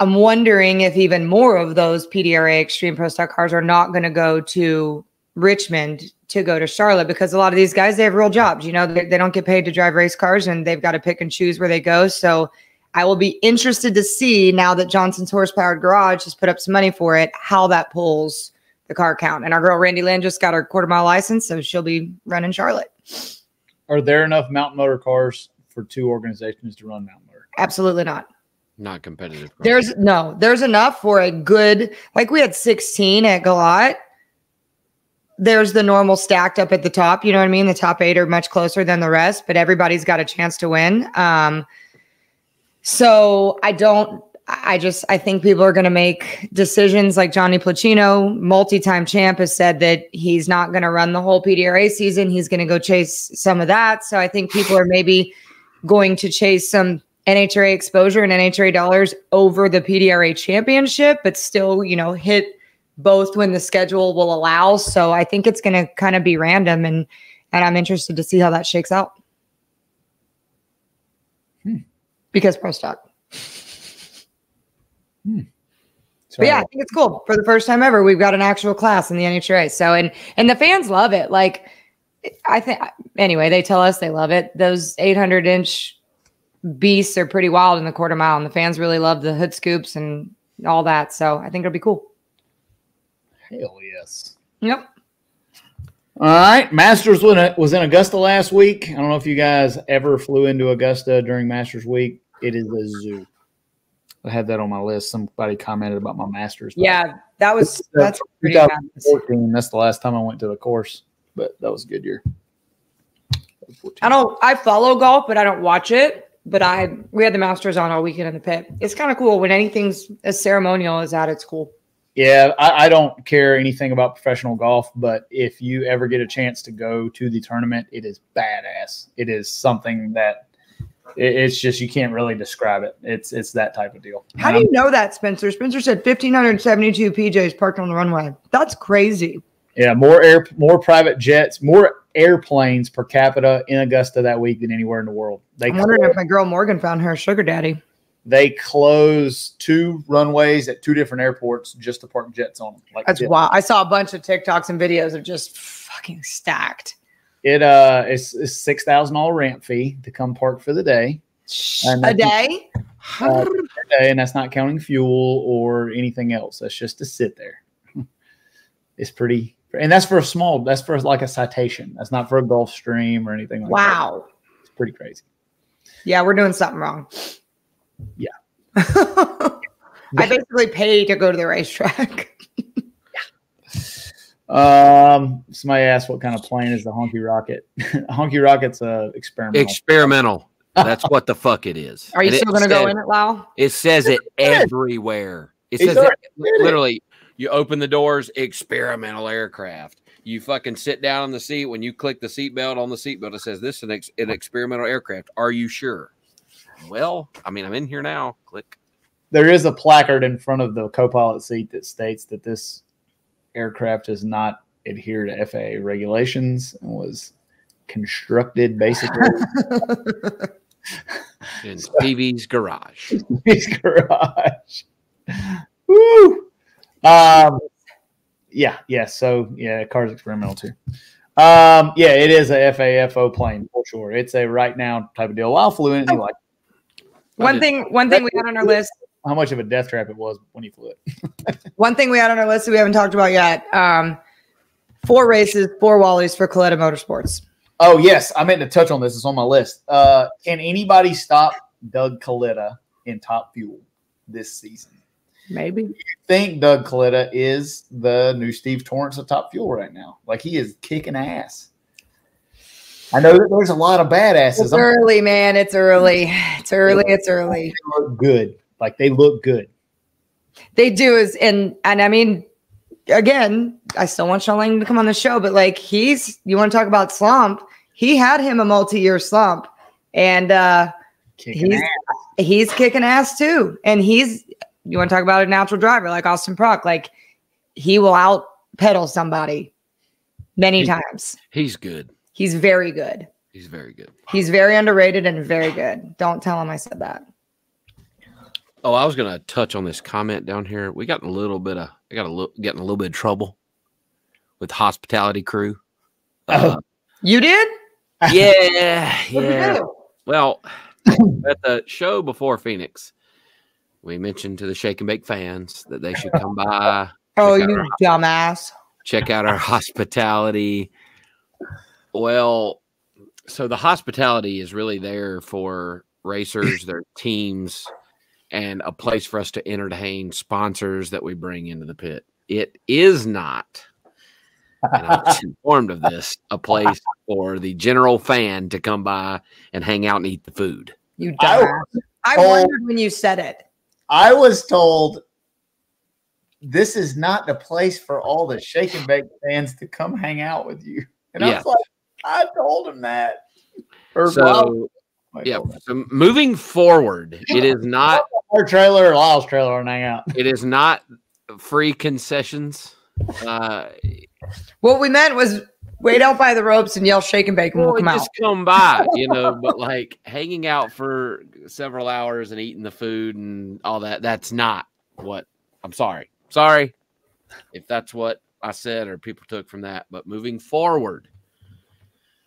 I'm wondering if even more of those PDRA Extreme Pro Stock cars are not going to go to Richmond to go to Charlotte because a lot of these guys they have real jobs. You know, they, they don't get paid to drive race cars and they've got to pick and choose where they go. So I will be interested to see now that Johnson's Horsepowered Garage has put up some money for it, how that pulls the car count. And our girl Randy Lynn just got her quarter mile license, so she'll be running Charlotte. Are there enough mountain motor cars for two organizations to run mountain motor? Absolutely not. Not competitive. There's no, there's enough for a good, like we had 16 at Galot there's the normal stacked up at the top. You know what I mean? The top eight are much closer than the rest, but everybody's got a chance to win. Um, so I don't. I just I think people are going to make decisions like Johnny Pluchino, multi-time champ, has said that he's not going to run the whole PDRA season. He's going to go chase some of that. So I think people are maybe going to chase some NHRA exposure and NHRA dollars over the PDRA championship, but still, you know, hit both when the schedule will allow. So I think it's going to kind of be random, and and I'm interested to see how that shakes out. Hmm. Because pro stock. Hmm. But yeah, I think it's cool. For the first time ever, we've got an actual class in the NHRA. So and and the fans love it. Like I think anyway, they tell us they love it. Those 800 inch beasts are pretty wild in the quarter mile, and the fans really love the hood scoops and all that. So I think it'll be cool. Hell yes. Yep. All right. Masters was in Augusta last week. I don't know if you guys ever flew into Augusta during Masters week. It is a zoo. I had that on my list. Somebody commented about my Masters. Yeah, that was uh, that's pretty 2014. That's the last time I went to the course, but that was a good year. I don't. I follow golf, but I don't watch it. But I we had the Masters on all weekend in the pit. It's kind of cool when anything's as ceremonial as that. It's cool. Yeah, I, I, don't care anything about professional golf, but if you ever get a chance to go to the tournament, it is badass. It is something that it, it's just you can't really describe it. It's it's that type of deal. How do you know that, Spencer? Spencer said fifteen hundred seventy-two PJs parked on the runway. That's crazy. Yeah, more air, more private jets, more airplanes per capita in Augusta that week than anywhere in the world. They I'm wondering if my girl Morgan found her sugar daddy they close two runways at two different airports just to park jets on them. Like That's wild. I saw a bunch of TikToks and videos of just fucking stacked. It uh, it's, it's six thousand dollar ramp fee to come park for the day. A day. Uh, a day, and that's not counting fuel or anything else. That's just to sit there. it's pretty, and that's for a small. That's for like a citation. That's not for a Gulfstream or anything like wow. that. Wow, it's pretty crazy. Yeah, we're doing something wrong. Yeah. I basically pay to go to the racetrack. Yeah. Um, somebody asked what kind of plane is the Honky Rocket. honky Rocket's a experimental. Experimental. That's what the fuck it is. Are you and still going to go in it, Lau? It says it everywhere. It says it, literally. You open the doors, experimental aircraft. You fucking sit down on the seat. When you click the seatbelt on the seatbelt, it says this is an, ex- an experimental aircraft. Are you sure? Well, I mean, I'm in here now. Click. There is a placard in front of the co-pilot seat that states that this aircraft does not adhere to FAA regulations and was constructed basically in Stevie's garage. Stevie's garage. Woo! Um, yeah, yeah. So yeah, car's experimental too. Um, yeah, it is a FAFO plane for sure. It's a right now type of deal. While I flew in like one thing, one thing we had on our list. How much of a death trap it was when he flew it. one thing we had on our list that we haven't talked about yet. Um, four races, four Wallies for Kalitta Motorsports. Oh yes, I meant to touch on this. It's on my list. Uh, can anybody stop Doug Kalitta in Top Fuel? this season. Maybe. You think Doug Kalitta is the new Steve Torrence of Top Fuel right now? Like he is kicking ass. I know that there's a lot of badasses. It's early, man. It's early. It's early. It's early. They look good. Like they look good. They do is and and I mean, again, I still want Sean to come on the show, but like he's you want to talk about slump? He had him a multi-year slump, and uh Kicking he's ass. he's kicking ass too. And he's you want to talk about a natural driver like Austin Prock, like he will out pedal somebody many He- times. He's good. He's very good. He's very good. He's very underrated and very good. Don't tell him I said that. Oh, I was gonna touch on this comment down here. We got a little bit of I got a little getting a little bit of trouble with hospitality crew. Uh, You did? yeah, yeah. Well, at the show before Phoenix, we mentioned to the Shake and Bake fans that they should come by, Oh, you our- dumbass. check out our hospitality. Well, so the hospitality is really there for racers, their teams, and a place for us to entertain sponsors that we bring into the pit. It is not, and I was informed of this, a place for the general fan to come by and hang out and eat the food. You I dumbass. I told- wondered when you said it. I was told this is not the place for all the shake and bake fans to come hang out with you. And I was like, I told him that. Or So, yeah, so moving forward, it is not our trailer or Lyle's trailer and hang out. it is not free concessions. Uh, What we meant was wait out by the ropes and yell shake and bake and we'll well, come out. just come by, you know. But like hanging out for several hours and eating the food and all that—that's not what. I'm sorry, sorry if that's what I said or people took from that. But moving forward,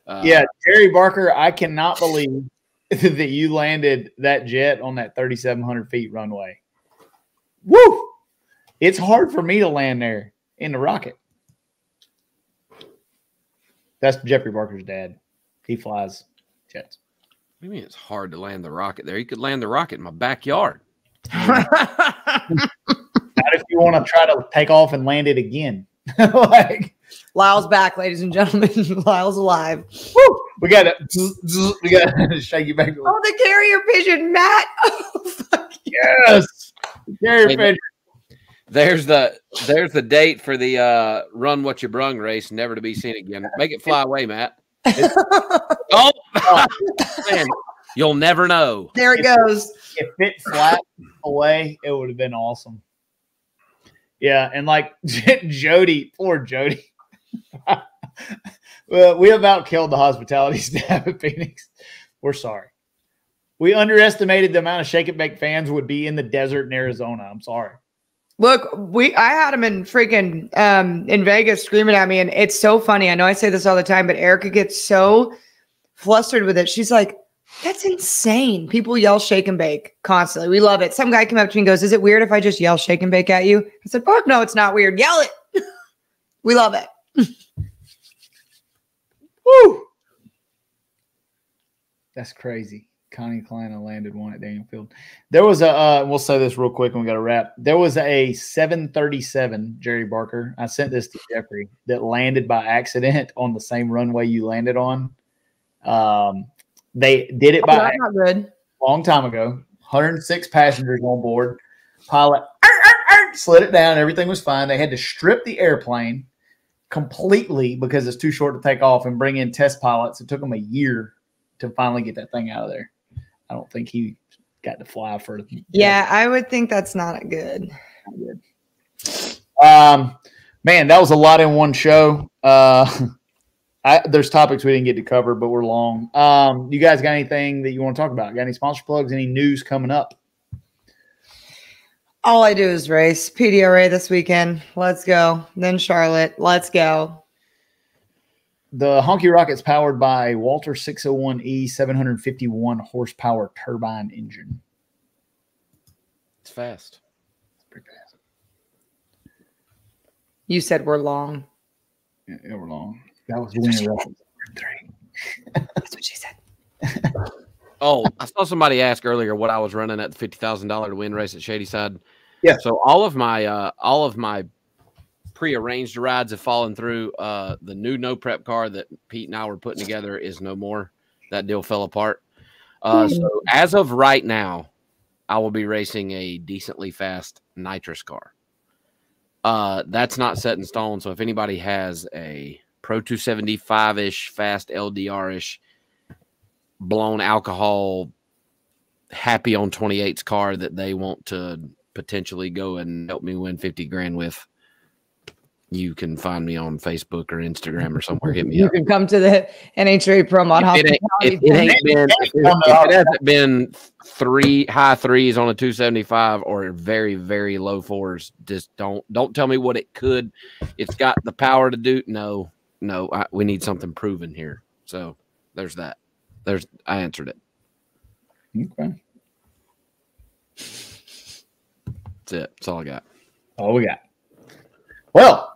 uh, Yeah, Jerry Barker, I cannot believe that you landed that jet on that 3,700 feet runway. Woo! It's hard for me to land there in the rocket. That's Jeffrey Barker's dad. He flies jets. what do you mean it's hard to land the rocket there? You could land the rocket in my backyard. Not if you want to try to take off and land it again. like, Lyle's back, ladies and gentlemen. Lyle's alive. woo, we got to we got to shake you back. Oh, the carrier pigeon, Matt. Oh, fuck. Yes, Jerry Hey, Federick. There's the there's the date for the uh, run what you brung race, never to be seen again. Make it fly away, Matt. Oh, man, you'll never know. there it goes. if it flat away, it would have been awesome. Yeah, and like Jody, poor Jody. well, we about killed the hospitality staff at Phoenix. We're sorry. We underestimated the amount of shake and bake fans would be in the desert in Arizona. I'm sorry. Look, we I had him in freaking um in Vegas screaming at me, and it's so funny. I know I say this all the time, but Erica gets so flustered with it. She's like, "That's insane." People yell "shake and bake" constantly. We love it. Some guy came up to me and goes, "Is it weird if I just yell "shake and bake" at you?" I said, "Fuck no, it's not weird. Yell it." we love it. Woo! That's crazy. Connie Klein landed one at Daniel Field. There was a, uh, we'll say this real quick and we got to wrap. There was a 737 Jerry Barker. I sent this to Jeffrey that landed by accident on the same runway you landed on. Um, they did it Oh, by not good. a long time ago. 106 passengers on board. Pilot "Arr, arr, arr," slid it down. Everything was fine. They had to strip the airplane completely because it's too short to take off and bring in test pilots. It took them a year to finally get that thing out of there. I don't think he got to fly for Yeah, I would think that's not good. Um, man, that was a lot in one show. Uh, I, there's topics we didn't get to cover, but we're long. Um, you guys got anything that you want to talk about? Got any sponsor plugs? Any news coming up? All I do is race PDRA this weekend. Let's go. Then Charlotte. Let's go. The Honky Rocket's powered by Walter 601E 751 horsepower turbine engine. It's fast. It's pretty fast. You said we're long. Yeah, yeah, we're long. That was winner reference. Three. That's what she said. Oh, I saw somebody ask earlier what I was running at the fifty thousand dollar to win race at Shady Side. Yeah. So all of my uh all of my prearranged rides have fallen through. Uh the new no prep car that Pete and I were putting together is no more. That deal fell apart. Uh so as of right now, I will be racing a decently fast nitrous car. Uh that's not set in stone. So if anybody has a Pro 275 ish fast LDR ish blown alcohol happy on 28's car that they want to potentially go and help me win 50 grand with you can find me on facebook or instagram or somewhere. Hit me You up. can come to the NHRA Pro Mod if it, ain't, if it ain't been if it, if it hasn't been three high threes on a 275 or very very low fours just don't don't tell me what it could it's got the power to do no no I, we need something proven here so there's that there's i answered it Okay. that's it that's all i got All we got. Well,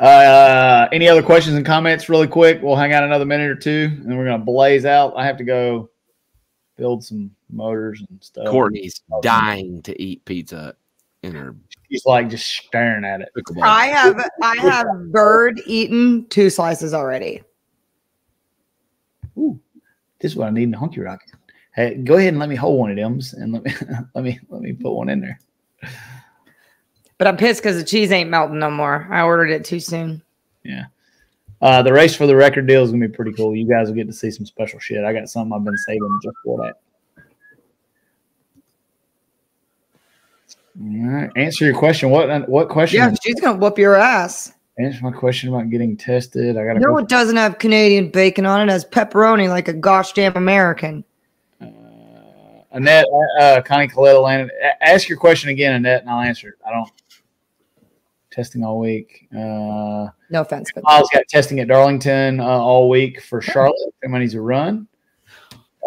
uh, any other questions and comments really quick? We'll hang out another minute or two and then we're going to blaze out. I have to go build some motors and stuff. courtney's dying to eat pizza in her He's like just staring at it. pickleball I have I have bird eaten two slices already. Ooh, this is what I need in a Honky Rocket. Hey, go ahead and let me hold one of them and let me let me let me put one in there. But I'm pissed because the cheese ain't melting no more. I ordered it too soon. Yeah. Uh, the race for the record deal is gonna be pretty cool. You guys will get to see some special shit. I got something I've been saving just for that. Right. Answer your question. What what question? Yeah, she's gonna whoop your ass. Answer my question about getting tested. I gotta No, go. it doesn't have Canadian bacon on it. It has pepperoni like a gosh damn American. Uh, Annette, uh, uh, Connie Kalitta landed. Ask your question again, Annette, and I'll answer it. I don't testing all week. Uh, No offense, but Miles got testing at Darlington uh, all week for Charlotte. Needs a run.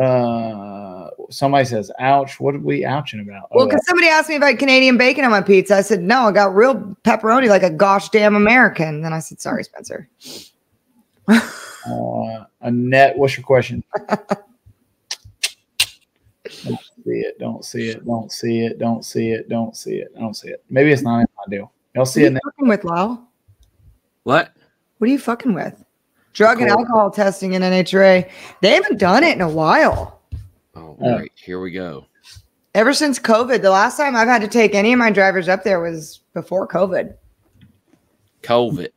Uh, somebody says, "Ouch!" What are we ouching about? well, Oh, because somebody asked me if I had Canadian bacon on my pizza. I said no. I got real pepperoni like a gosh damn American. Then I said sorry, Spencer. uh, Annette, what's your question? don't see it. Don't see it. Don't see it. Don't see it. Don't see it. Don't see it. Maybe it's not in my deal. Y'all see What are it? you now? fucking with, Lyle? what What are you fucking with? Drug and alcohol testing in NHRA. They haven't done it in a while. oh Uh, here we go Ever since COVID, the last time I've had to take any of my drivers up there was before COVID. covid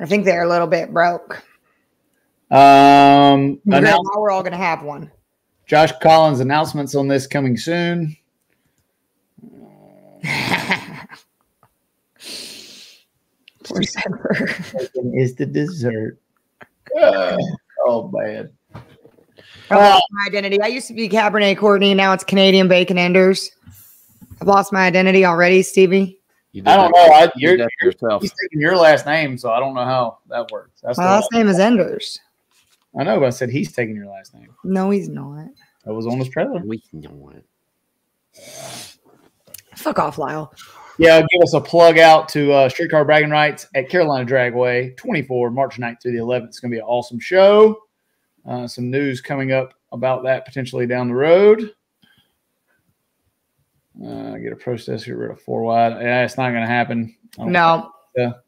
I think they're a little bit broke. Um, Now announce- we're all gonna have one. Josh Collins announcements on this coming soon. Poor Spencer. Is the dessert? Uh, oh man. I lost my identity. I used to be Cabernet Courtney. Now it's Canadian Bacon Enders. I've lost my identity already, Stevie. you did I don't know. I, you you're, did that to yourself he's taking your last name, so I don't know how that works. That's My last name is Enders. I know, but I said he's taking your last name. No, he's not. That was on his trailer. we know it Fuck off, Lyle. Yeah, give us a plug out to uh, Streetcar Bragging Rights at Carolina Dragway, 24, March 9th through the 11th. It's going to be an awesome show. Uh, some news coming up about that potentially down the road. Uh, get a process, get rid of four wide. Yeah, it's not going to happen. No, think so.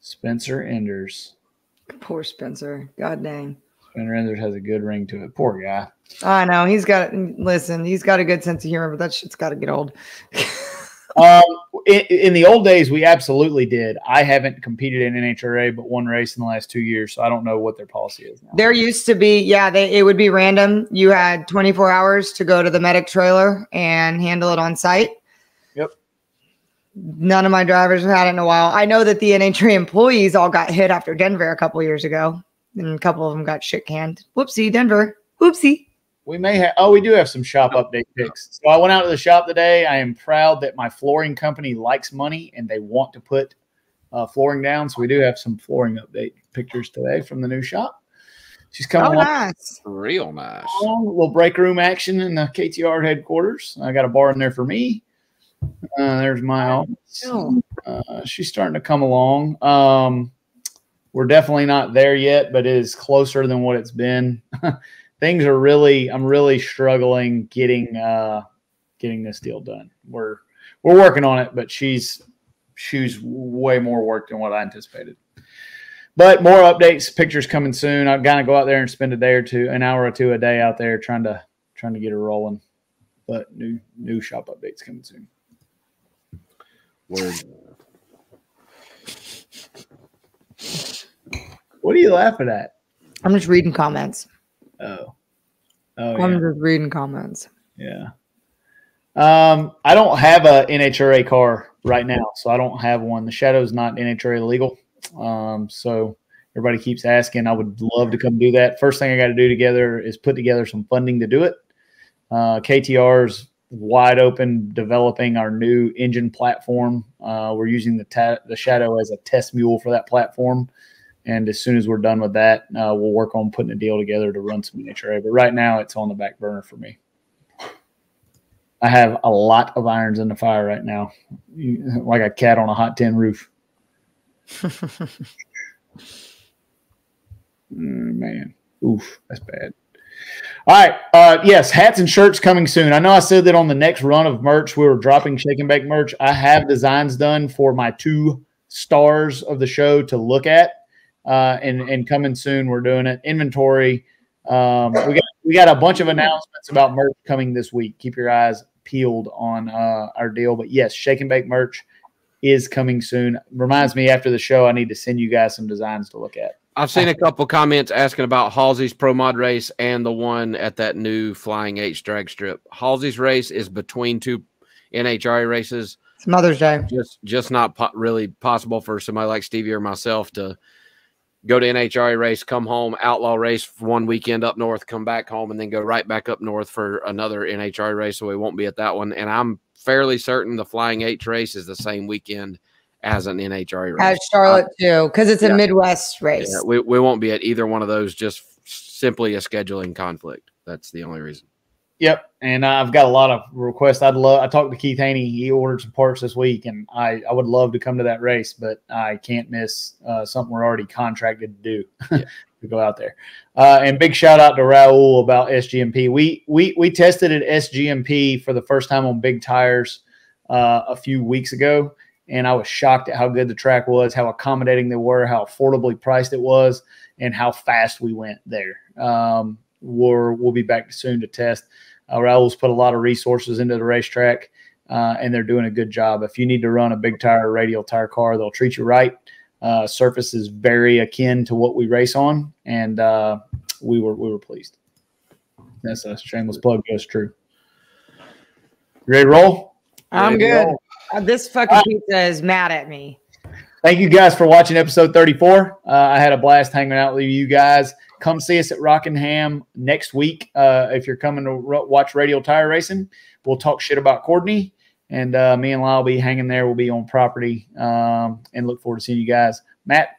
Spencer Enders. poor Spencer. God dang. Spencer Enders has a good ring to it. Poor guy. I know he's got. Listen, he's got a good sense of humor, but that shit's got to get old. Um, in, in the old days, we absolutely did. I haven't competed in NHRA but one race in the last two years, so I don't know what their policy is now. There used to be, yeah, they, it would be random. You had 24 hours to go to the medic trailer and handle it on site. Yep. None of my drivers have had it in a while. I know that the NHRA employees all got hit after Denver a couple years ago, and a couple of them got shit canned. Whoopsie, Denver. Whoopsie. We may have. Oh, we do have some shop update picks. So I went out to the shop today. I am proud that my flooring company likes money and they want to put uh, flooring down. So we do have some flooring update pictures today from the new shop. She's Oh, coming along. nice. real nice a little break room action in the KTR headquarters. I got a bar in there for me. Uh, there's my office. Oh. Uh, she's starting to come along. Um, we're definitely not there yet, but it is closer than what it's been. Things are really, I'm really struggling getting uh, getting this deal done. We're we're working on it, but she's she's way more work than what I anticipated. But more updates, pictures coming soon. I've got to go out there and spend a day or two, an hour or two a day out there trying to trying to get her rolling. But new new shop updates coming soon. Word. What are you laughing at? I'm just reading comments. Oh, oh I'm yeah, just reading comments. yeah. Um, I don't have a NHRA car right now, so I don't have one. The Shadow's not NHRA legal, um, so everybody keeps asking. I would love to come do that. First thing I got to do together is put together some funding to do it. Uh, KTR's wide open developing our new engine platform. Uh, we're using the ta- the Shadow as a test mule for that platform. And as soon as we're done with that, uh, we'll work on putting a deal together to run some NHRA. But right now, it's on the back burner for me. I have a lot of irons in the fire right now, like a cat on a hot tin roof. Mm, man, oof, that's bad. All right. Uh, yes, hats and shirts coming soon. I know I said that on the next run of merch, we were dropping shake and bake merch. I have designs done for my two stars of the show to look at. Uh, and, and coming soon, we're doing it. Inventory. Um, we got we got a bunch of announcements about merch coming this week. Keep your eyes peeled on uh, our deal. But yes, shake and bake merch is coming soon. Reminds me after the show, I need to send you guys some designs to look at. I've seen a couple comments asking about Halsey's Pro Mod race and the one at that new Flying H drag strip. Halsey's race is between two NHRA races. It's Mother's Day. Just just not po- really possible for somebody like Stevie or myself to go to NHRA race, come home, outlaw race for one weekend up north, come back home, and then go right back up north for another NHRA race. So we won't be at that one. And I'm fairly certain the Flying H race is the same weekend as an NHRA race. As Charlotte too, because it's a Midwest race. Yeah, we, we won't be at either one of those, just simply a scheduling conflict. That's the only reason. Yep, and I've got a lot of requests. I'd love. I talked to Keith Haney. He ordered some parts this week, and I I would love to come to that race, but I can't miss uh, something we're already contracted to do to go out there. Uh, and big shout out to Raul about SGMP. We we we tested at SGMP for the first time on big tires uh, a few weeks ago, and I was shocked at how good the track was, how accommodating they were, how affordably priced it was, and how fast we went there. Um, we're, we'll be back soon to test. Uh, Raul's put a lot of resources into the racetrack, uh, and they're doing a good job. If you need to run a big tire radial tire car, they'll treat you right. Uh, surface is very akin to what we race on, and uh, we were we were pleased. That's a shameless plug, but it's true. You ready to roll? I'm Ready good. roll? Uh, this fucking pizza is mad at me. Thank you guys for watching episode 34. Uh, I had a blast hanging out with you guys. Come see us at Rockingham next week. Uh, if you're coming to watch Radial Tire Racing, we'll talk shit about Courtney. And uh, me and Lyle will be hanging there. We'll be on property um, and look forward to seeing you guys. Matt,